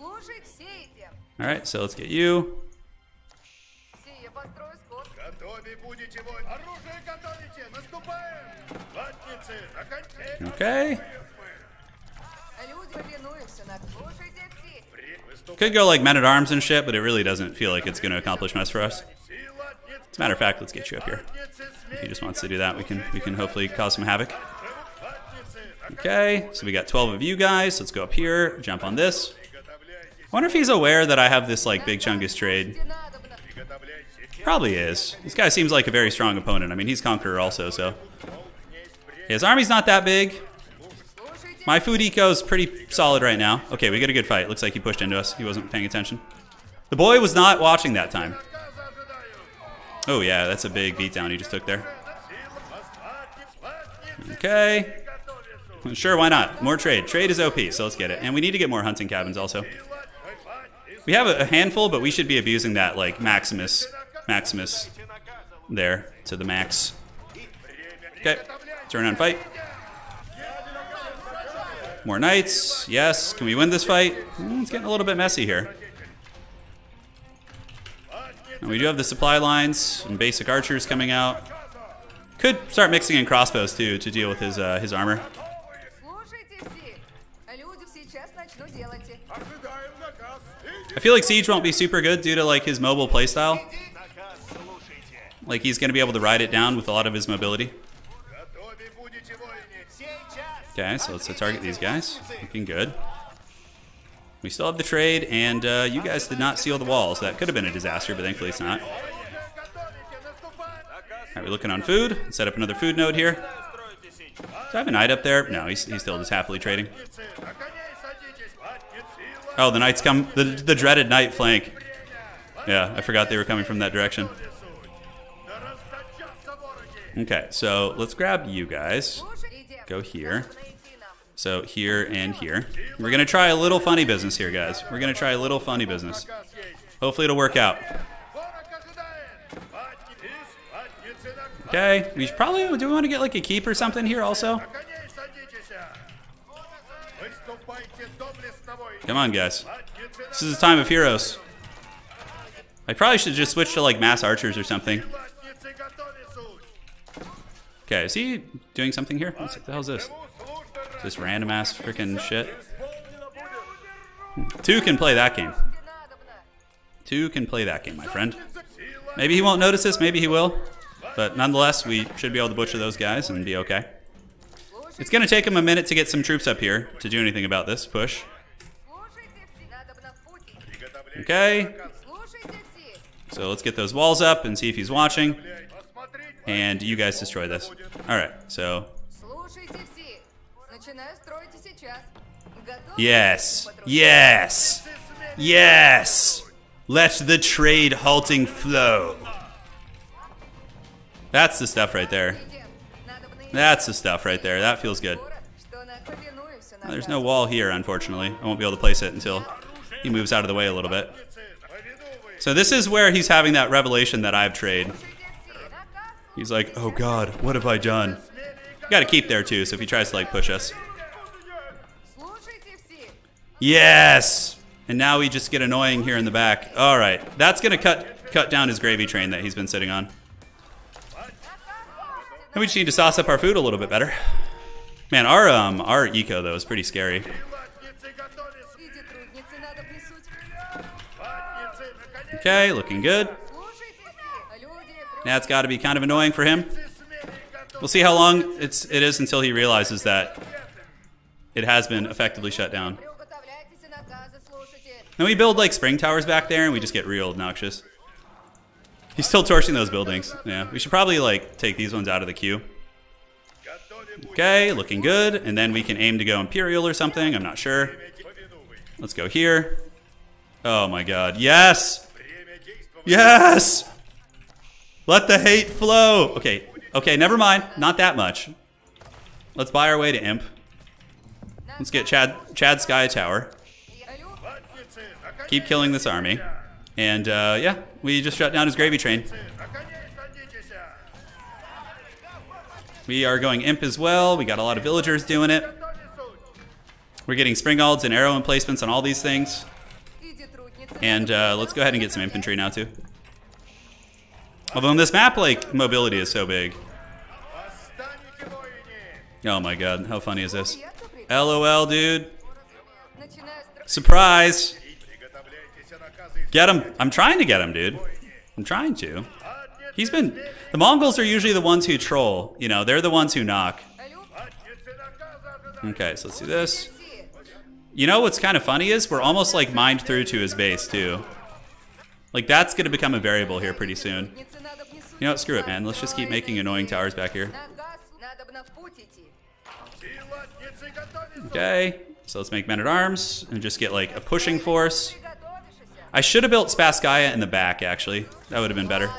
All right, so let's get you. Okay. Could go like men at arms and shit, but it really doesn't feel like it's going to accomplish much for us. As a matter of fact, let's get you up here. If he just wants to do that, we can we can hopefully cause some havoc. Okay, so we got 12 of you guys. Let's go up here, jump on this. I wonder if he's aware that I have this like big chungus trade. Probably is. This guy seems like a very strong opponent. I mean, he's Conqueror also, so his army's not that big. My food eco is pretty solid right now. Okay, we get a good fight. Looks like he pushed into us. He wasn't paying attention. The boy was not watching that time. Oh yeah, that's a big beatdown he just took there. Okay. Sure, why not? More trade. Trade is OP, so let's get it. And we need to get more hunting cabins also. We have a handful, but we should be abusing that, like, Maximus. Maximus there to the max. Okay. Turn on fight. More knights. Yes. Can we win this fight? Mm, it's getting a little bit messy here. And we do have the supply lines and basic archers coming out. Could start mixing in crossbows too to deal with his uh, his armor. I feel like Siege won't be super good due to like his mobile playstyle. Like he's gonna be able to ride it down with a lot of his mobility. Okay, so let's uh, target these guys. Looking good. We still have the trade, and uh, you guys did not seal the walls. that could have been a disaster, but thankfully it's not. All right, we're looking on food. Set up another food node here. Do I have a knight up there? No, he's, he's still just happily trading. Oh, the knights come. The, the dreaded knight flank. Yeah, I forgot they were coming from that direction. Okay, so let's grab you guys. Go here. So here and here. We're going to try a little funny business here, guys. We're going to try a little funny business. Hopefully it'll work out. Okay, we probably, do we want to get like a keep or something here also? Come on, guys. This is the time of heroes. I probably should just switch to like mass archers or something. Okay, is he doing something here? What the hell is this? This random ass freaking shit. Two can play that game. Two can play that game, my friend. Maybe he won't notice this, maybe he will. But nonetheless, we should be able to butcher those guys and be okay. It's going to take him a minute to get some troops up here to do anything about this push. Okay. So let's get those walls up and see if he's watching. And you guys destroy this. All right, so Начинаю строить и сейчас. Готовы? Yes. Yes. Yes. Let the trade halting flow. That's the stuff right there. Идем. Надобно идти. That's the stuff right there. That feels good. Скоро, что на повинуемся There's наказ. no wall here, unfortunately. I won't be able to place it until he moves out of the way a little bit. So this is where he's having that revelation that I've trade. Слушайте все. Наказ. He's like, oh god, what have I done? Got to keep there too, so if he tries to like push us. Yes! And now we just get annoying here in the back. All right, that's gonna cut cut down his gravy train that he's been sitting on. And we just need to sauce up our food a little bit better. Man, our um our eco though is pretty scary. Okay, looking good. Now it's got to be kind of annoying for him. We'll see how long it's it is until he realizes that it has been effectively shut down. Then we build like spring towers back there and we just get real obnoxious. He's still torching those buildings. Yeah, we should probably like take these ones out of the queue. Okay, looking good. And then we can aim to go Imperial or something. I'm not sure. Let's go here. Oh my god. Yes! Yes! Let the hate flow! Okay, okay, never mind. Not that much. Let's buy our way to Imp. Let's get Chad, Chad Sky Tower keep killing this army. And uh, yeah, we just shut down his gravy train. We are going imp as well. We got a lot of villagers doing it. We're getting springalds and arrow emplacements on all these things. And uh, let's go ahead and get some infantry now too. Although on this map, like, mobility is so big. Oh my god, how funny is this? LOL, dude. Surprise! Get him. I'm trying to get him, dude. I'm trying to. He's been. The Mongols are usually the ones who troll. You know, they're the ones who knock. Okay, so let's do this. You know what's kind of funny is we're almost like mined through to his base, too. Like, that's going to become a variable here pretty soon. You know what? Screw it, man. Let's just keep making annoying towers back here. Okay, so let's make men at arms and just get like a pushing force. I should have built Spasskaya in the back, actually. That would have been better.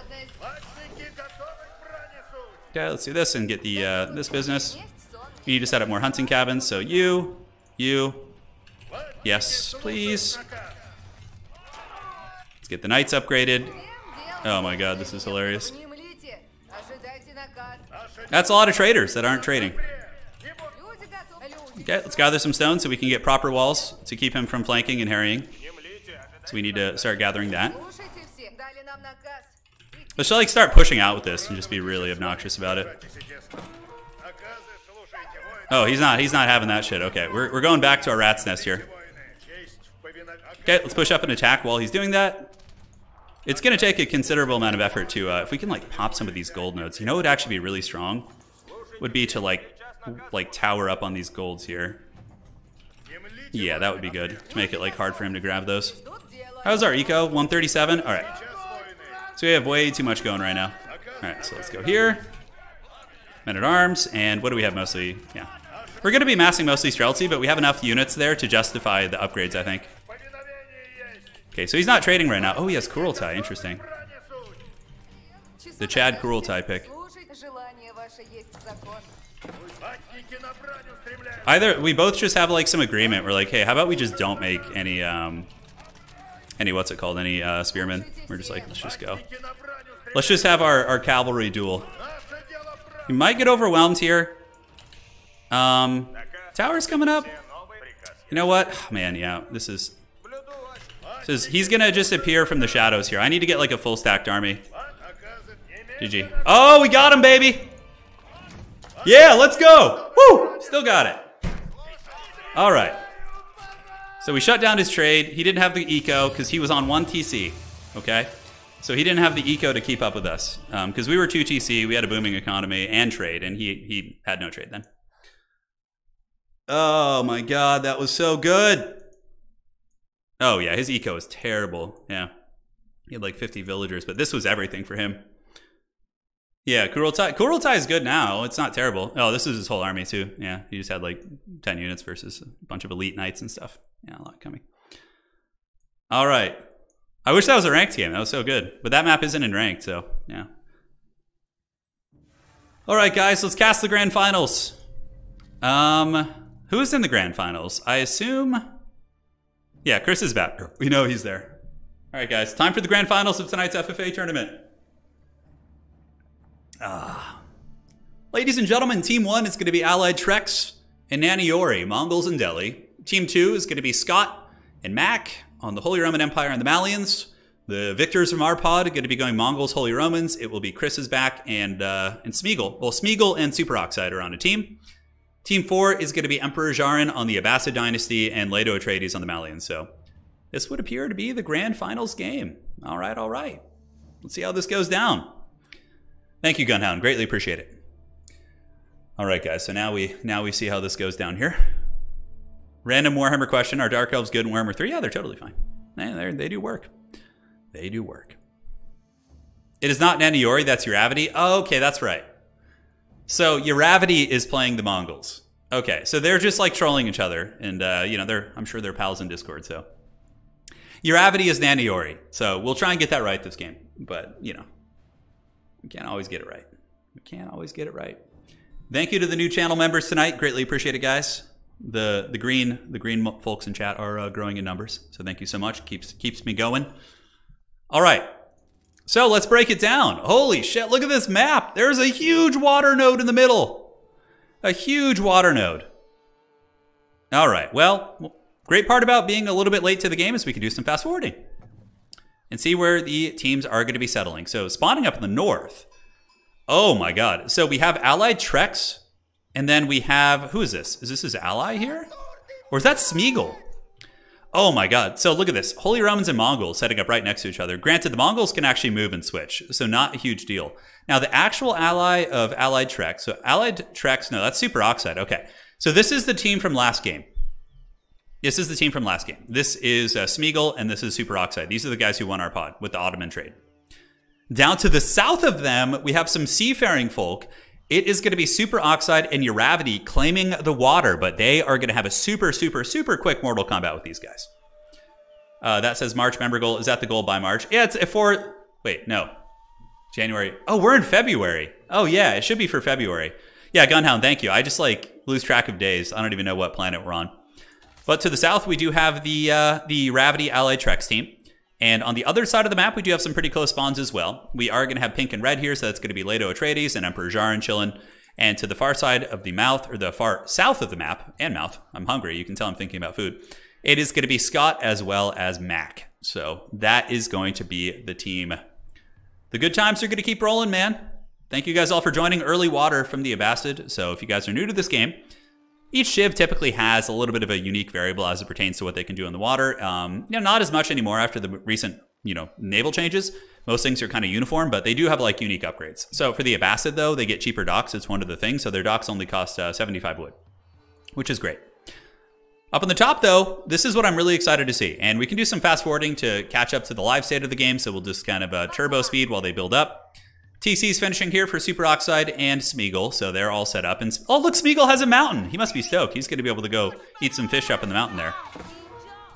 Okay, let's do this and get the uh, this business. We need to set up more hunting cabins. So you, you, yes, please. Let's get the knights upgraded. Oh my god, this is hilarious. That's a lot of traders that aren't trading. Okay, let's gather some stones so we can get proper walls to keep him from flanking and harrying. So we need to start gathering that. Let's like start pushing out with this and just be really obnoxious about it. Oh, he's not he's not having that shit. Okay, we're, we're going back to our rat's nest here. Okay, let's push up and attack while he's doing that. It's going to take a considerable amount of effort to, uh, if we can like pop some of these gold nodes, you know what would actually be really strong? Would be to like, like tower up on these golds here. Yeah, that would be good to make it like hard for him to grab those. How's our eco? 137? All right. So we have way too much going right now. All right, so let's go here. Men at arms, and what do we have mostly? Yeah. We're going to be massing mostly Streltsy, but we have enough units there to justify the upgrades, I think. Okay, so he's not trading right now. Oh, he has Kurultai. Interesting. The Chad Kurultai pick. Either we both just have like some agreement. We're like, hey, how about we just don't make any um, any what's it called? Any uh spearmen. We're just like, let's just go. Let's just have our, our cavalry duel. We might get overwhelmed here. Um tower's coming up. You know what? Man, yeah, this is this is he's gonna just appear from the shadows here. I need to get like a full stacked army. GG. Oh, we got him, baby! Yeah, let's go! Woo! Still got it. All right. So we shut down his trade. He didn't have the eco because he was on one TC. Okay. So he didn't have the eco to keep up with us um, because we were two TC. We had a booming economy and trade, and he he had no trade then. Oh my god, that was so good. Oh yeah, his eco is terrible. Yeah, he had like 50 villagers, but this was everything for him. Yeah, Kurultai. Kurultai is good now. It's not terrible. Oh, this is his whole army too. Yeah, he just had like ten units versus a bunch of elite knights and stuff. Yeah, a lot coming. All right. I wish that was a ranked game. That was so good, but that map isn't in ranked, so yeah. All right, guys, let's cast the grand finals. Um, who's in the grand finals? I assume. Yeah, Chris is back. We know he's there. All right, guys, time for the grand finals of tonight's FFA tournament. Ah. Ladies and gentlemen, Team 1 is going to be Allied Trex and Naniori, Mongols and Delhi. Team 2 is going to be Scott and Mac on the Holy Roman Empire and the Malians. The victors from our pod are going to be going Mongols, Holy Romans. It will be Chris's back and uh, and Smeagol. Well, Smeagol and Superoxide are on a team. Team 4 is going to be Emperor Jarin on the Abbasid dynasty and Leto Atreides on the Malians. So this would appear to be the grand finals game. All right, all right. Let's see how this goes down. Thank you, Gunhound. Greatly appreciate it. All right, guys. So now we now we see how this goes down here. Random Warhammer question: Are Dark Elves good in Warhammer Three? Yeah, they're totally fine. They they they do work. They do work. It is not Naniori. That's Uravity. Oh, okay, that's right. So Uravity is playing the Mongols. Okay, so they're just like trolling each other, and uh, you know they're I'm sure they're pals in Discord. So Uravity is Naniori. So we'll try and get that right this game, but you know we can't always get it right. We can't always get it right. Thank you to the new channel members tonight. Greatly appreciate it, guys. The the green the green folks in chat are uh, growing in numbers, so thank you so much. keeps keeps me going. All right, so let's break it down. Holy shit! Look at this map. There's a huge water node in the middle. A huge water node. All right. Well, great part about being a little bit late to the game is we can do some fast forwarding and see where the teams are going to be settling. So spawning up in the north. Oh my god. So we have allied Trex, and then we have who is this? Is this his ally here? Or is that Smeagol? Oh my god. So look at this. Holy Romans and Mongols setting up right next to each other. Granted, the Mongols can actually move and switch, so not a huge deal. Now, the actual ally of Allied Trex, so Allied Trex, no, that's Superoxide. Okay. So this is the team from last game. This is the team from last game. This is uh, Smeagol and this is Superoxide. These are the guys who won our pod with the Ottoman trade. Down to the south of them, we have some seafaring folk. It is going to be Superoxide and Uravity claiming the water, but they are going to have a super, super, super quick Mortal Kombat with these guys. Uh, that says March member goal. Is that the goal by March? Yeah, it's for. Wait, no. January. Oh, we're in February. Oh, yeah, it should be for February. Yeah, Gunhound, thank you. I just like lose track of days. I don't even know what planet we're on. But to the south, we do have the uh, the Ravity Allied Trex team. And on the other side of the map, we do have some pretty close spawns as well. We are going to have pink and red here, so that's going to be Leto Atreides and Emperor Jarin chilling. And to the far side of the mouth, or the far south of the map, and mouth, I'm hungry. You can tell I'm thinking about food. It is going to be Scott as well as Mac. So that is going to be the team. The good times are going to keep rolling, man. Thank you guys all for joining early water from the Abbasid. So if you guys are new to this game, each civ typically has a little bit of a unique variable as it pertains to what they can do in the water. Um, you know, not as much anymore after the recent you know, naval changes. Most things are kind of uniform, but they do have like unique upgrades. So for the Abbasid, though, they get cheaper docks. It's one of the things. So their docks only cost uh, 75 wood, which is great. Up on the top, though, this is what I'm really excited to see. And we can do some fast forwarding to catch up to the live state of the game. So we'll just kind of uh, turbo speed while they build up. TC's finishing here for Superoxide and Smeagol, so they're all set up. And oh, look, Smeagol has a mountain. He must be stoked. He's going to be able to go eat some fish up in the mountain there.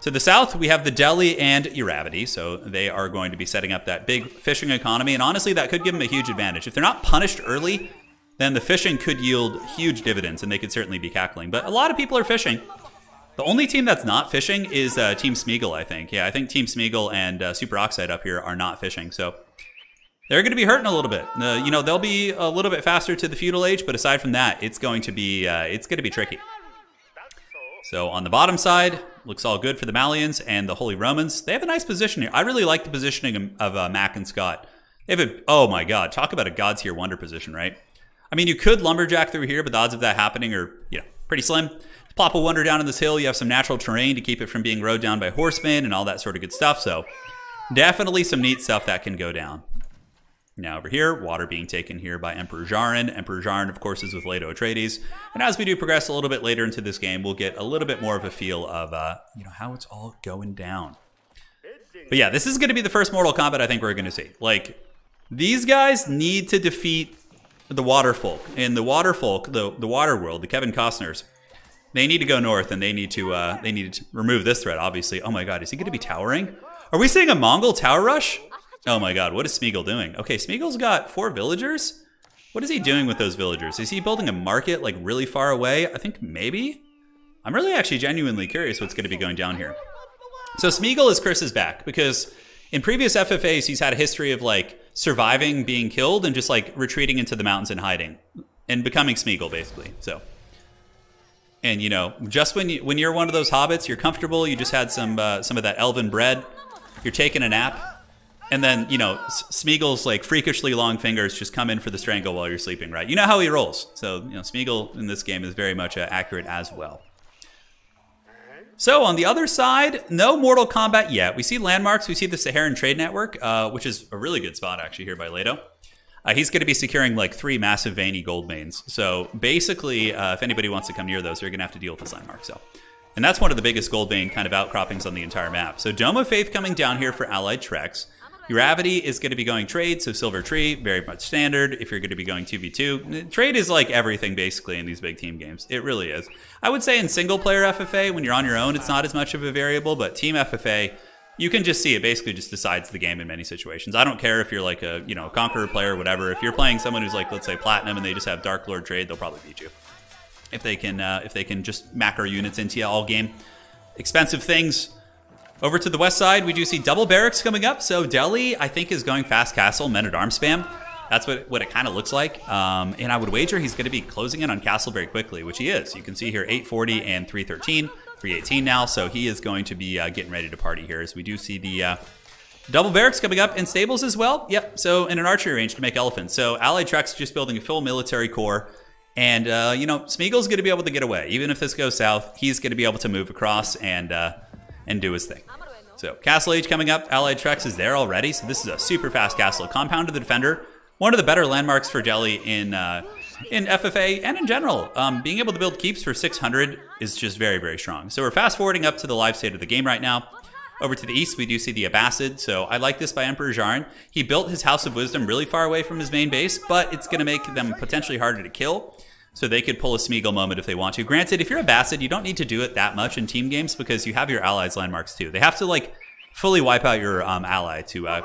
To the south, we have the Delhi and Uravity, so they are going to be setting up that big fishing economy. And honestly, that could give them a huge advantage. If they're not punished early, then the fishing could yield huge dividends, and they could certainly be cackling. But a lot of people are fishing. The only team that's not fishing is uh, Team Smeagol, I think. Yeah, I think Team Smeagol and uh, Super Oxide up here are not fishing. So they're going to be hurting a little bit. Uh, you know, they'll be a little bit faster to the feudal age, but aside from that, it's going to be uh, it's going to be tricky. So on the bottom side, looks all good for the Malians and the Holy Romans. They have a nice position here. I really like the positioning of uh, Mac and Scott. They have a oh my god, talk about a God's here wonder position, right? I mean, you could lumberjack through here, but the odds of that happening are you know pretty slim. Plop a wonder down in this hill. You have some natural terrain to keep it from being rode down by horsemen and all that sort of good stuff. So definitely some neat stuff that can go down. Now over here, water being taken here by Emperor Jarin. Emperor Jarin, of course, is with Leto Atreides. And as we do progress a little bit later into this game, we'll get a little bit more of a feel of, uh, you know, how it's all going down. But yeah, this is going to be the first Mortal Kombat I think we're going to see. Like, these guys need to defeat the Water Folk. And the Water Folk, the, the Water World, the Kevin Costners, they need to go north and they need to uh, they need to remove this threat, obviously. Oh my god, is he going to be towering? Are we seeing a Mongol tower rush? Oh my god, what is Smeagol doing? Okay, Smeagol's got four villagers. What is he doing with those villagers? Is he building a market like really far away? I think maybe. I'm really actually genuinely curious what's going to be going down here. So Smeagol is Chris's back because in previous FFAs he's had a history of like surviving being killed and just like retreating into the mountains and hiding and becoming Smeagol basically. So and you know, just when you when you're one of those hobbits, you're comfortable, you just had some uh, some of that elven bread, you're taking a nap, and then, you know, Smeagol's like freakishly long fingers just come in for the strangle while you're sleeping, right? You know how he rolls. So, you know, Smeagol in this game is very much uh, accurate as well. So on the other side, no Mortal Kombat yet. We see landmarks. We see the Saharan Trade Network, uh, which is a really good spot actually here by Leto. Uh, he's going to be securing like three massive veiny gold veins. So basically, uh, if anybody wants to come near those, they're going to have to deal with this landmark. So, and that's one of the biggest gold vein kind of outcroppings on the entire map. So Dome of Faith coming down here for Allied Trex. Uravity is going to be going trade, so Silver Tree, very much standard. If you're going to be going 2v2, trade is like everything basically in these big team games. It really is. I would say in single player FFA, when you're on your own, it's not as much of a variable, but team FFA, you can just see it basically just decides the game in many situations. I don't care if you're like a, you know, conqueror player or whatever. If you're playing someone who's like, let's say platinum and they just have Dark Lord trade, they'll probably beat you. If they can, uh, if they can just macro units into you all game. Expensive things, over to the west side, we do see double barracks coming up. So Delhi, I think, is going fast castle, men at arms spam. That's what, what it kind of looks like. Um, and I would wager he's going to be closing in on castle very quickly, which he is. You can see here 840 and 313, 318 now. So he is going to be uh, getting ready to party here as we do see the uh, double barracks coming up in stables as well. Yep. So in an archery range to make elephants. So Allied Trex just building a full military core. And, uh, you know, Smeagol's going to be able to get away. Even if this goes south, he's going to be able to move across and uh, and do his thing. So Castle Age coming up. Allied Trex is there already. So this is a super fast castle. Compound of the Defender. One of the better landmarks for Delhi in uh, in FFA and in general. Um, being able to build keeps for 600 is just very, very strong. So we're fast forwarding up to the live state of the game right now. Over to the east, we do see the Abbasid. So I like this by Emperor Jarin. He built his House of Wisdom really far away from his main base, but it's going to make them potentially harder to kill. So they could pull a Smeagol moment if they want to. Granted, if you're Abbasid, you don't need to do it that much in team games because you have your allies landmarks too. They have to like fully wipe out your um, ally to uh,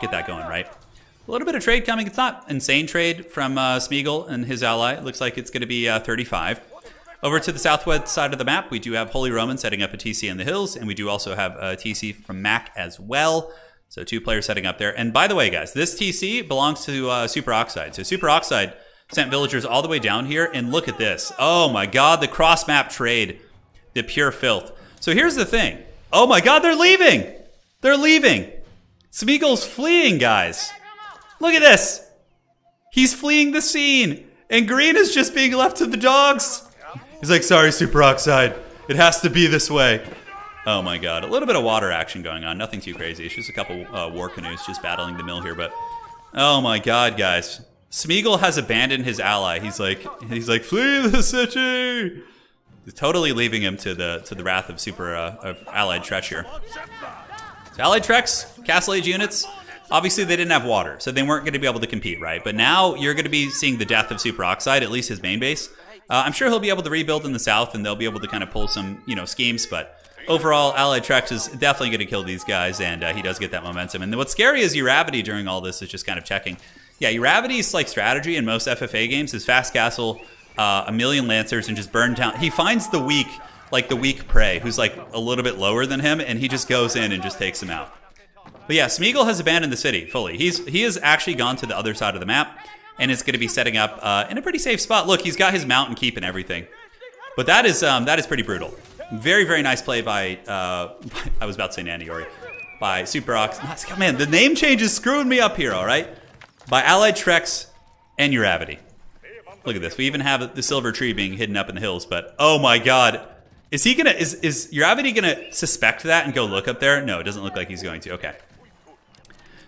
get that going, right? A little bit of trade coming. It's not insane trade from uh, Smeagol and his ally. It looks like it's going to be uh, 35. Over to the southwest side of the map, we do have Holy Roman setting up a TC in the hills, and we do also have a TC from Mac as well. So two players setting up there. And by the way, guys, this TC belongs to uh, Super Oxide. So Super Oxide sent villagers all the way down here. And look at this. Oh my God, the cross map trade, the pure filth. So here's the thing. Oh my God, they're leaving. They're leaving. Smeagol's fleeing, guys. Look at this. He's fleeing the scene. And Green is just being left to the dogs. He's like, sorry, Superoxide. It has to be this way. Oh my god. A little bit of water action going on. Nothing too crazy. It's just a couple uh, war canoes just battling the mill here. But oh my god, guys. Smeagol has abandoned his ally. He's like, he's like, flee the city. He's totally leaving him to the to the wrath of super uh, of allied Tretch here. So allied Treks, Castle Age units. Obviously, they didn't have water, so they weren't going to be able to compete, right? But now you're going to be seeing the death of Super Oxide, at least his main base. Uh, I'm sure he'll be able to rebuild in the south, and they'll be able to kind of pull some, you know, schemes. But overall, Allied Trex is definitely going to kill these guys, and uh, he does get that momentum. And what's scary is Uravity during all this is just kind of checking. Yeah, Uravity's like strategy in most FFA games is fast castle, uh, a million lancers, and just burn down. He finds the weak, like the weak prey, who's like a little bit lower than him, and he just goes in and just takes him out. But yeah, Smeagol has abandoned the city fully. He's he has actually gone to the other side of the map and is going to be setting up uh, in a pretty safe spot. Look, he's got his mountain keep and everything. But that is um, that is pretty brutal. Very very nice play by uh, I was about to say Nandiori by Super Ox. Man, the name change is screwing me up here. All right, by Allied Trex and Uravity. Look at this. We even have the silver tree being hidden up in the hills. But oh my god. Is he gonna is is Uravity gonna suspect that and go look up there? No, it doesn't look like he's going to. Okay.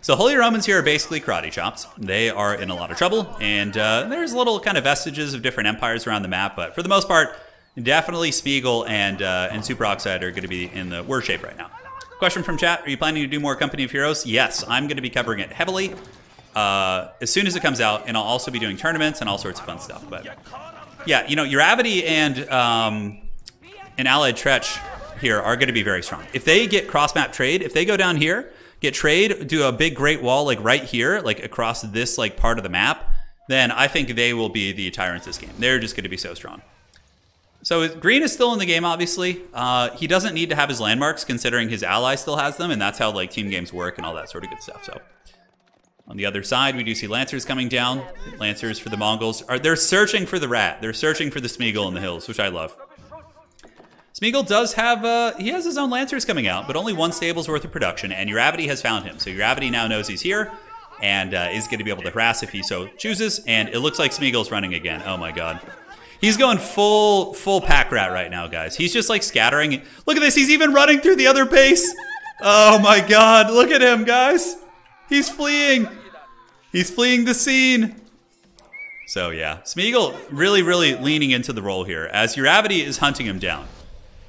So Holy Romans here are basically karate chops. They are in a lot of trouble, and uh, there's little kind of vestiges of different empires around the map, but for the most part, definitely Smeagol and uh, and Super Oxide are going to be in the worst shape right now. Question from chat: Are you planning to do more Company of Heroes? Yes, I'm going to be covering it heavily uh, as soon as it comes out, and I'll also be doing tournaments and all sorts of fun stuff. But yeah, you know, Uravity and um, and Allied Tretch here are going to be very strong. If they get cross map trade, if they go down here get trade, do a big great wall like right here, like across this like part of the map, then I think they will be the tyrants this game. They're just going to be so strong. So Green is still in the game, obviously. Uh, he doesn't need to have his landmarks, considering his ally still has them, and that's how like team games work and all that sort of good stuff. So on the other side, we do see Lancers coming down. Lancers for the Mongols. Are They're searching for the rat. They're searching for the Smeagol in the hills, which I love. Smeagol does have, uh, he has his own Lancers coming out, but only one stable's worth of production, and Uravity has found him. So Uravity now knows he's here, and uh, is going to be able to harass if he so chooses, and it looks like Smeagol's running again. Oh my god. He's going full, full pack rat right now, guys. He's just like scattering. Look at this, he's even running through the other base. Oh my god, look at him, guys. He's fleeing. He's fleeing the scene. So yeah, Smeagol really, really leaning into the role here, as Uravity is hunting him down.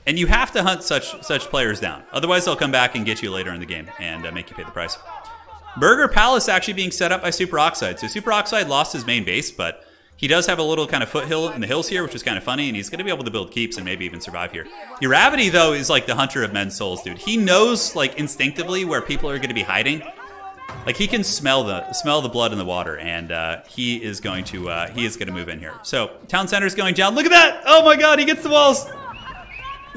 And you have to hunt such such players down. Otherwise, they'll come back and get you later in the game and uh, make you pay the price. Burgrave Palace actually being set up by Super Oxide. So Super Oxide lost his main base, but he does have a little kind of foothill in the hills here, which is kind of funny, and he's going to be able to build keeps and maybe even survive here. Uravity, though, is like the hunter of men's souls, dude. He knows, like, instinctively where people are going to be hiding. Like, he can smell the smell the blood in the water, and uh, he is going to uh, he is going to move in here. So, town center is going down. Look at that! Oh my god, he gets the walls!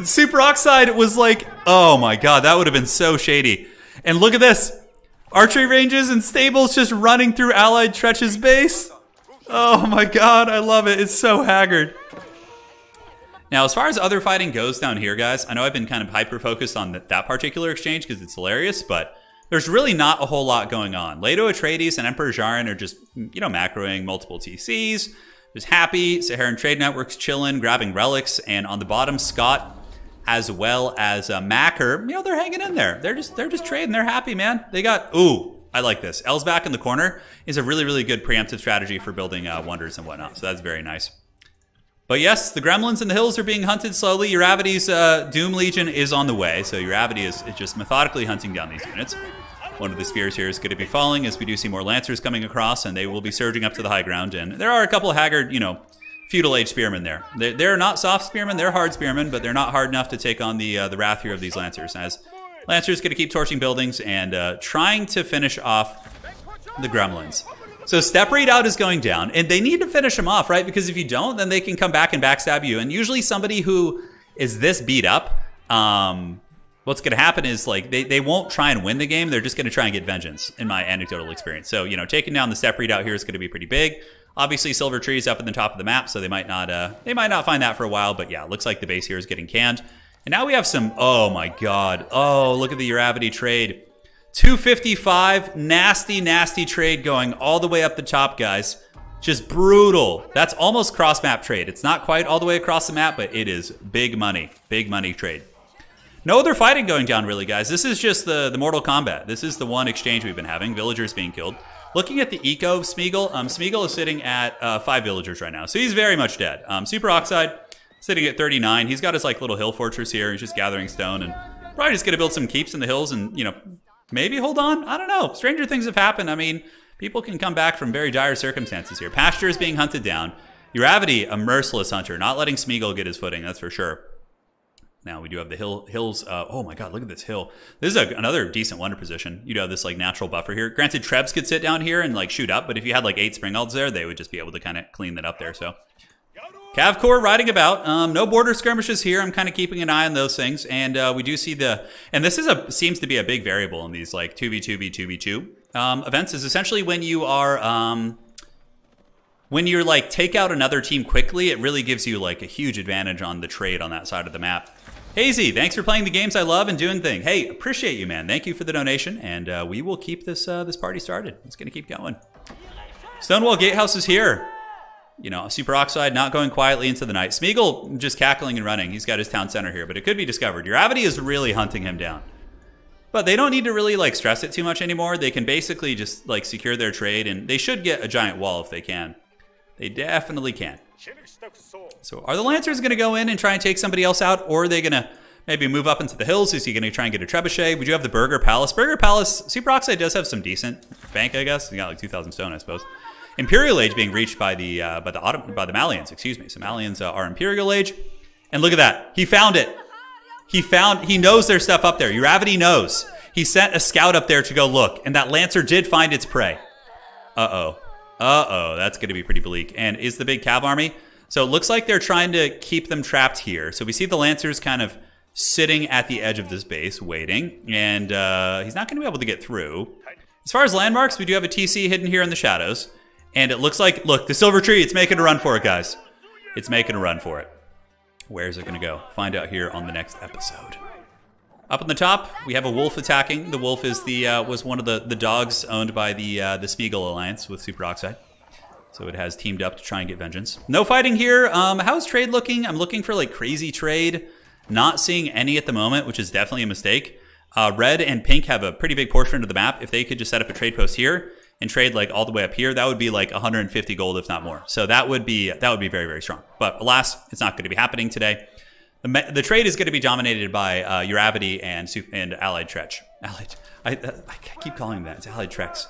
Super Oxide was like, oh my god, that would have been so shady. And look at this. Archery ranges and stables just running through Allied Tretch's base. Oh my god, I love it. It's so haggard. Now, as far as other fighting goes down here, guys, I know I've been kind of hyper-focused on that particular exchange because it's hilarious, but there's really not a whole lot going on. Leto Atreides and Emperor Jaren are just, you know, macroing multiple TCs. Just happy. Saharan Trade Network's chilling, grabbing relics. And on the bottom, Scott as well as uh, Macker, you know, they're hanging in there. They're just they're just trading. They're happy, man. They got ooh, I like this. L's back in the corner is a really really good preemptive strategy for building uh, wonders and whatnot. So that's very nice. But yes, the gremlins in the hills are being hunted slowly. Uravity's uh, Doom Legion is on the way, so Uravity is, is just methodically hunting down these units. One of the spears here is going to be falling as we do see more lancers coming across, and they will be surging up to the high ground. And there are a couple of haggard, you know, feudal age spearmen there. They're, they're, not soft spearmen, they're hard spearmen, but they're not hard enough to take on the uh, the wrath here of these lancers. As lancers going to keep torching buildings and uh, trying to finish off the gremlins. So Steppe Redoubt is going down, and they need to finish them off, right? Because if you don't, then they can come back and backstab you. And usually somebody who is this beat up, um, what's going to happen is like they, they won't try and win the game. They're just going to try and get vengeance, in my anecdotal experience. So, you know, taking down the Steppe Redoubt here is going to be pretty big. Obviously, Silver Tree is up in the top of the map, so they might not uh, they might not find that for a while. But yeah, looks like the base here is getting canned. And now we have some. Oh my god! Oh, look at the Uravity trade. 255, nasty, nasty trade going all the way up the top, guys. Just brutal. That's almost cross map trade. It's not quite all the way across the map, but it is big money. Big money trade. No other fighting going down, really, guys. This is just the, the Mortal Kombat. This is the one exchange we've been having. Villagers being killed. Looking at the eco of Smeagol, um, Smeagol is sitting at uh, five villagers right now, so he's very much dead. Um, Super Oxide sitting at 39. He's got his like little hill fortress here. He's just gathering stone and probably just gonna build some keeps in the hills and you know maybe hold on. I don't know. Stranger things have happened. I mean, people can come back from very dire circumstances here. Pasture is being hunted down. Uravity, a merciless hunter, not letting Smeagol get his footing. That's for sure. Now we do have the hill hills. Uh, oh my god, look at this hill. This is a, another decent wonder position. You do have this like natural buffer here. Granted, Trebs could sit down here and like shoot up, but if you had like eight Springalds there, they would just be able to kind of clean that up there. So Cavcore riding about. Um, no border skirmishes here. I'm kind of keeping an eye on those things, and uh, we do see the. And this is a seems to be a big variable in these like two v two v two v two um, events. Is essentially when you are. Um, when you're like take out another team quickly, it really gives you like a huge advantage on the trade on that side of the map. Hazy, thanks for playing the games I love and doing thing. Hey, appreciate you, man. Thank you for the donation, and uh, we will keep this uh, this party started. It's gonna keep going. Stonewall Gatehouse is here. You know, Super Oxide not going quietly into the night. Smeagol just cackling and running. He's got his town center here, but it could be discovered. Uravity is really hunting him down. But they don't need to really like stress it too much anymore. They can basically just like secure their trade, and they should get a giant wall if they can. They definitely can. So are the Lancers going to go in and try and take somebody else out, or are they going to maybe move up into the hills? Is he going to try and get a trebuchet? We do have the Burgrave Palace. Burgrave Palace, Super Oxide does have some decent bank, I guess. He got like 2,000 stone, I suppose. Imperial Age being reached by the uh, by the by the Malians, excuse me. So Malians uh, are Imperial Age, and look at that. He found it. He found. He knows there's stuff up there. Uravity knows. He sent a scout up there to go look, and that Lancer did find its prey. Uh oh. Uh oh. That's going to be pretty bleak. And is the big Cav army? So it looks like they're trying to keep them trapped here. So we see the Lancers kind of sitting at the edge of this base, waiting, and uh, he's not going to be able to get through. As far as landmarks, we do have a TC hidden here in the shadows. And it looks like, look, the silver tree, it's making a run for it, guys. It's making a run for it. Where is it going to go? Find out here on the next episode. Up on the top, we have a wolf attacking. The wolf is the uh, was one of the, the dogs owned by the uh, the Smeagol Alliance with Superoxide. So it has teamed up to try and get vengeance. No fighting here. Um, how's trade looking? I'm looking for like crazy trade. Not seeing any at the moment, which is definitely a mistake. Uh, red and pink have a pretty big portion of the map. If they could just set up a trade post here, and trade like all the way up here, that would be like 150 gold, if not more. So that would be that would be very very strong. But alas, it's not going to be happening today. The, the trade is going to be dominated by uh, Uravity and and Allied Tretch. Allied, I, I keep calling that. It's Allied Trex.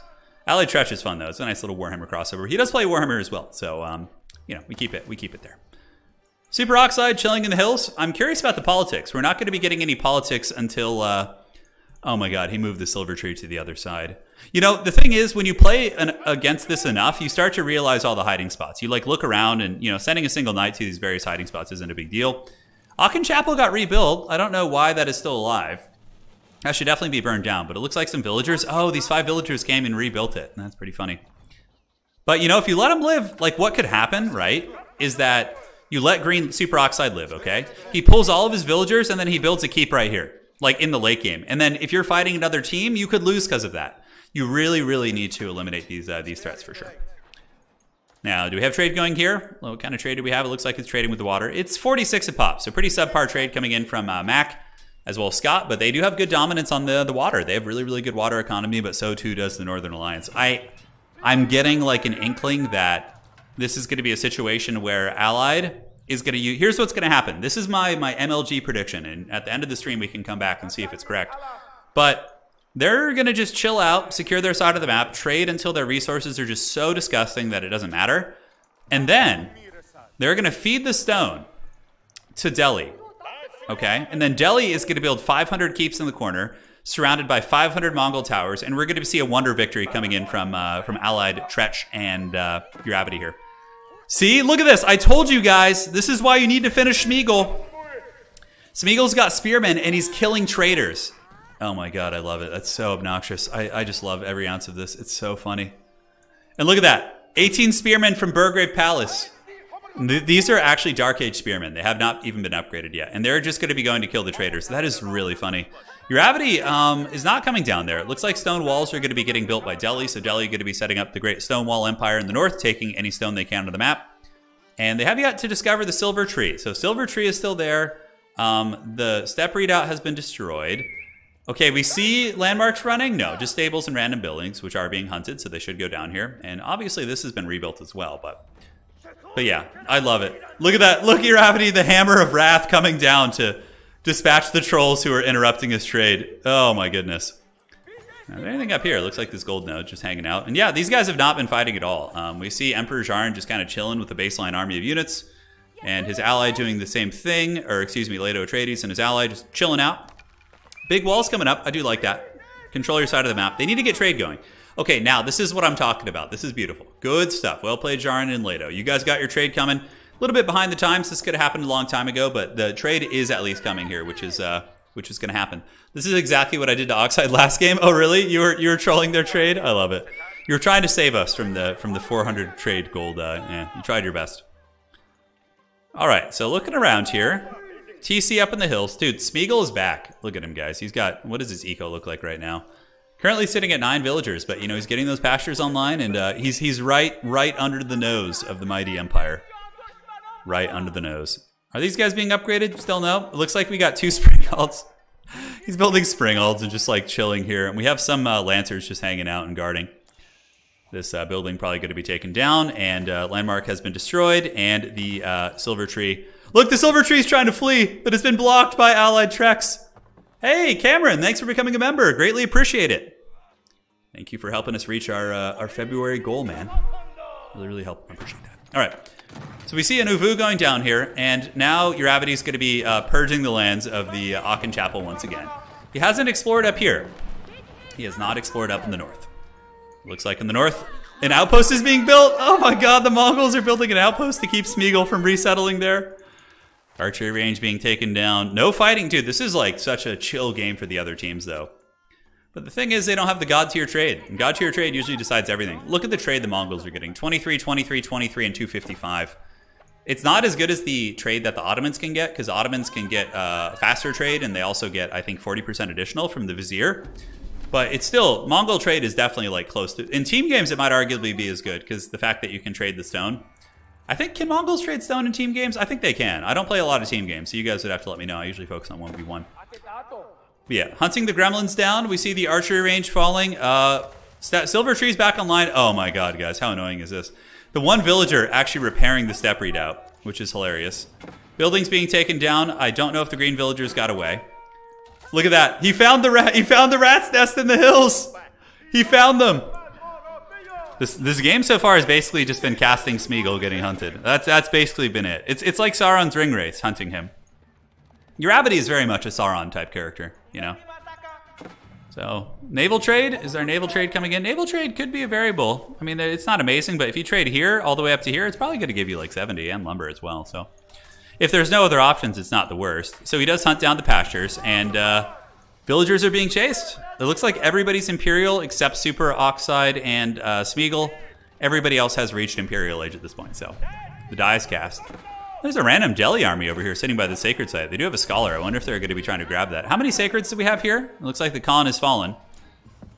Allied Tretch is fun though. It's a nice little Warhammer crossover. He does play Warhammer as well, so um, you know we keep it we keep it there. Super Oxide chilling in the hills. I'm curious about the politics. We're not going to be getting any politics until. Uh, oh my God, he moved the silver tree to the other side. You know, the thing is, when you play an, against this enough, you start to realize all the hiding spots. You like look around, and you know, sending a single knight to these various hiding spots isn't a big deal. Aachen Chapel got rebuilt. I don't know why that is still alive. That should definitely be burned down, but it looks like some villagers. Oh, these five villagers came and rebuilt it. That's pretty funny. But you know, if you let them live, like what could happen, right? Is that you let Green Superoxide live, okay? He pulls all of his villagers and then he builds a keep right here, like in the late game. And then if you're fighting another team, you could lose because of that you really, really need to eliminate these uh, these threats for sure. Now, do we have trade going here? Well, what kind of trade do we have? It looks like it's trading with the water. It's 46 a pop, so pretty subpar trade coming in from uh, Mac as well as Scott, but they do have good dominance on the, the water. They have really, really good water economy, but so too does the Northern Alliance. I, I'm getting like an inkling that this is going to be a situation where Allied is going to use. Here's what's going to happen. This is my, my MLG prediction, and at the end of the stream, we can come back and see if it's correct. But they're going to just chill out, secure their side of the map, trade until their resources are just so disgusting that it doesn't matter. And then they're going to feed the stone to Delhi. Okay? And then Delhi is going to build 500 keeps in the corner, surrounded by 500 Mongol towers, and we're going to see a wonder victory coming in from uh, from Allied Tretch and uh, Uravity here. See, look at this. I told you guys, this is why you need to finish Smeagol. Smeagol's got spearmen, and he's killing traders. Oh my god, I love it. That's so obnoxious. I, I just love every ounce of this. It's so funny. And look at that. 18 spearmen from Burgrave Palace. Th these are actually Dark Age spearmen. They have not even been upgraded yet. And they're just going to be going to kill the traders. That is really funny. Uravity um, is not coming down there. It looks like stone walls are going to be getting built by Delhi. So Delhi is going to be setting up the Great Stone Wall Empire in the north, taking any stone they can on the map. And they have yet to discover the Silver Tree. So Silver Tree is still there. Um, the Steppe Redoubt has been destroyed. Okay, we see landmarks running. No, just stables and random buildings, which are being hunted, so they should go down here. And obviously, this has been rebuilt as well. But, but yeah, I love it. Look at that. Look at the hammer of wrath coming down to dispatch the trolls who are interrupting his trade. Oh my goodness. Now, anything up here? Looks like this gold node just hanging out. And yeah, these guys have not been fighting at all. Um, we see Emperor Jarn just kind of chilling with the baseline army of units, and his ally doing the same thing, or excuse me, Leto Atreides and his ally just chilling out. Big walls coming up. I do like that. Control your side of the map. They need to get trade going. Okay, now this is what I'm talking about. This is beautiful. Good stuff. Well played, Jarn and Leto. You guys got your trade coming. A little bit behind the times. This could have happened a long time ago, but the trade is at least coming here, which is uh, which is going to happen. This is exactly what I did to Oxide last game. Oh, really? You were you were trolling their trade? I love it. You were trying to save us from the from the 400 trade gold. Uh, yeah, you tried your best. All right, so looking around here, TC up in the hills, dude. Smeagol is back. Look at him, guys. He's got what does his eco look like right now? Currently sitting at nine villagers, but you know he's getting those pastures online, and uh, he's he's right right under the nose of the mighty empire. Right under the nose. Are these guys being upgraded? Still no. It looks like we got two springalds. He's building springalds and just like chilling here. And we have some uh, lancers just hanging out and guarding. This uh, building probably going to be taken down, and uh, landmark has been destroyed, and the uh, silver tree. Look, the silver tree is trying to flee, but it's been blocked by Allied Trex. Hey, Cameron, thanks for becoming a member. Greatly appreciate it. Thank you for helping us reach our uh, our February goal, man. Really, really help. I appreciate that. All right. So we see an Ovoo going down here, and now Uravity is going to be uh, purging the lands of the uh, Aachen Chapel once again. He hasn't explored up here. He has not explored up in the north. Looks like in the north, an outpost is being built. Oh my god, the Mongols are building an outpost to keep Smeagol from resettling there. Archery range being taken down. No fighting, dude. This is like such a chill game for the other teams, though. But the thing is, they don't have the God tier trade. And God tier trade usually decides everything. Look at the trade the Mongols are getting 23, 23, 23, and 255. It's not as good as the trade that the Ottomans can get, because Ottomans can get uh, faster trade, and they also get, I think, 40% additional from the Vizier. But it's still, Mongol trade is definitely like close to. In team games, it might arguably be as good, because the fact that you can trade the stone. I think, can Mongols trade stone in team games? I think they can. I don't play a lot of team games, so you guys would have to let me know. I usually focus on 1v1. Yeah, hunting the gremlins down. We see the archery range falling. Uh, Silver Tree's back online. Oh my god, guys, how annoying is this? The one villager actually repairing the Steppe Redoubt, which is hilarious. Buildings being taken down. I don't know if the green villagers got away. Look at that. He found the rat. He found the rat's nest in the hills. He found them. This this game so far has basically just been casting Smeagol getting hunted. That's that's basically been it. It's it's like Sauron's ring race hunting him. Uravity is very much a Sauron type character, you know. So naval trade is our naval trade coming in. Naval trade could be a variable. I mean, it's not amazing, but if you trade here all the way up to here, it's probably going to give you like 70 and lumber as well. So if there's no other options, it's not the worst. So he does hunt down the pastures, and uh, villagers are being chased. It looks like everybody's imperial except Super Oxide and uh, Smeagol. Everybody else has reached imperial age at this point. So the die is cast. There's a random Delhi army over here sitting by the sacred site. They do have a scholar. I wonder if they're going to be trying to grab that. How many sacreds do we have here? It looks like the Khan has fallen.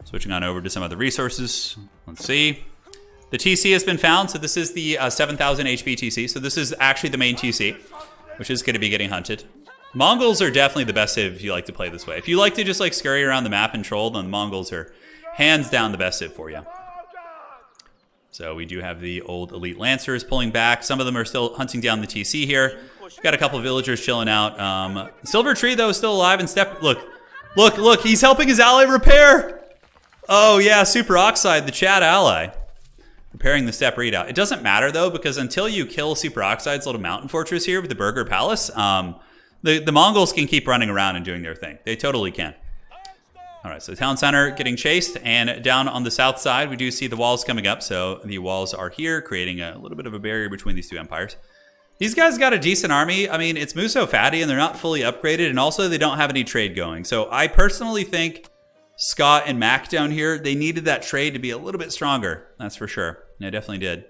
Switching on over to some other resources. Let's see. The TC has been found, so this is the uh, 7,000 HP TC. So this is actually the main TC, which is going to be getting hunted. Mongols are definitely the best if you like to play this way. If you like to just like scurry around the map and troll, then the Mongols are hands down the best civ for you. So we do have the old elite lancers pulling back. Some of them are still hunting down the TC here. Got a couple villagers chilling out. Um, Silver Tree though is still alive and step. Look, look, look! He's helping his ally repair. Oh yeah, Super Oxide, the Chad ally, repairing the Steppe Redoubt. It doesn't matter though because until you kill Super Oxide's little mountain fortress here with the Burgrave Palace, um, the the Mongols can keep running around and doing their thing. They totally can. All right, so town center getting chased, and down on the south side, we do see the walls coming up. So the walls are here, creating a little bit of a barrier between these two empires. These guys got a decent army. I mean, it's Musofadi, and they're not fully upgraded, and also they don't have any trade going. So I personally think Scott and Mac down here, they needed that trade to be a little bit stronger. That's for sure. Yeah, definitely did.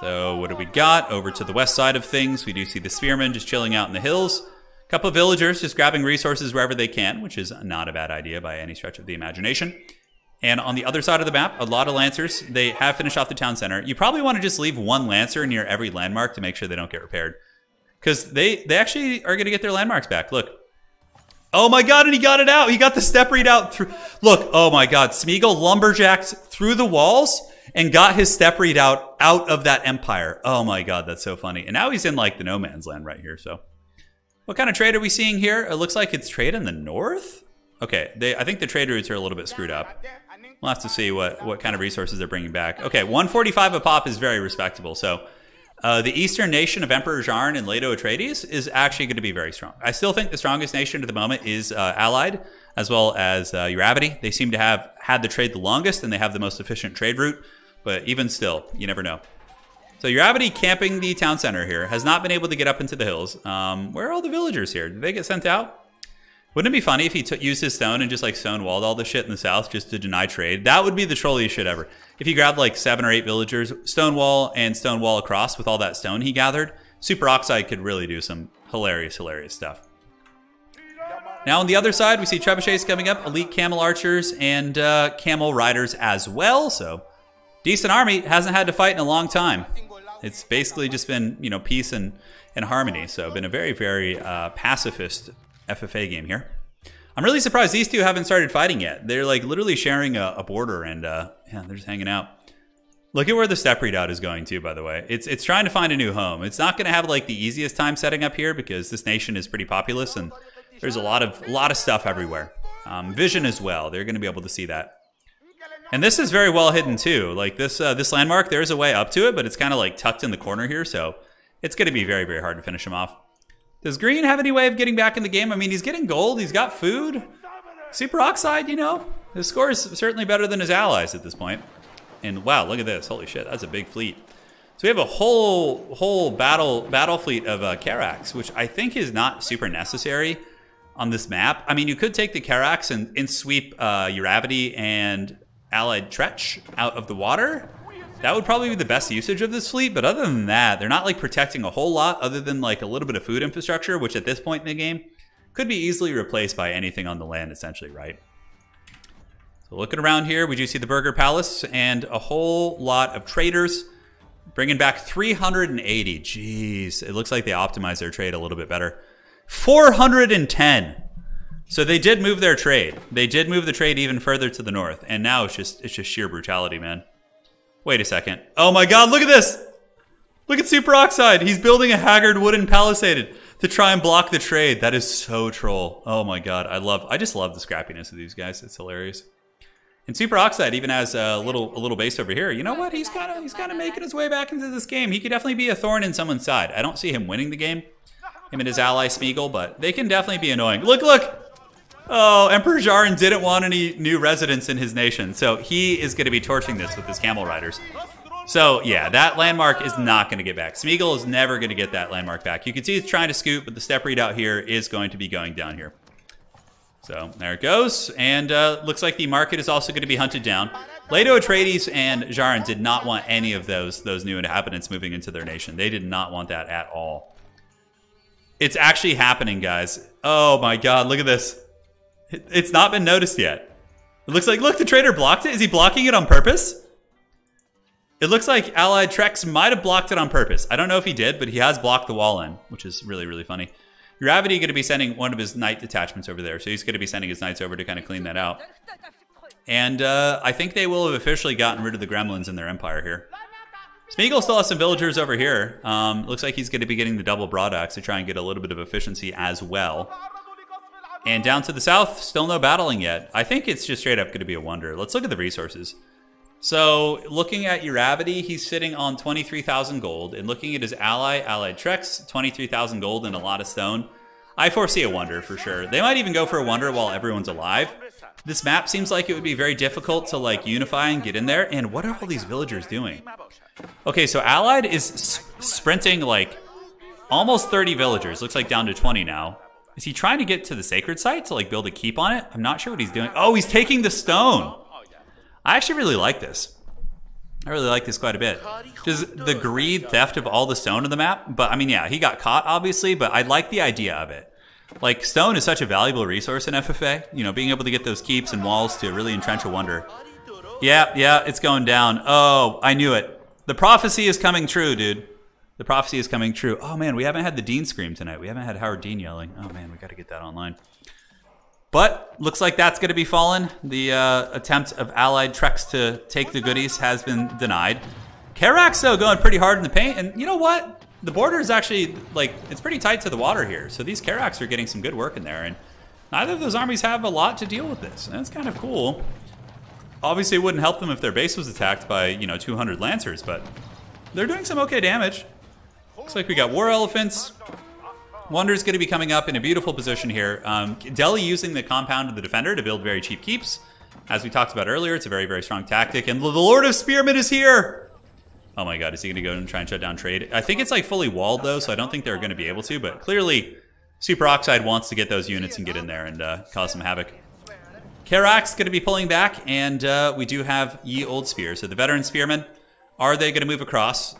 So what do we got? Over to the west side of things, we do see the spearmen just chilling out in the hills A couple of villagers just grabbing resources wherever they can, which is not a bad idea by any stretch of the imagination. And on the other side of the map, a lot of lancers. They have finished off the town center. You probably want to just leave one lancer near every landmark to make sure they don't get repaired. because they they actually are going to get their landmarks back. Look. Oh my god, and he got it out. He got the Steppe Redoubt through. Look, oh my god, Smeagol lumberjacked through the walls and got his Steppe Redoubt out of that empire. Oh my god, that's so funny. And now he's in like the no man's land right here. So, what kind of trade are we seeing here? It looks like it's trade in the north. Okay, they I think the trade routes are a little bit screwed up. We'll have to see what what kind of resources they're bringing back. Okay, 145 a pop is very respectable. So. Uh, the eastern nation of Emperor Jarn and Leto Atreides is actually going to be very strong. I still think the strongest nation at the moment is uh, Allied, as well as uh, Uravity. They seem to have had the trade the longest, and they have the most efficient trade route. But even still, you never know. So Uravity camping the town center here has not been able to get up into the hills. Um, where are all the villagers here? Did they get sent out? Wouldn't it be funny if he used his stone and just like stone walled all the shit in the south just to deny trade? That would be the trolliest shit ever. If he grabbed like seven or eight villagers, stone wall and stone wall across with all that stone he gathered, Super Oxide could really do some hilarious, hilarious stuff. Now on the other side, we see trebuchets coming up, elite camel archers, and uh, camel riders as well. So decent army hasn't had to fight in a long time. It's basically just been you know peace and and harmony. So been a very very uh, pacifist FFA game here. I'm really surprised these two haven't started fighting yet. They're like literally sharing a, a border and uh, yeah, they're just hanging out. Look at where the Steppe Redoubt is going to, by the way. It's it's trying to find a new home. It's not going to have like the easiest time setting up here because this nation is pretty populous and there's a lot of a lot of stuff everywhere. Um, vision as well. They're going to be able to see that. And this is very well hidden too. Like this uh, this landmark, there's a way up to it, but it's kind of like tucked in the corner here, so it's going to be very very hard to finish him off. Does Green have any way of getting back in the game? I mean, he's getting gold, he's got food. Super Oxide, you know, his score is certainly better than his allies at this point. And wow, look at this! Holy shit, that's a big fleet. So we have a whole whole battle battle fleet of uh, Carracks, which I think is not super necessary on this map. I mean, you could take the Carracks and, and sweep uh, Uravity and Allied Tretch out of the water. That would probably be the best usage of this fleet, but other than that, they're not like protecting a whole lot other than like a little bit of food infrastructure, which at this point in the game could be easily replaced by anything on the land, essentially, right? So looking around here, we do see the Burgrave Palace and a whole lot of traders bringing back 380. Jeez, it looks like they optimized their trade a little bit better. 410. So they did move their trade. They did move the trade even further to the north, and now it's just it's just sheer brutality, man. Wait a second. Oh my god, look at this! Look at Superoxide! He's building a haggard wooden palisade to try and block the trade. That is so troll. Oh my god, I love I just love the scrappiness of these guys. It's hilarious. And Superoxide even has a little a little base over here. You know what? He's kind of he's kind of making his way back into this game. He could definitely be a thorn in someone's side. I don't see him winning the game, him and his ally Smeagol, but they can definitely be annoying. Look, look. Oh, Emperor Jarn didn't want any new residents in his nation, so he is going to be torching this with his camel riders. So, yeah, that landmark is not going to get back. Smeagol is never going to get that landmark back. You can see he's trying to scoot, but the Steppe Redoubt here is going to be going down here. So, there it goes. And uh, looks like the market is also going to be hunted down. Leto Atreides and Jarn did not want any of those, those new inhabitants moving into their nation. They did not want that at all. It's actually happening, guys. Oh my god, look at this. It's not been noticed yet. It looks like, look, the trader blocked it. Is he blocking it on purpose? It looks like Allied Trex might have blocked it on purpose. I don't know if he did, but he has blocked the wall in, which is really, really funny. Uravity going to be sending one of his knight detachments over there, so he's going to be sending his knights over to kind of clean that out. And uh, I think they will have officially gotten rid of the gremlins in their empire here. Smeagol still has some villagers over here. Um, looks like he's going to be getting the double broad axe to try and get a little bit of efficiency as well. And down to the south, still no battling yet. I think it's just straight up going to be a wonder. Let's look at the resources. So, looking at Uravity, he's sitting on 23,000 gold. And looking at his ally, Allied Trex, 23,000 gold and a lot of stone. I foresee a wonder for sure. They might even go for a wonder while everyone's alive. This map seems like it would be very difficult to like unify and get in there. And what are all these villagers doing? Okay, so Allied is sprinting like almost 30 villagers. Looks like down to 20 now. Is he trying to get to the sacred site to like build a keep on it? I'm not sure what he's doing. Oh, he's taking the stone. Oh, oh, I actually really like this. I really like this quite a bit. Just the greed theft of all the stone in the map. But I mean, yeah, he got caught obviously, but I like the idea of it. Like stone is such a valuable resource in FFA. You know, being able to get those keeps and walls to really entrench a wonder. Yeah, yeah, it's going down. Oh, I knew it. The prophecy is coming true, dude. The prophecy is coming true. Oh man, we haven't had the Dean scream tonight. We haven't had Howard Dean yelling. Oh man, we got to get that online. But looks like that's going to be fallen. The uh, attempt of Allied Trex to take the goodies has been denied. Carracks, though, going pretty hard in the paint. And you know what? The border is actually, like, it's pretty tight to the water here. So these Carracks are getting some good work in there. And neither of those armies have a lot to deal with this. And that's kind of cool. Obviously, it wouldn't help them if their base was attacked by, you know, 200 Lancers. But they're doing some okay damage. Looks like we got War Elephants. Wonder's going to be coming up in a beautiful position here. Um, Delhi using the compound of the defender to build very cheap keeps. As we talked about earlier, it's a very, very strong tactic. And the Lord of Spearmen is here! Oh my god, is he going to go and try and shut down trade? I think it's like fully walled though, so I don't think they're going to be able to. But clearly, Super Oxide wants to get those units and get in there and uh, cause some havoc. Carrack's going to be pulling back, and uh, we do have Ye Old Spear. So the veteran spearmen, are they going to move across?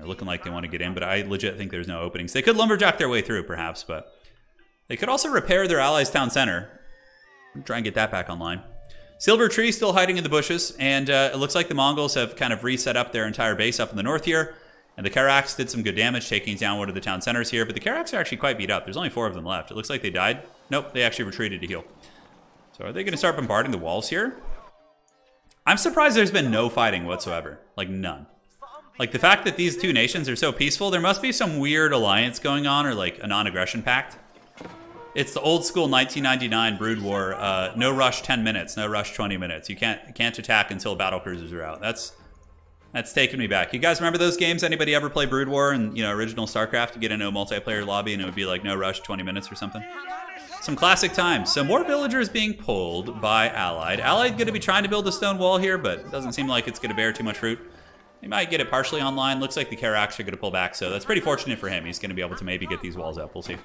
They're looking like they want to get in, but I legit think there's no openings. They could lumberjack their way through, perhaps, but they could also repair their allies' town center. Try and get that back online. Silver Tree still hiding in the bushes, and uh, it looks like the Mongols have kind of reset up their entire base up in the north here. And the Carracks did some good damage, taking down one of the town centers here. But the Carracks are actually quite beat up. There's only four of them left. It looks like they died. Nope, they actually retreated to heal. So are they going to start bombarding the walls here? I'm surprised there's been no fighting whatsoever. Like, none. Like, the fact that these two nations are so peaceful, there must be some weird alliance going on or, like, a non-aggression pact. It's the old school 1999 Brood War. Uh, no rush 10 minutes, no rush 20 minutes. You can't can't attack until battle cruisers are out. That's that's taking me back. You guys remember those games? Anybody ever play Brood War and you know original StarCraft to get into a multiplayer lobby and it would be like no rush 20 minutes or something? Some classic times. So more villagers being pulled by Allied. Allied going to be trying to build a stone wall here, but doesn't seem like it's going to bear too much fruit. He might get it partially online. Looks like the Carracks are going to pull back, so that's pretty fortunate for him. He's going to be able to maybe get these walls up. We'll see.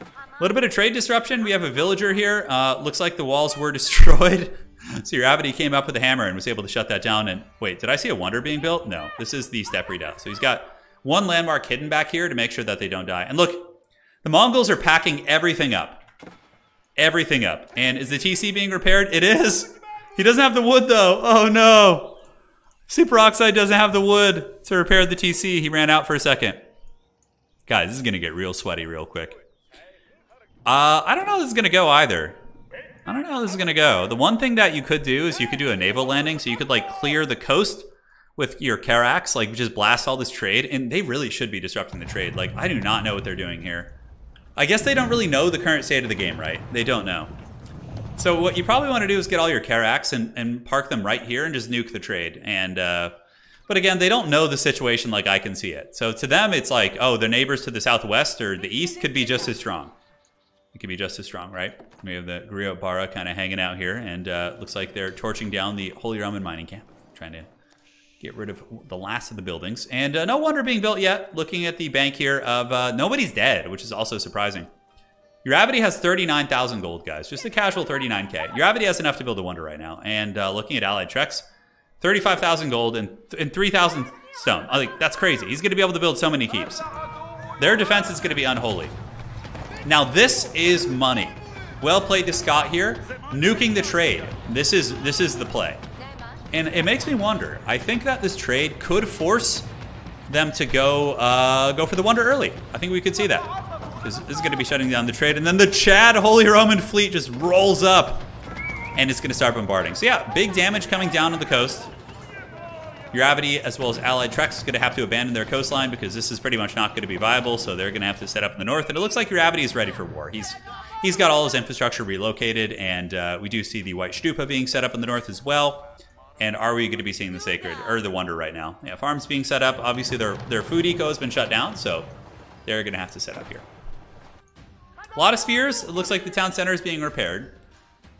A little bit of trade disruption. We have a villager here. Uh, looks like the walls were destroyed. so your Abadi came up with a hammer and was able to shut that down. And wait, did I see a wonder being built? No, this is the Steppe Redoubt. So he's got one landmark hidden back here to make sure that they don't die. And look, the Mongols are packing everything up. Everything up. And is the TC being repaired? It is. He doesn't have the wood though. Oh no. Super Oxide doesn't have the wood to repair the TC. He ran out for a second. Guys, this is going to get real sweaty real quick. Uh, I don't know how this is going to go either. I don't know how this is going to go. The one thing that you could do is you could do a naval landing, so you could like clear the coast with your Carracks, like just blast all this trade, and they really should be disrupting the trade. Like, I do not know what they're doing here. I guess they don't really know the current state of the game, right? They don't know. So what you probably want to do is get all your Carracks and, and park them right here and just nuke the trade. And uh, but again, they don't know the situation like I can see it. So to them, it's like, oh, their neighbors to the southwest or the east could be just as strong. It could be just as strong, right? We have the Griot kind of hanging out here, and uh, looks like they're torching down the Holy Roman mining camp, trying to get rid of the last of the buildings. And uh, no wonder being built yet. Looking at the bank here of uh, nobody's dead, which is also surprising. Uravity has 39,000 gold, guys. Just a casual 39k. Uravity has enough to build a wonder right now. And uh, looking at Allied Trex, 35,000 gold and, and 3,000 stone. I think that's crazy. He's going to be able to build so many keeps. Their defense is going to be unholy. Now this is money. Well played to Scott here, nuking the trade. This is this is the play. And it makes me wonder. I think that this trade could force them to go uh, go for the wonder early. I think we could see that. Because this is going to be shutting down the trade. And then the Chad Holy Roman fleet just rolls up and it's going to start bombarding. So yeah, big damage coming down on the coast. Uravity, as well as Allied Trex, is going to have to abandon their coastline because this is pretty much not going to be viable. So they're going to have to set up in the north. And it looks like Uravity is ready for war. He's he's got all his infrastructure relocated, and uh, we do see the White Stupa being set up in the north as well. And are we going to be seeing the Sacred or the Wonder right now? Yeah, farms being set up. Obviously, their their food eco has been shut down, so they're going to have to set up here. A lot of spears. It looks like the town center is being repaired.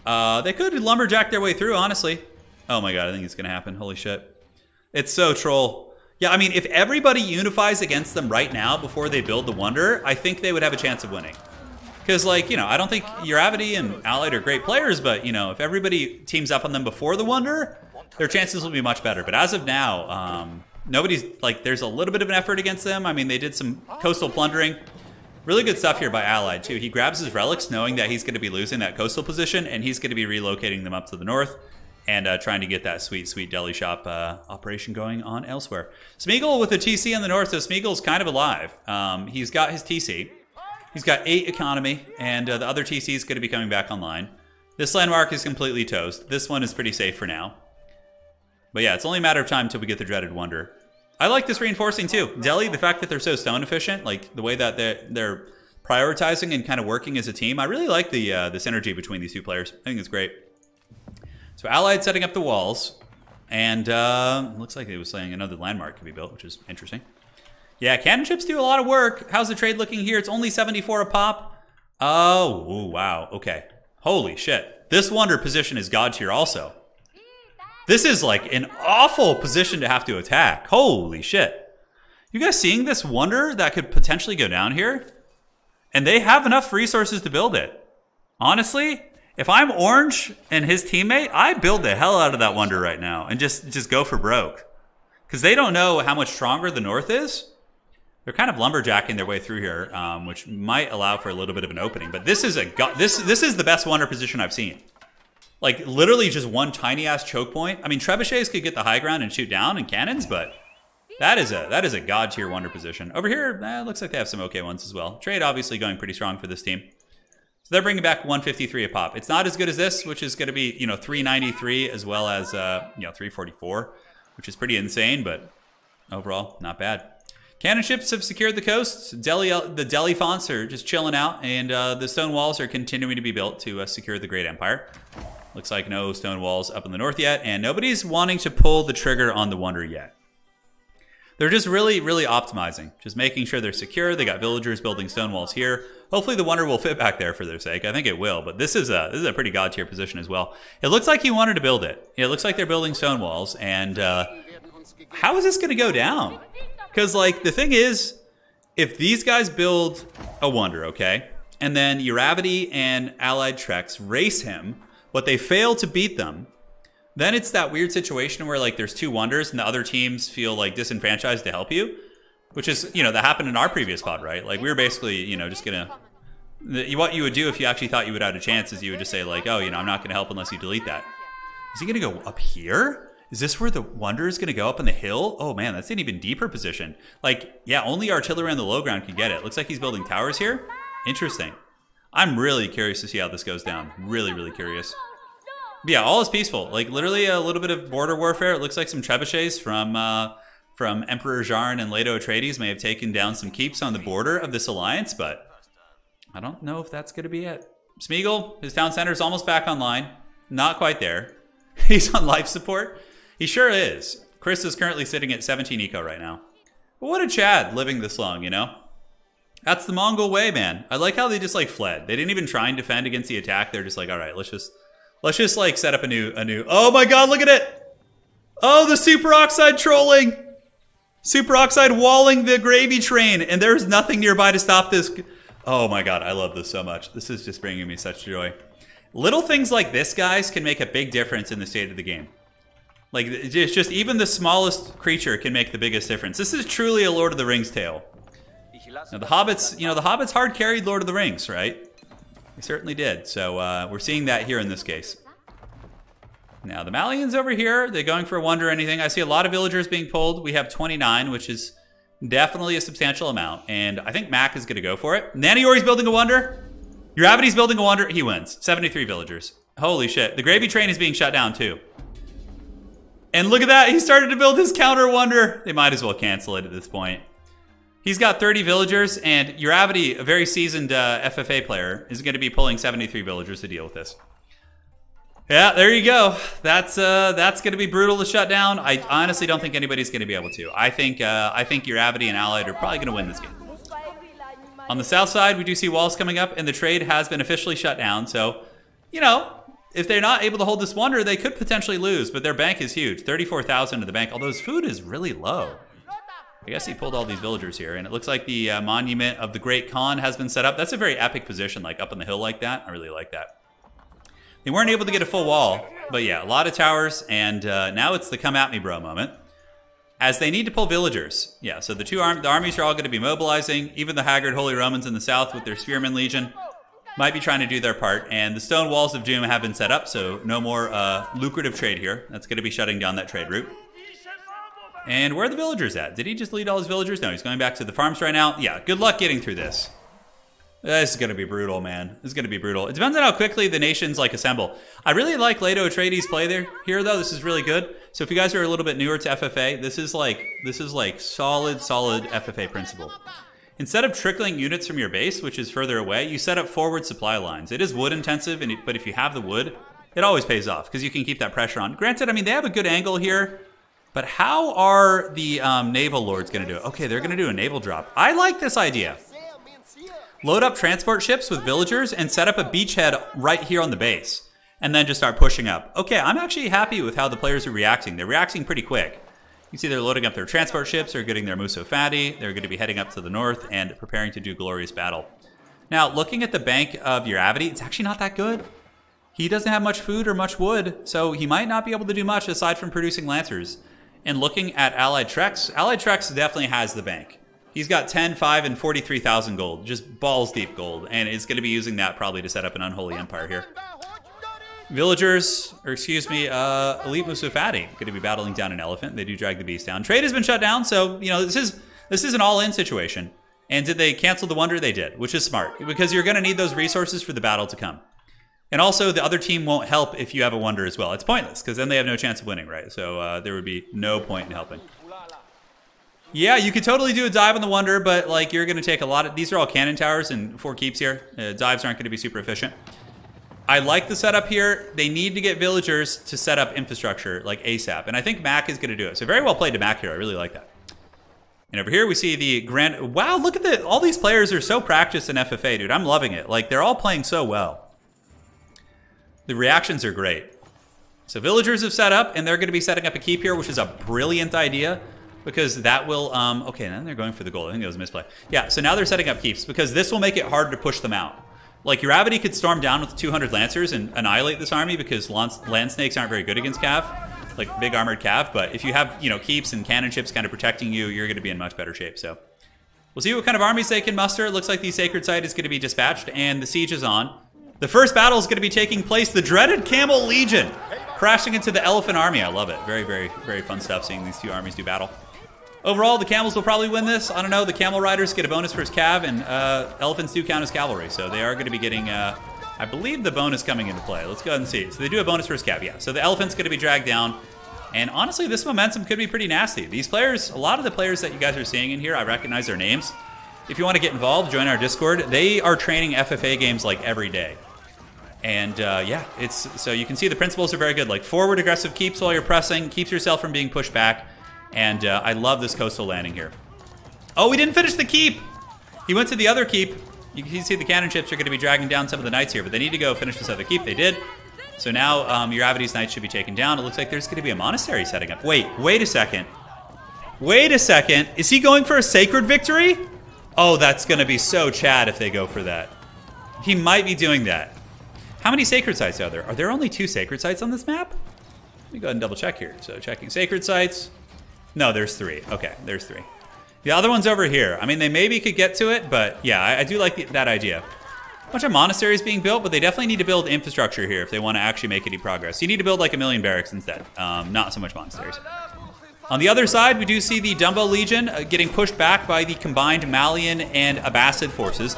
Uh, they could lumberjack their way through, honestly. Oh my god, I think it's to happen. Holy shit. It's so troll. Yeah, I mean, if everybody unifies against them right now before they build the Wonder, I think they would have a chance of winning. Because, like, you know, I don't think Uravity and Allied are great players, but, you know, if everybody teams up on them before the Wonder, their chances will be much better. But as of now, um, nobody's, like, there's a little bit of an effort against them. I mean, they did some coastal plundering. Really good stuff here by Allied, too. He grabs his relics knowing that he's going to be losing that coastal position, and he's going to be relocating them up to the north. and uh, trying to get that sweet, sweet deli shop uh, operation going on elsewhere. Smeagol with a TC in the north, so Smeagol's kind of alive. Um, he's got his TC. He's got eight economy, and uh, the other TC is going to be coming back online. This landmark is completely toast. This one is pretty safe for now. But yeah, it's only a matter of time until we get the dreaded wonder. I like this reinforcing too. Delhi, the fact that they're so stone efficient, like the way that they're, they're prioritizing and kind of working as a team, I really like the uh, the synergy between these two players. I think it's great. So Allied setting up the walls, and uh, looks like it was saying another landmark could be built, which is interesting. Yeah, cannon ships do a lot of work. How's the trade looking here? It's only 74 a pop. Oh, ooh, wow. Okay. Holy shit. This wonder position is god tier also. This is like an awful position to have to attack. Holy shit. You guys seeing this wonder that could potentially go down here? And they have enough resources to build it. Honestly, if I'm Orange and his teammate, I build the hell out of that wonder right now and just just go for broke. Because they don't know how much stronger the North is. They're kind of lumberjacking their way through here, um, which might allow for a little bit of an opening. But this is a this this is the best wonder position I've seen. Like literally just one tiny ass choke point. I mean, trebuchets could get the high ground and shoot down and cannons, but that is a that is a god tier wonder position. Over here, eh, looks like they have some okay ones as well. Trade obviously going pretty strong for this team. So they're bringing back 153 a pop. It's not as good as this, which is going to be you know 393 as well as uh, you know 344, which is pretty insane, but overall not bad. Cannon ships have secured the coast. Delhi, the Delhi fonts are just chilling out, and uh, the stone walls are continuing to be built to uh, secure the Great Empire. Looks like no stone walls up in the north yet, and nobody's wanting to pull the trigger on the Wonder yet. They're just really, really optimizing, just making sure they're secure. They got villagers building stone walls here. Hopefully the Wonder will fit back there for their sake. I think it will, but this is a this is a pretty god tier position as well. It looks like he wanted to build it. It looks like they're building stone walls, and uh, how is this going to go down? Because like the thing is, if these guys build a Wonder, okay, and then Uravity and Allied Trex race him but they fail to beat them, then it's that weird situation where like there's two wonders and the other teams feel like disenfranchised to help you, which is you know that happened in our previous pod, right? Like we were basically you know just gonna what you would do if you actually thought you would have a chance is you would just say like oh you know I'm not gonna help unless you delete that. Is he gonna go up here? Is this where the wonder is to go up in the hill? Oh man, that's an even deeper position. Like, yeah, only artillery on the low ground can get it. Looks like he's building towers here. Interesting. I'm really curious to see how this goes down. Really, really curious. Yeah, all is peaceful. Like literally a little bit of border warfare. It looks like some trebuchets from uh, from Emperor Jarn and Leto Atreides may have taken down some keeps on the border of this alliance, but I don't know if that's going to be it. Smeagol, his town center is almost back online. Not quite there. He's on life support. He sure is. Chris is currently sitting at 17 eco right now. But what a Chad living this long, you know? That's the Mongol way, man. I like how they just like fled. They didn't even try and defend against the attack. They're just like, all right, let's just let's just like set up a new a new. Oh my god, look at it! Oh, the superoxide trolling, Superoxide walling the gravy train, and there's nothing nearby to stop this. Oh my god, I love this so much. This is just bringing me such joy. Little things like this, guys, can make a big difference in the state of the game. Like it's just even the smallest creature can make the biggest difference. This is truly a Lord of the Rings tale. Now the hobbits, you know, the hobbits hard carried Lord of the Rings, right? They certainly did. So uh, we're seeing that here in this case. Now the Malians over here, they're going for a wonder or anything. I see a lot of villagers being pulled. We have 29, which is definitely a substantial amount. And I think Mac is going to go for it. Naniori's building a wonder. Uravity's building a wonder. He wins. 73 villagers. Holy shit. The gravy train is being shut down too. And look at that. He started to build his counter wonder. They might as well cancel it at this point. He's got 30 villagers, and Uravity, a very seasoned uh, FFA player, is going to be pulling 73 villagers to deal with this. Yeah, there you go. That's uh, that's going to be brutal to shut down. I honestly don't think anybody's going to be able to. I think uh, I think Uravity and Allied are probably going to win this game. On the south side, we do see walls coming up, and the trade has been officially shut down. So, you know, if they're not able to hold this wonder, they could potentially lose. But their bank is huge, 34,000 in the bank. Although his food is really low. I guess he pulled all these villagers here, and it looks like the uh, monument of the Great Khan has been set up. That's a very epic position, like up on the hill like that. I really like that. They weren't able to get a full wall, but yeah, a lot of towers, and uh, now it's the come at me, bro moment. As they need to pull villagers. Yeah, so the two arm the armies are all going to be mobilizing, even the haggard Holy Romans in the south with their Spearman Legion. might be trying to do their part. And the stone walls of doom have been set up, so no more uh, lucrative trade here. That's going to be shutting down that trade route. And where are the villagers at? Did he just lead all his villagers? No, he's going back to the farms right now. Yeah, good luck getting through this. This is going to be brutal, man. This is going to be brutal. It depends on how quickly the nations like assemble. I really like Leto Atreides play there here though. This is really good. So if you guys are a little bit newer to FFA, this is like this is like solid, solid FFA principle. Instead of trickling units from your base, which is further away, you set up forward supply lines. It is wood intensive, and it, but if you have the wood, it always pays off because you can keep that pressure on. Granted, I mean they have a good angle here, but how are the um, naval lords going to do it? Okay, they're going to do a naval drop. I like this idea. Load up transport ships with villagers and set up a beachhead right here on the base. And then just start pushing up. Okay, I'm actually happy with how the players are reacting. They're reacting pretty quick. You see they're loading up their transport ships, they're getting their Musofadi, they're going to be heading up to the north and preparing to do Glorious Battle. Now, looking at the bank of Uravity, it's actually not that good. He doesn't have much food or much wood, so he might not be able to do much aside from producing Lancers. And looking at Allied Trex, Allied Trex definitely has the bank. He's got 10, 5, and 43,000 gold. Just balls deep gold. And is going to be using that probably to set up an unholy empire here. Villagers, or excuse me, uh, Elite Musofadi going to be battling down an elephant. They do drag the beast down. Trade has been shut down, so, you know, this is this is an all-in situation. And did they cancel the Wonder? They did, which is smart. Because you're going to need those resources for the battle to come. And also, the other team won't help if you have a Wonder as well. It's pointless, because then they have no chance of winning, right? So uh, there would be no point in helping. Yeah, you could totally do a dive on the Wonder, but like you're going to take a lot of. These are all cannon towers and four keeps here. Uh, dives aren't going to be super efficient. I like the setup here. They need to get villagers to set up infrastructure like ASAP, and I think Mac is going to do it. So very well played to Mac here. I really like that. And over here we see the grand. Wow, look at the. All these players are so practiced in FFA, dude. I'm loving it. Like they're all playing so well. The reactions are great. So villagers have set up, and they're going to be setting up a keep here, which is a brilliant idea because that will, um, okay, then they're going for the goal. I think it was a misplay. Yeah, so now they're setting up keeps because this will make it hard to push them out. Like, Uravity could storm down with 200 Lancers and annihilate this army because land snakes aren't very good against Cav, like big armored Cav, but if you have, you know, keeps and cannon ships kind of protecting you, you're going to be in much better shape, so. We'll see what kind of armies they can muster. It looks like the Sacred Site is going to be dispatched, and the siege is on. The first battle is going to be taking place, the dreaded Camel Legion, crashing into the Elephant Army. I love it. Very, very, very fun stuff seeing these two armies do battle. Overall, the camels will probably win this. I don't know. The camel riders get a bonus for his cav, and uh, elephants do count as cavalry, so they are going to be getting, uh, I believe, the bonus coming into play. Let's go ahead and see. So they do a bonus for his cav, yeah. So the elephant's going to be dragged down, and honestly, this momentum could be pretty nasty. These players, a lot of the players that you guys are seeing in here, I recognize their names. If you want to get involved, join our Discord. They are training FFA games like every day. And uh, yeah, it's so you can see the principles are very good. Like forward aggressive keeps while you're pressing, keeps yourself from being pushed back. And uh, I love this coastal landing here. Oh, we didn't finish the keep. He went to the other keep. You can see the cannon ships are going to be dragging down some of the knights here, but they need to go finish this other keep. They did. So now um, Uravity's knights should be taken down. It looks like there's going to be a monastery setting up. Wait, wait a second. Wait a second. Is he going for a sacred victory? Oh, that's going to be so Chad if they go for that. He might be doing that. How many sacred sites are there? Are there only two sacred sites on this map? Let me go ahead and double check here. So checking sacred sites. No, there's three. Okay, there's three. The other one's over here. I mean, they maybe could get to it, but yeah, I, I do like the, that idea. A bunch of monasteries being built, but they definitely need to build infrastructure here if they want to actually make any progress. You need to build like a million barracks instead, um, not so much monasteries. On the other side, we do see the Dumbo Legion uh, getting pushed back by the combined Malian and Abbasid forces.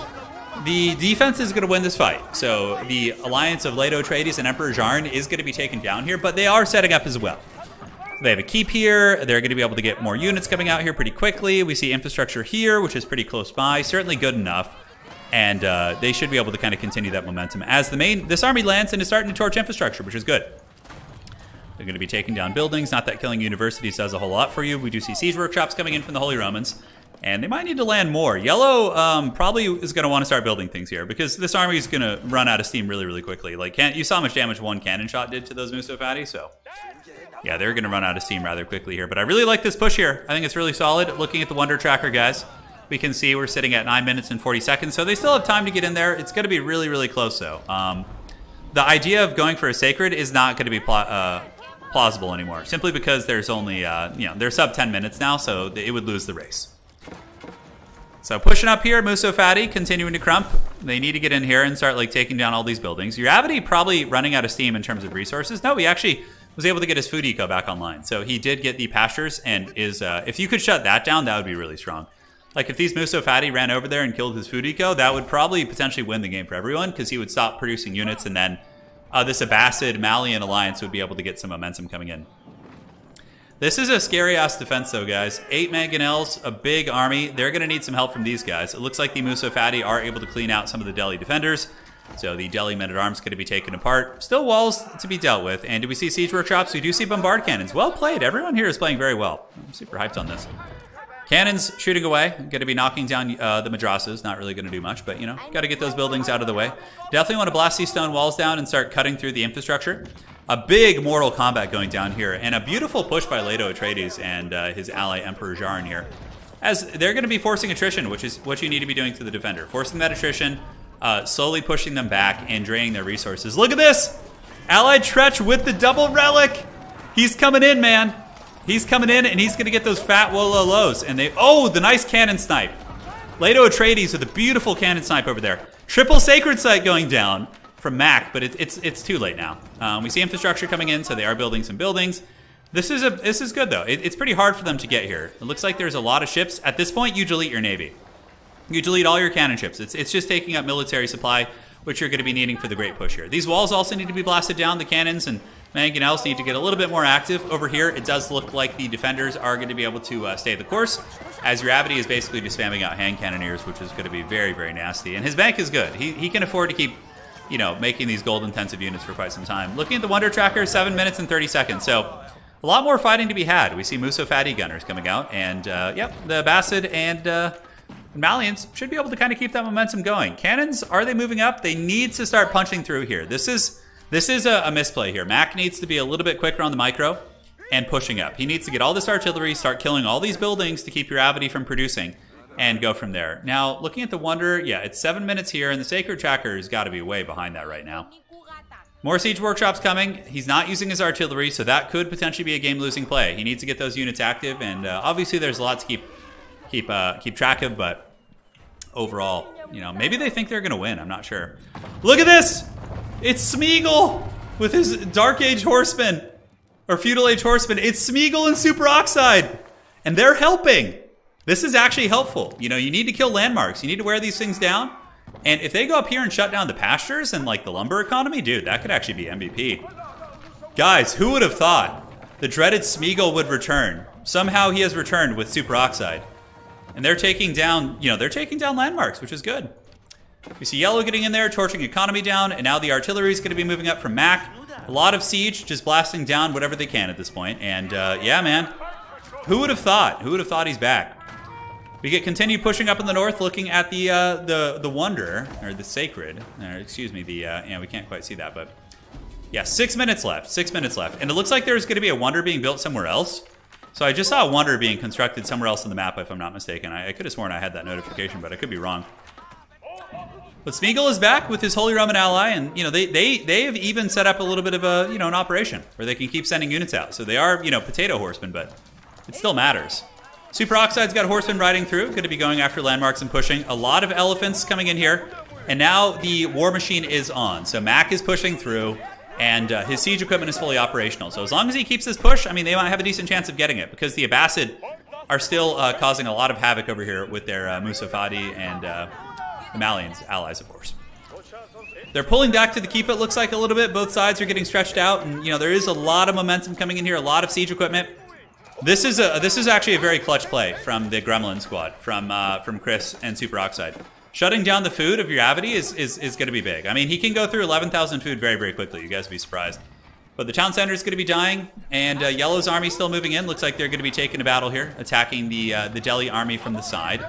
The defense is going to win this fight. So the alliance of Leto Atreides and Emperor Jarn is going to be taken down here, but they are setting up as well. They have a keep here. They're going to be able to get more units coming out here pretty quickly. We see infrastructure here, which is pretty close by. Certainly good enough. And uh, they should be able to kind of continue that momentum. As the main, this army lands and is starting to torch infrastructure, which is good. They're going to be taking down buildings. Not that killing universities does a whole lot for you. We do see siege workshops coming in from the Holy Romans. And they might need to land more. Yellow um, probably is going to want to start building things here because this army is going to run out of steam really, really quickly. Like, can you saw how much damage one cannon shot did to those Musofadi, so yeah, they're going to run out of steam rather quickly here. But I really like this push here. I think it's really solid. Looking at the Wonder Tracker, guys, we can see we're sitting at 9 minutes and 40 seconds. So they still have time to get in there. It's going to be really, really close, though. Um, the idea of going for a Sacred is not going to be uh, plausible anymore, simply because there's only, uh, you know, they're sub 10 minutes now, so it would lose the race. So pushing up here, Musofadi continuing to crump. They need to get in here and start like taking down all these buildings. Uravity probably running out of steam in terms of resources. No, he actually was able to get his food eco back online. So he did get the pastures and is, uh, if you could shut that down, that would be really strong. Like if these Musofadi ran over there and killed his food eco, that would probably potentially win the game for everyone because he would stop producing units and then uh, this Abbasid Malian alliance would be able to get some momentum coming in. This is a scary ass defense though, guys. Eight Mangonels, a big army. They're going to need some help from these guys. It looks like the Musofadi are able to clean out some of the Delhi defenders. So the Delhi men-at-arms going to be taken apart. Still walls to be dealt with. And do we see siege workshops? We do see bombard cannons. Well played. Everyone here is playing very well. I'm super hyped on this. Cannons shooting away. Going to be knocking down uh, the madrasas. Not really going to do much, but you know, got to get those buildings out of the way. Definitely want to blast these stone walls down and start cutting through the infrastructure. A big Mortal Kombat going down here, and a beautiful push by Leto Atreides and uh, his ally Emperor Jarn here. As they're going to be forcing attrition, which is what you need to be doing to the defender. Forcing that attrition, uh, slowly pushing them back and draining their resources. Look at this! Allied Trex with the double relic! He's coming in, man. He's coming in, and he's going to get those fat Wolo lows. And they, oh, the nice cannon snipe. Leto Atreides with a beautiful cannon snipe over there. Triple Sacred Site going down from Mac, but it, it's it's too late now. Um, we see infrastructure coming in, so they are building some buildings. This is a this is good though. It, it's pretty hard for them to get here. It looks like there's a lot of ships. At this point, you delete your navy. You delete all your cannon ships. It's it's just taking up military supply, which you're going to be needing for the great push here. These walls also need to be blasted down. The cannons and Mangonels need to get a little bit more active. Over here, it does look like the defenders are going to be able to uh, stay the course, as Uravity is basically just spamming out hand cannoneers, which is going to be very, very nasty. And his bank is good. He, he can afford to keep you know, making these gold intensive units for quite some time. Looking at the Wonder Tracker, 7 minutes and 30 seconds. So a lot more fighting to be had. We see Musofadi Gunners coming out. And, uh, yep, the Bassid and uh, Malians should be able to kind of keep that momentum going. Cannons, are they moving up? They need to start punching through here. This is this is a, a misplay here. Mac needs to be a little bit quicker on the micro and pushing up. He needs to get all this artillery, start killing all these buildings to keep Uravity from producing and go from there. Now, looking at the Wonder, yeah, it's seven minutes here, and the Sacred Tracker has got to be way behind that right now. More Siege Workshops coming. He's not using his artillery, so that could potentially be a game-losing play. He needs to get those units active, and uh, obviously there's a lot to keep keep uh, keep track of, but overall, you know, maybe they think they're going to win. I'm not sure. Look at this! It's Smeagol with his Dark Age Horseman, or Feudal Age Horseman. It's Smeagol and Superoxide, and they're helping. This is actually helpful. You know, you need to kill landmarks. You need to wear these things down. And if they go up here and shut down the pastures and like the lumber economy, dude, that could actually be MVP. Guys, who would have thought the dreaded Smeagol would return? Somehow he has returned with Superoxide. And they're taking down, you know, they're taking down landmarks, which is good. We see Yellow getting in there, torching economy down, and now the artillery is going to be moving up from Mac. A lot of siege, just blasting down whatever they can at this point. And uh, yeah, man, who would have thought? Who would have thought he's back? We get continued pushing up in the north, looking at the uh, the the wonder or the sacred. Or excuse me, the uh, yeah, we can't quite see that, but yeah, six minutes left. Six minutes left, and it looks like there's going to be a wonder being built somewhere else. So I just saw a wonder being constructed somewhere else in the map, if I'm not mistaken. I, I could have sworn I had that notification, but I could be wrong. But Smeagol is back with his Holy Roman ally, and you know they they they have even set up a little bit of a you know an operation where they can keep sending units out. So they are you know potato horsemen, but it still matters. Superoxide's got horsemen riding through, going to be going after landmarks and pushing. A lot of elephants coming in here. And now the war machine is on. So Mac is pushing through, and uh, his siege equipment is fully operational. So as long as he keeps this push, I mean, they might have a decent chance of getting it because the Abbasid are still uh, causing a lot of havoc over here with their uh, Musofadi and uh, the Malians, allies, of course. They're pulling back to the keep, it looks like, a little bit. Both sides are getting stretched out, and, you know, there is a lot of momentum coming in here, a lot of siege equipment. This is a this is actually a very clutch play from the Gremlin squad from uh, from Chris and Superoxide. Shutting down the food of Uravity is is, is going to be big. I mean, he can go through 11,000 food very very quickly. You guys would be surprised. But the town center is going to be dying, and uh, Yellow's army still moving in. Looks like they're going to be taking a battle here, attacking the uh, the Delhi army from the side,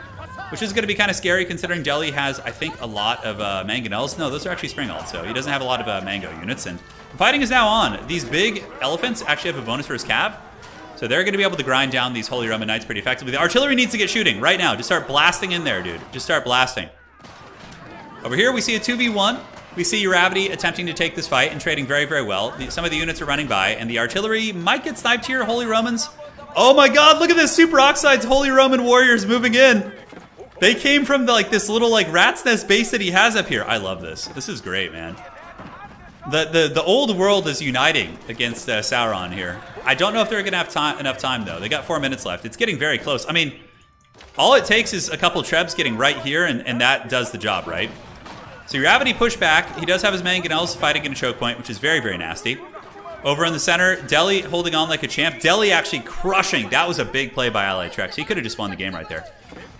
which is going to be kind of scary considering Delhi has, I think, a lot of uh, mangonels. No, those are actually spring so he doesn't have a lot of uh, mango units. And fighting is now on. These big elephants actually have a bonus for his cav. So they're going to be able to grind down these Holy Roman Knights pretty effectively. The artillery needs to get shooting right now. Just start blasting in there, dude. Just start blasting. Over here, we see a 2v1. We see Uravity attempting to take this fight and trading very, very well. Some of the units are running by, and the artillery might get sniped here, Holy Romans. Oh my god, look at this! Superoxide's Holy Roman Warriors moving in. They came from the, like this little like rat's nest base that he has up here. I love this. This is great, man. The the the old world is uniting against uh, Sauron here. I don't know if they're gonna have time enough time though. They got four minutes left. It's getting very close. I mean, all it takes is a couple trebs getting right here, and, and that does the job, right? So Uravity push back. He does have his mangonels fighting in a choke point, which is very, very nasty. Over in the center, Delhi holding on like a champ. Delhi actually crushing. That was a big play by Allied Trex. He could have just won the game right there.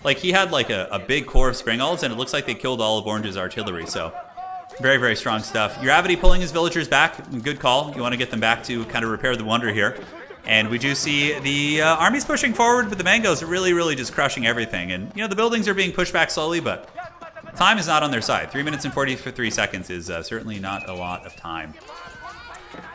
Like, he had like a, a big core of Springalds, and it looks like they killed all of Orange's artillery, so... Very, very strong stuff. Uravity pulling his villagers back. Good call. You want to get them back to kind of repair the wonder here. And we do see the uh, armies pushing forward, but the mangoes are really, really just crushing everything. And, you know, the buildings are being pushed back slowly, but time is not on their side. 3 minutes and 43 seconds is uh, certainly not a lot of time.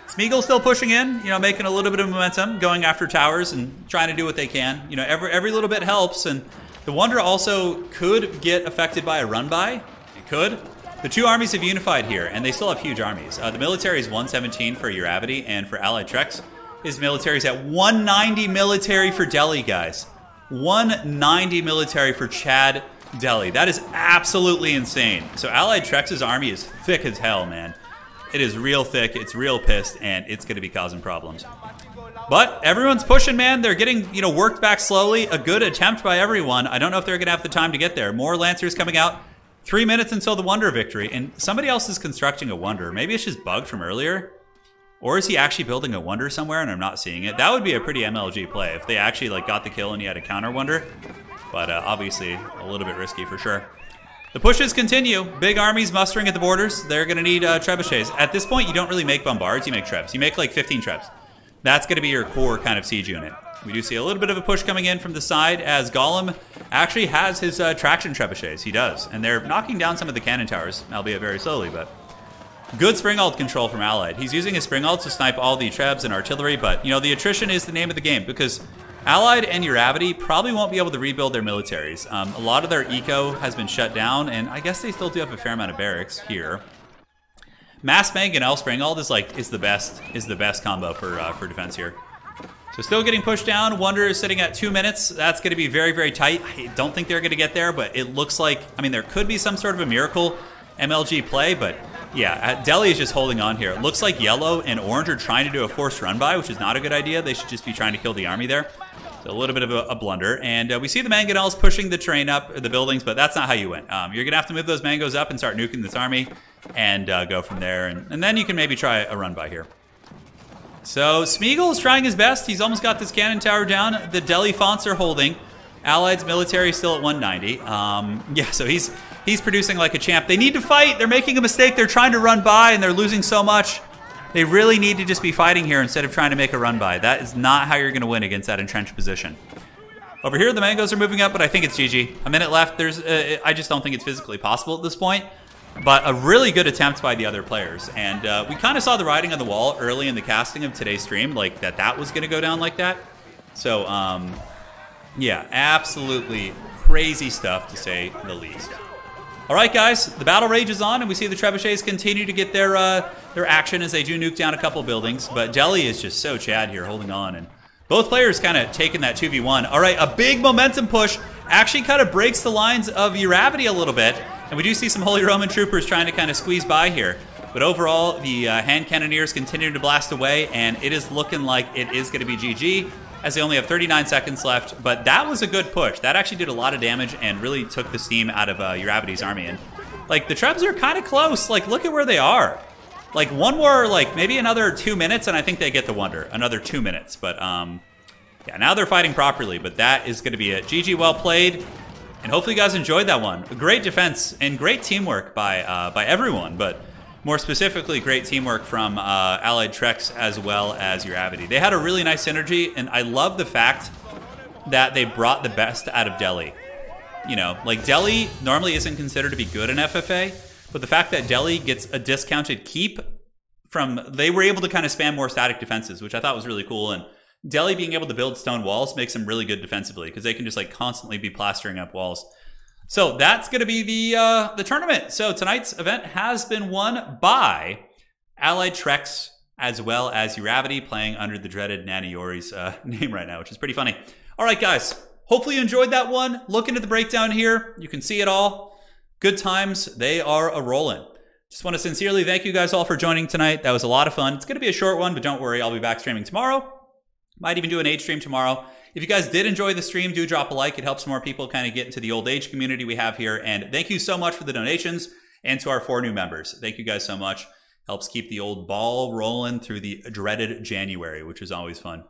Smeagol still pushing in, you know, making a little bit of momentum, going after towers and trying to do what they can. You know, every, every little bit helps. And the Wonder also could get affected by a run by. It could. The two armies have unified here, and they still have huge armies. Uh, the military is 117 for Uravity, and for Allied Trex, his military is at 190 military for Delhi, guys. 190 military for Chad Delhi. That is absolutely insane. So Allied Trex's army is thick as hell, man. It is real thick, it's real pissed, and it's going to be causing problems. But everyone's pushing, man. They're getting, you know, worked back slowly. A good attempt by everyone. I don't know if they're going to have the time to get there. More Lancers coming out. Three minutes until the Wonder victory, and somebody else is constructing a Wonder. Maybe it's just bugged from earlier. Or is he actually building a Wonder somewhere and I'm not seeing it? That would be a pretty MLG play if they actually like got the kill and he had a counter Wonder. But uh, obviously a little bit risky for sure. The pushes continue. Big armies mustering at the borders. They're going to need uh, trebuchets. At this point, you don't really make bombards. You make trebs. You make like 15 trebs. That's going to be your core kind of siege unit. We do see a little bit of a push coming in from the side as Gollum actually has his uh, traction trebuchets. He does. And they're knocking down some of the cannon towers, albeit very slowly, but good spring Springald control from Allied. He's using his spring Springald to snipe all the trebs and artillery, but, you know, the attrition is the name of the game because Allied and Uravity probably won't be able to rebuild their militaries. Um, a lot of their eco has been shut down, and I guess they still do have a fair amount of barracks here. Mass Bank and El Springald is like is the best is the best combo for uh, for defense here. So still getting pushed down. Wonder is sitting at two minutes. That's going to be very, very tight. I don't think they're going to get there, but it looks like, I mean, there could be some sort of a miracle MLG play, but yeah, Delhi is just holding on here. It looks like yellow and orange are trying to do a forced run by, which is not a good idea. They should just be trying to kill the army there. So a little bit of a, a blunder. And uh, we see the mangonels pushing the train up, the buildings, but that's not how you win. Um, you're going to have to move those mangoes up and start nuking this army and uh, go from there. And, and then you can maybe try a run by here. So Smeagol is trying his best. He's almost got this cannon tower down. The Delhi fonts are holding. Allied's military is still at 190. Um, yeah, so he's he's producing like a champ. They need to fight. They're making a mistake. They're trying to run by, and they're losing so much. They really need to just be fighting here instead of trying to make a run by. That is not how you're going to win against that entrenched position. Over here, the mangoes are moving up, but I think it's GG. A minute left. There's, uh, I just don't think it's physically possible at this point but a really good attempt by the other players. And uh, we kind of saw the writing on the wall early in the casting of today's stream, like that that was going to go down like that. So, um, yeah, absolutely crazy stuff to say the least. All right, guys, the battle rages on, and we see the trebuchets continue to get their uh, their action as they do nuke down a couple buildings. But Delhi is just so Chad here, holding on, and both players kind of taking that 2v1. All right, a big momentum push actually kind of breaks the lines of Uravity a little bit. And we do see some Holy Roman troopers trying to kind of squeeze by here. But overall, the uh, hand cannoneers continue to blast away, and it is looking like it is going to be GG, as they only have 39 seconds left. But that was a good push. That actually did a lot of damage and really took the steam out of uh, Uravity's army. And, like, the Trebs are kind of close. Like, look at where they are. Like, one more, like, maybe another two minutes, and I think they get the Wonder. Another two minutes. But, um, yeah, now they're fighting properly, but that is going to be it. GG, well played. And hopefully you guys enjoyed that one. Great defense and great teamwork by uh, by everyone, but more specifically, great teamwork from uh, Allied Trex as well as Uravity. They had a really nice synergy, and I love the fact that they brought the best out of Delhi. You know, like Delhi normally isn't considered to be good in FFA, but the fact that Delhi gets a discounted keep from, they were able to kind of spam more static defenses, which I thought was really cool. And Delhi being able to build stone walls makes them really good defensively because they can just like constantly be plastering up walls. So that's going to be the uh, the tournament. So tonight's event has been won by Allied Trex as well as Uravity playing under the dreaded Nanny Yori's uh, name right now, which is pretty funny. All right, guys. hopefully you enjoyed that one. Looking at the breakdown here, you can see it all. Good times, they are a rolling. Just want to sincerely thank you guys all for joining tonight. That was a lot of fun. It's going to be a short one, but don't worry, I'll be back streaming tomorrow. Might even do an age stream tomorrow. If you guys did enjoy the stream, do drop a like. It helps more people kind of get into the old age community we have here. And thank you so much for the donations and to our four new members. Thank you guys so much. Helps keep the old ball rolling through the dreaded January, which is always fun.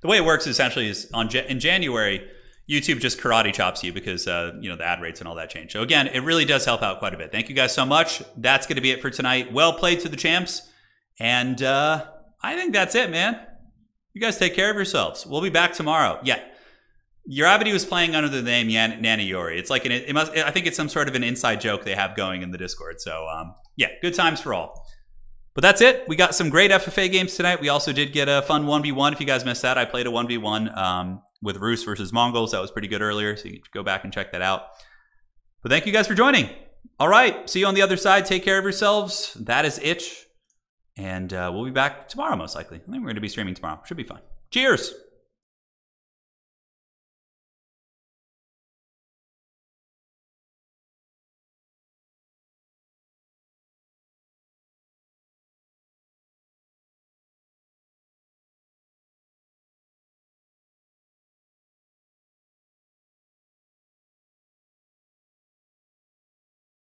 The way it works essentially is on in January, YouTube just karate chops you because uh, you know the ad rates and all that change. So again, it really does help out quite a bit. Thank you guys so much. That's going to be it for tonight. Well played to the champs, and uh, I think that's it, man. You guys take care of yourselves. We'll be back tomorrow. Yeah. Uravity was playing under the name Yan- Nana Yori. It's like an, it must. I think it's some sort of an inside joke they have going in the Discord. So um, yeah, good times for all. But that's it. We got some great FFA games tonight. We also did get a fun 1v1. If you guys missed that, I played a 1v1 um, with Rus versus Mongols. That was pretty good earlier, so you can go back and check that out. But thank you guys for joining. All right, see you on the other side. Take care of yourselves. That is it. And uh, we'll be back tomorrow, most likely. I think we're going to be streaming tomorrow. Should be fun. Cheers.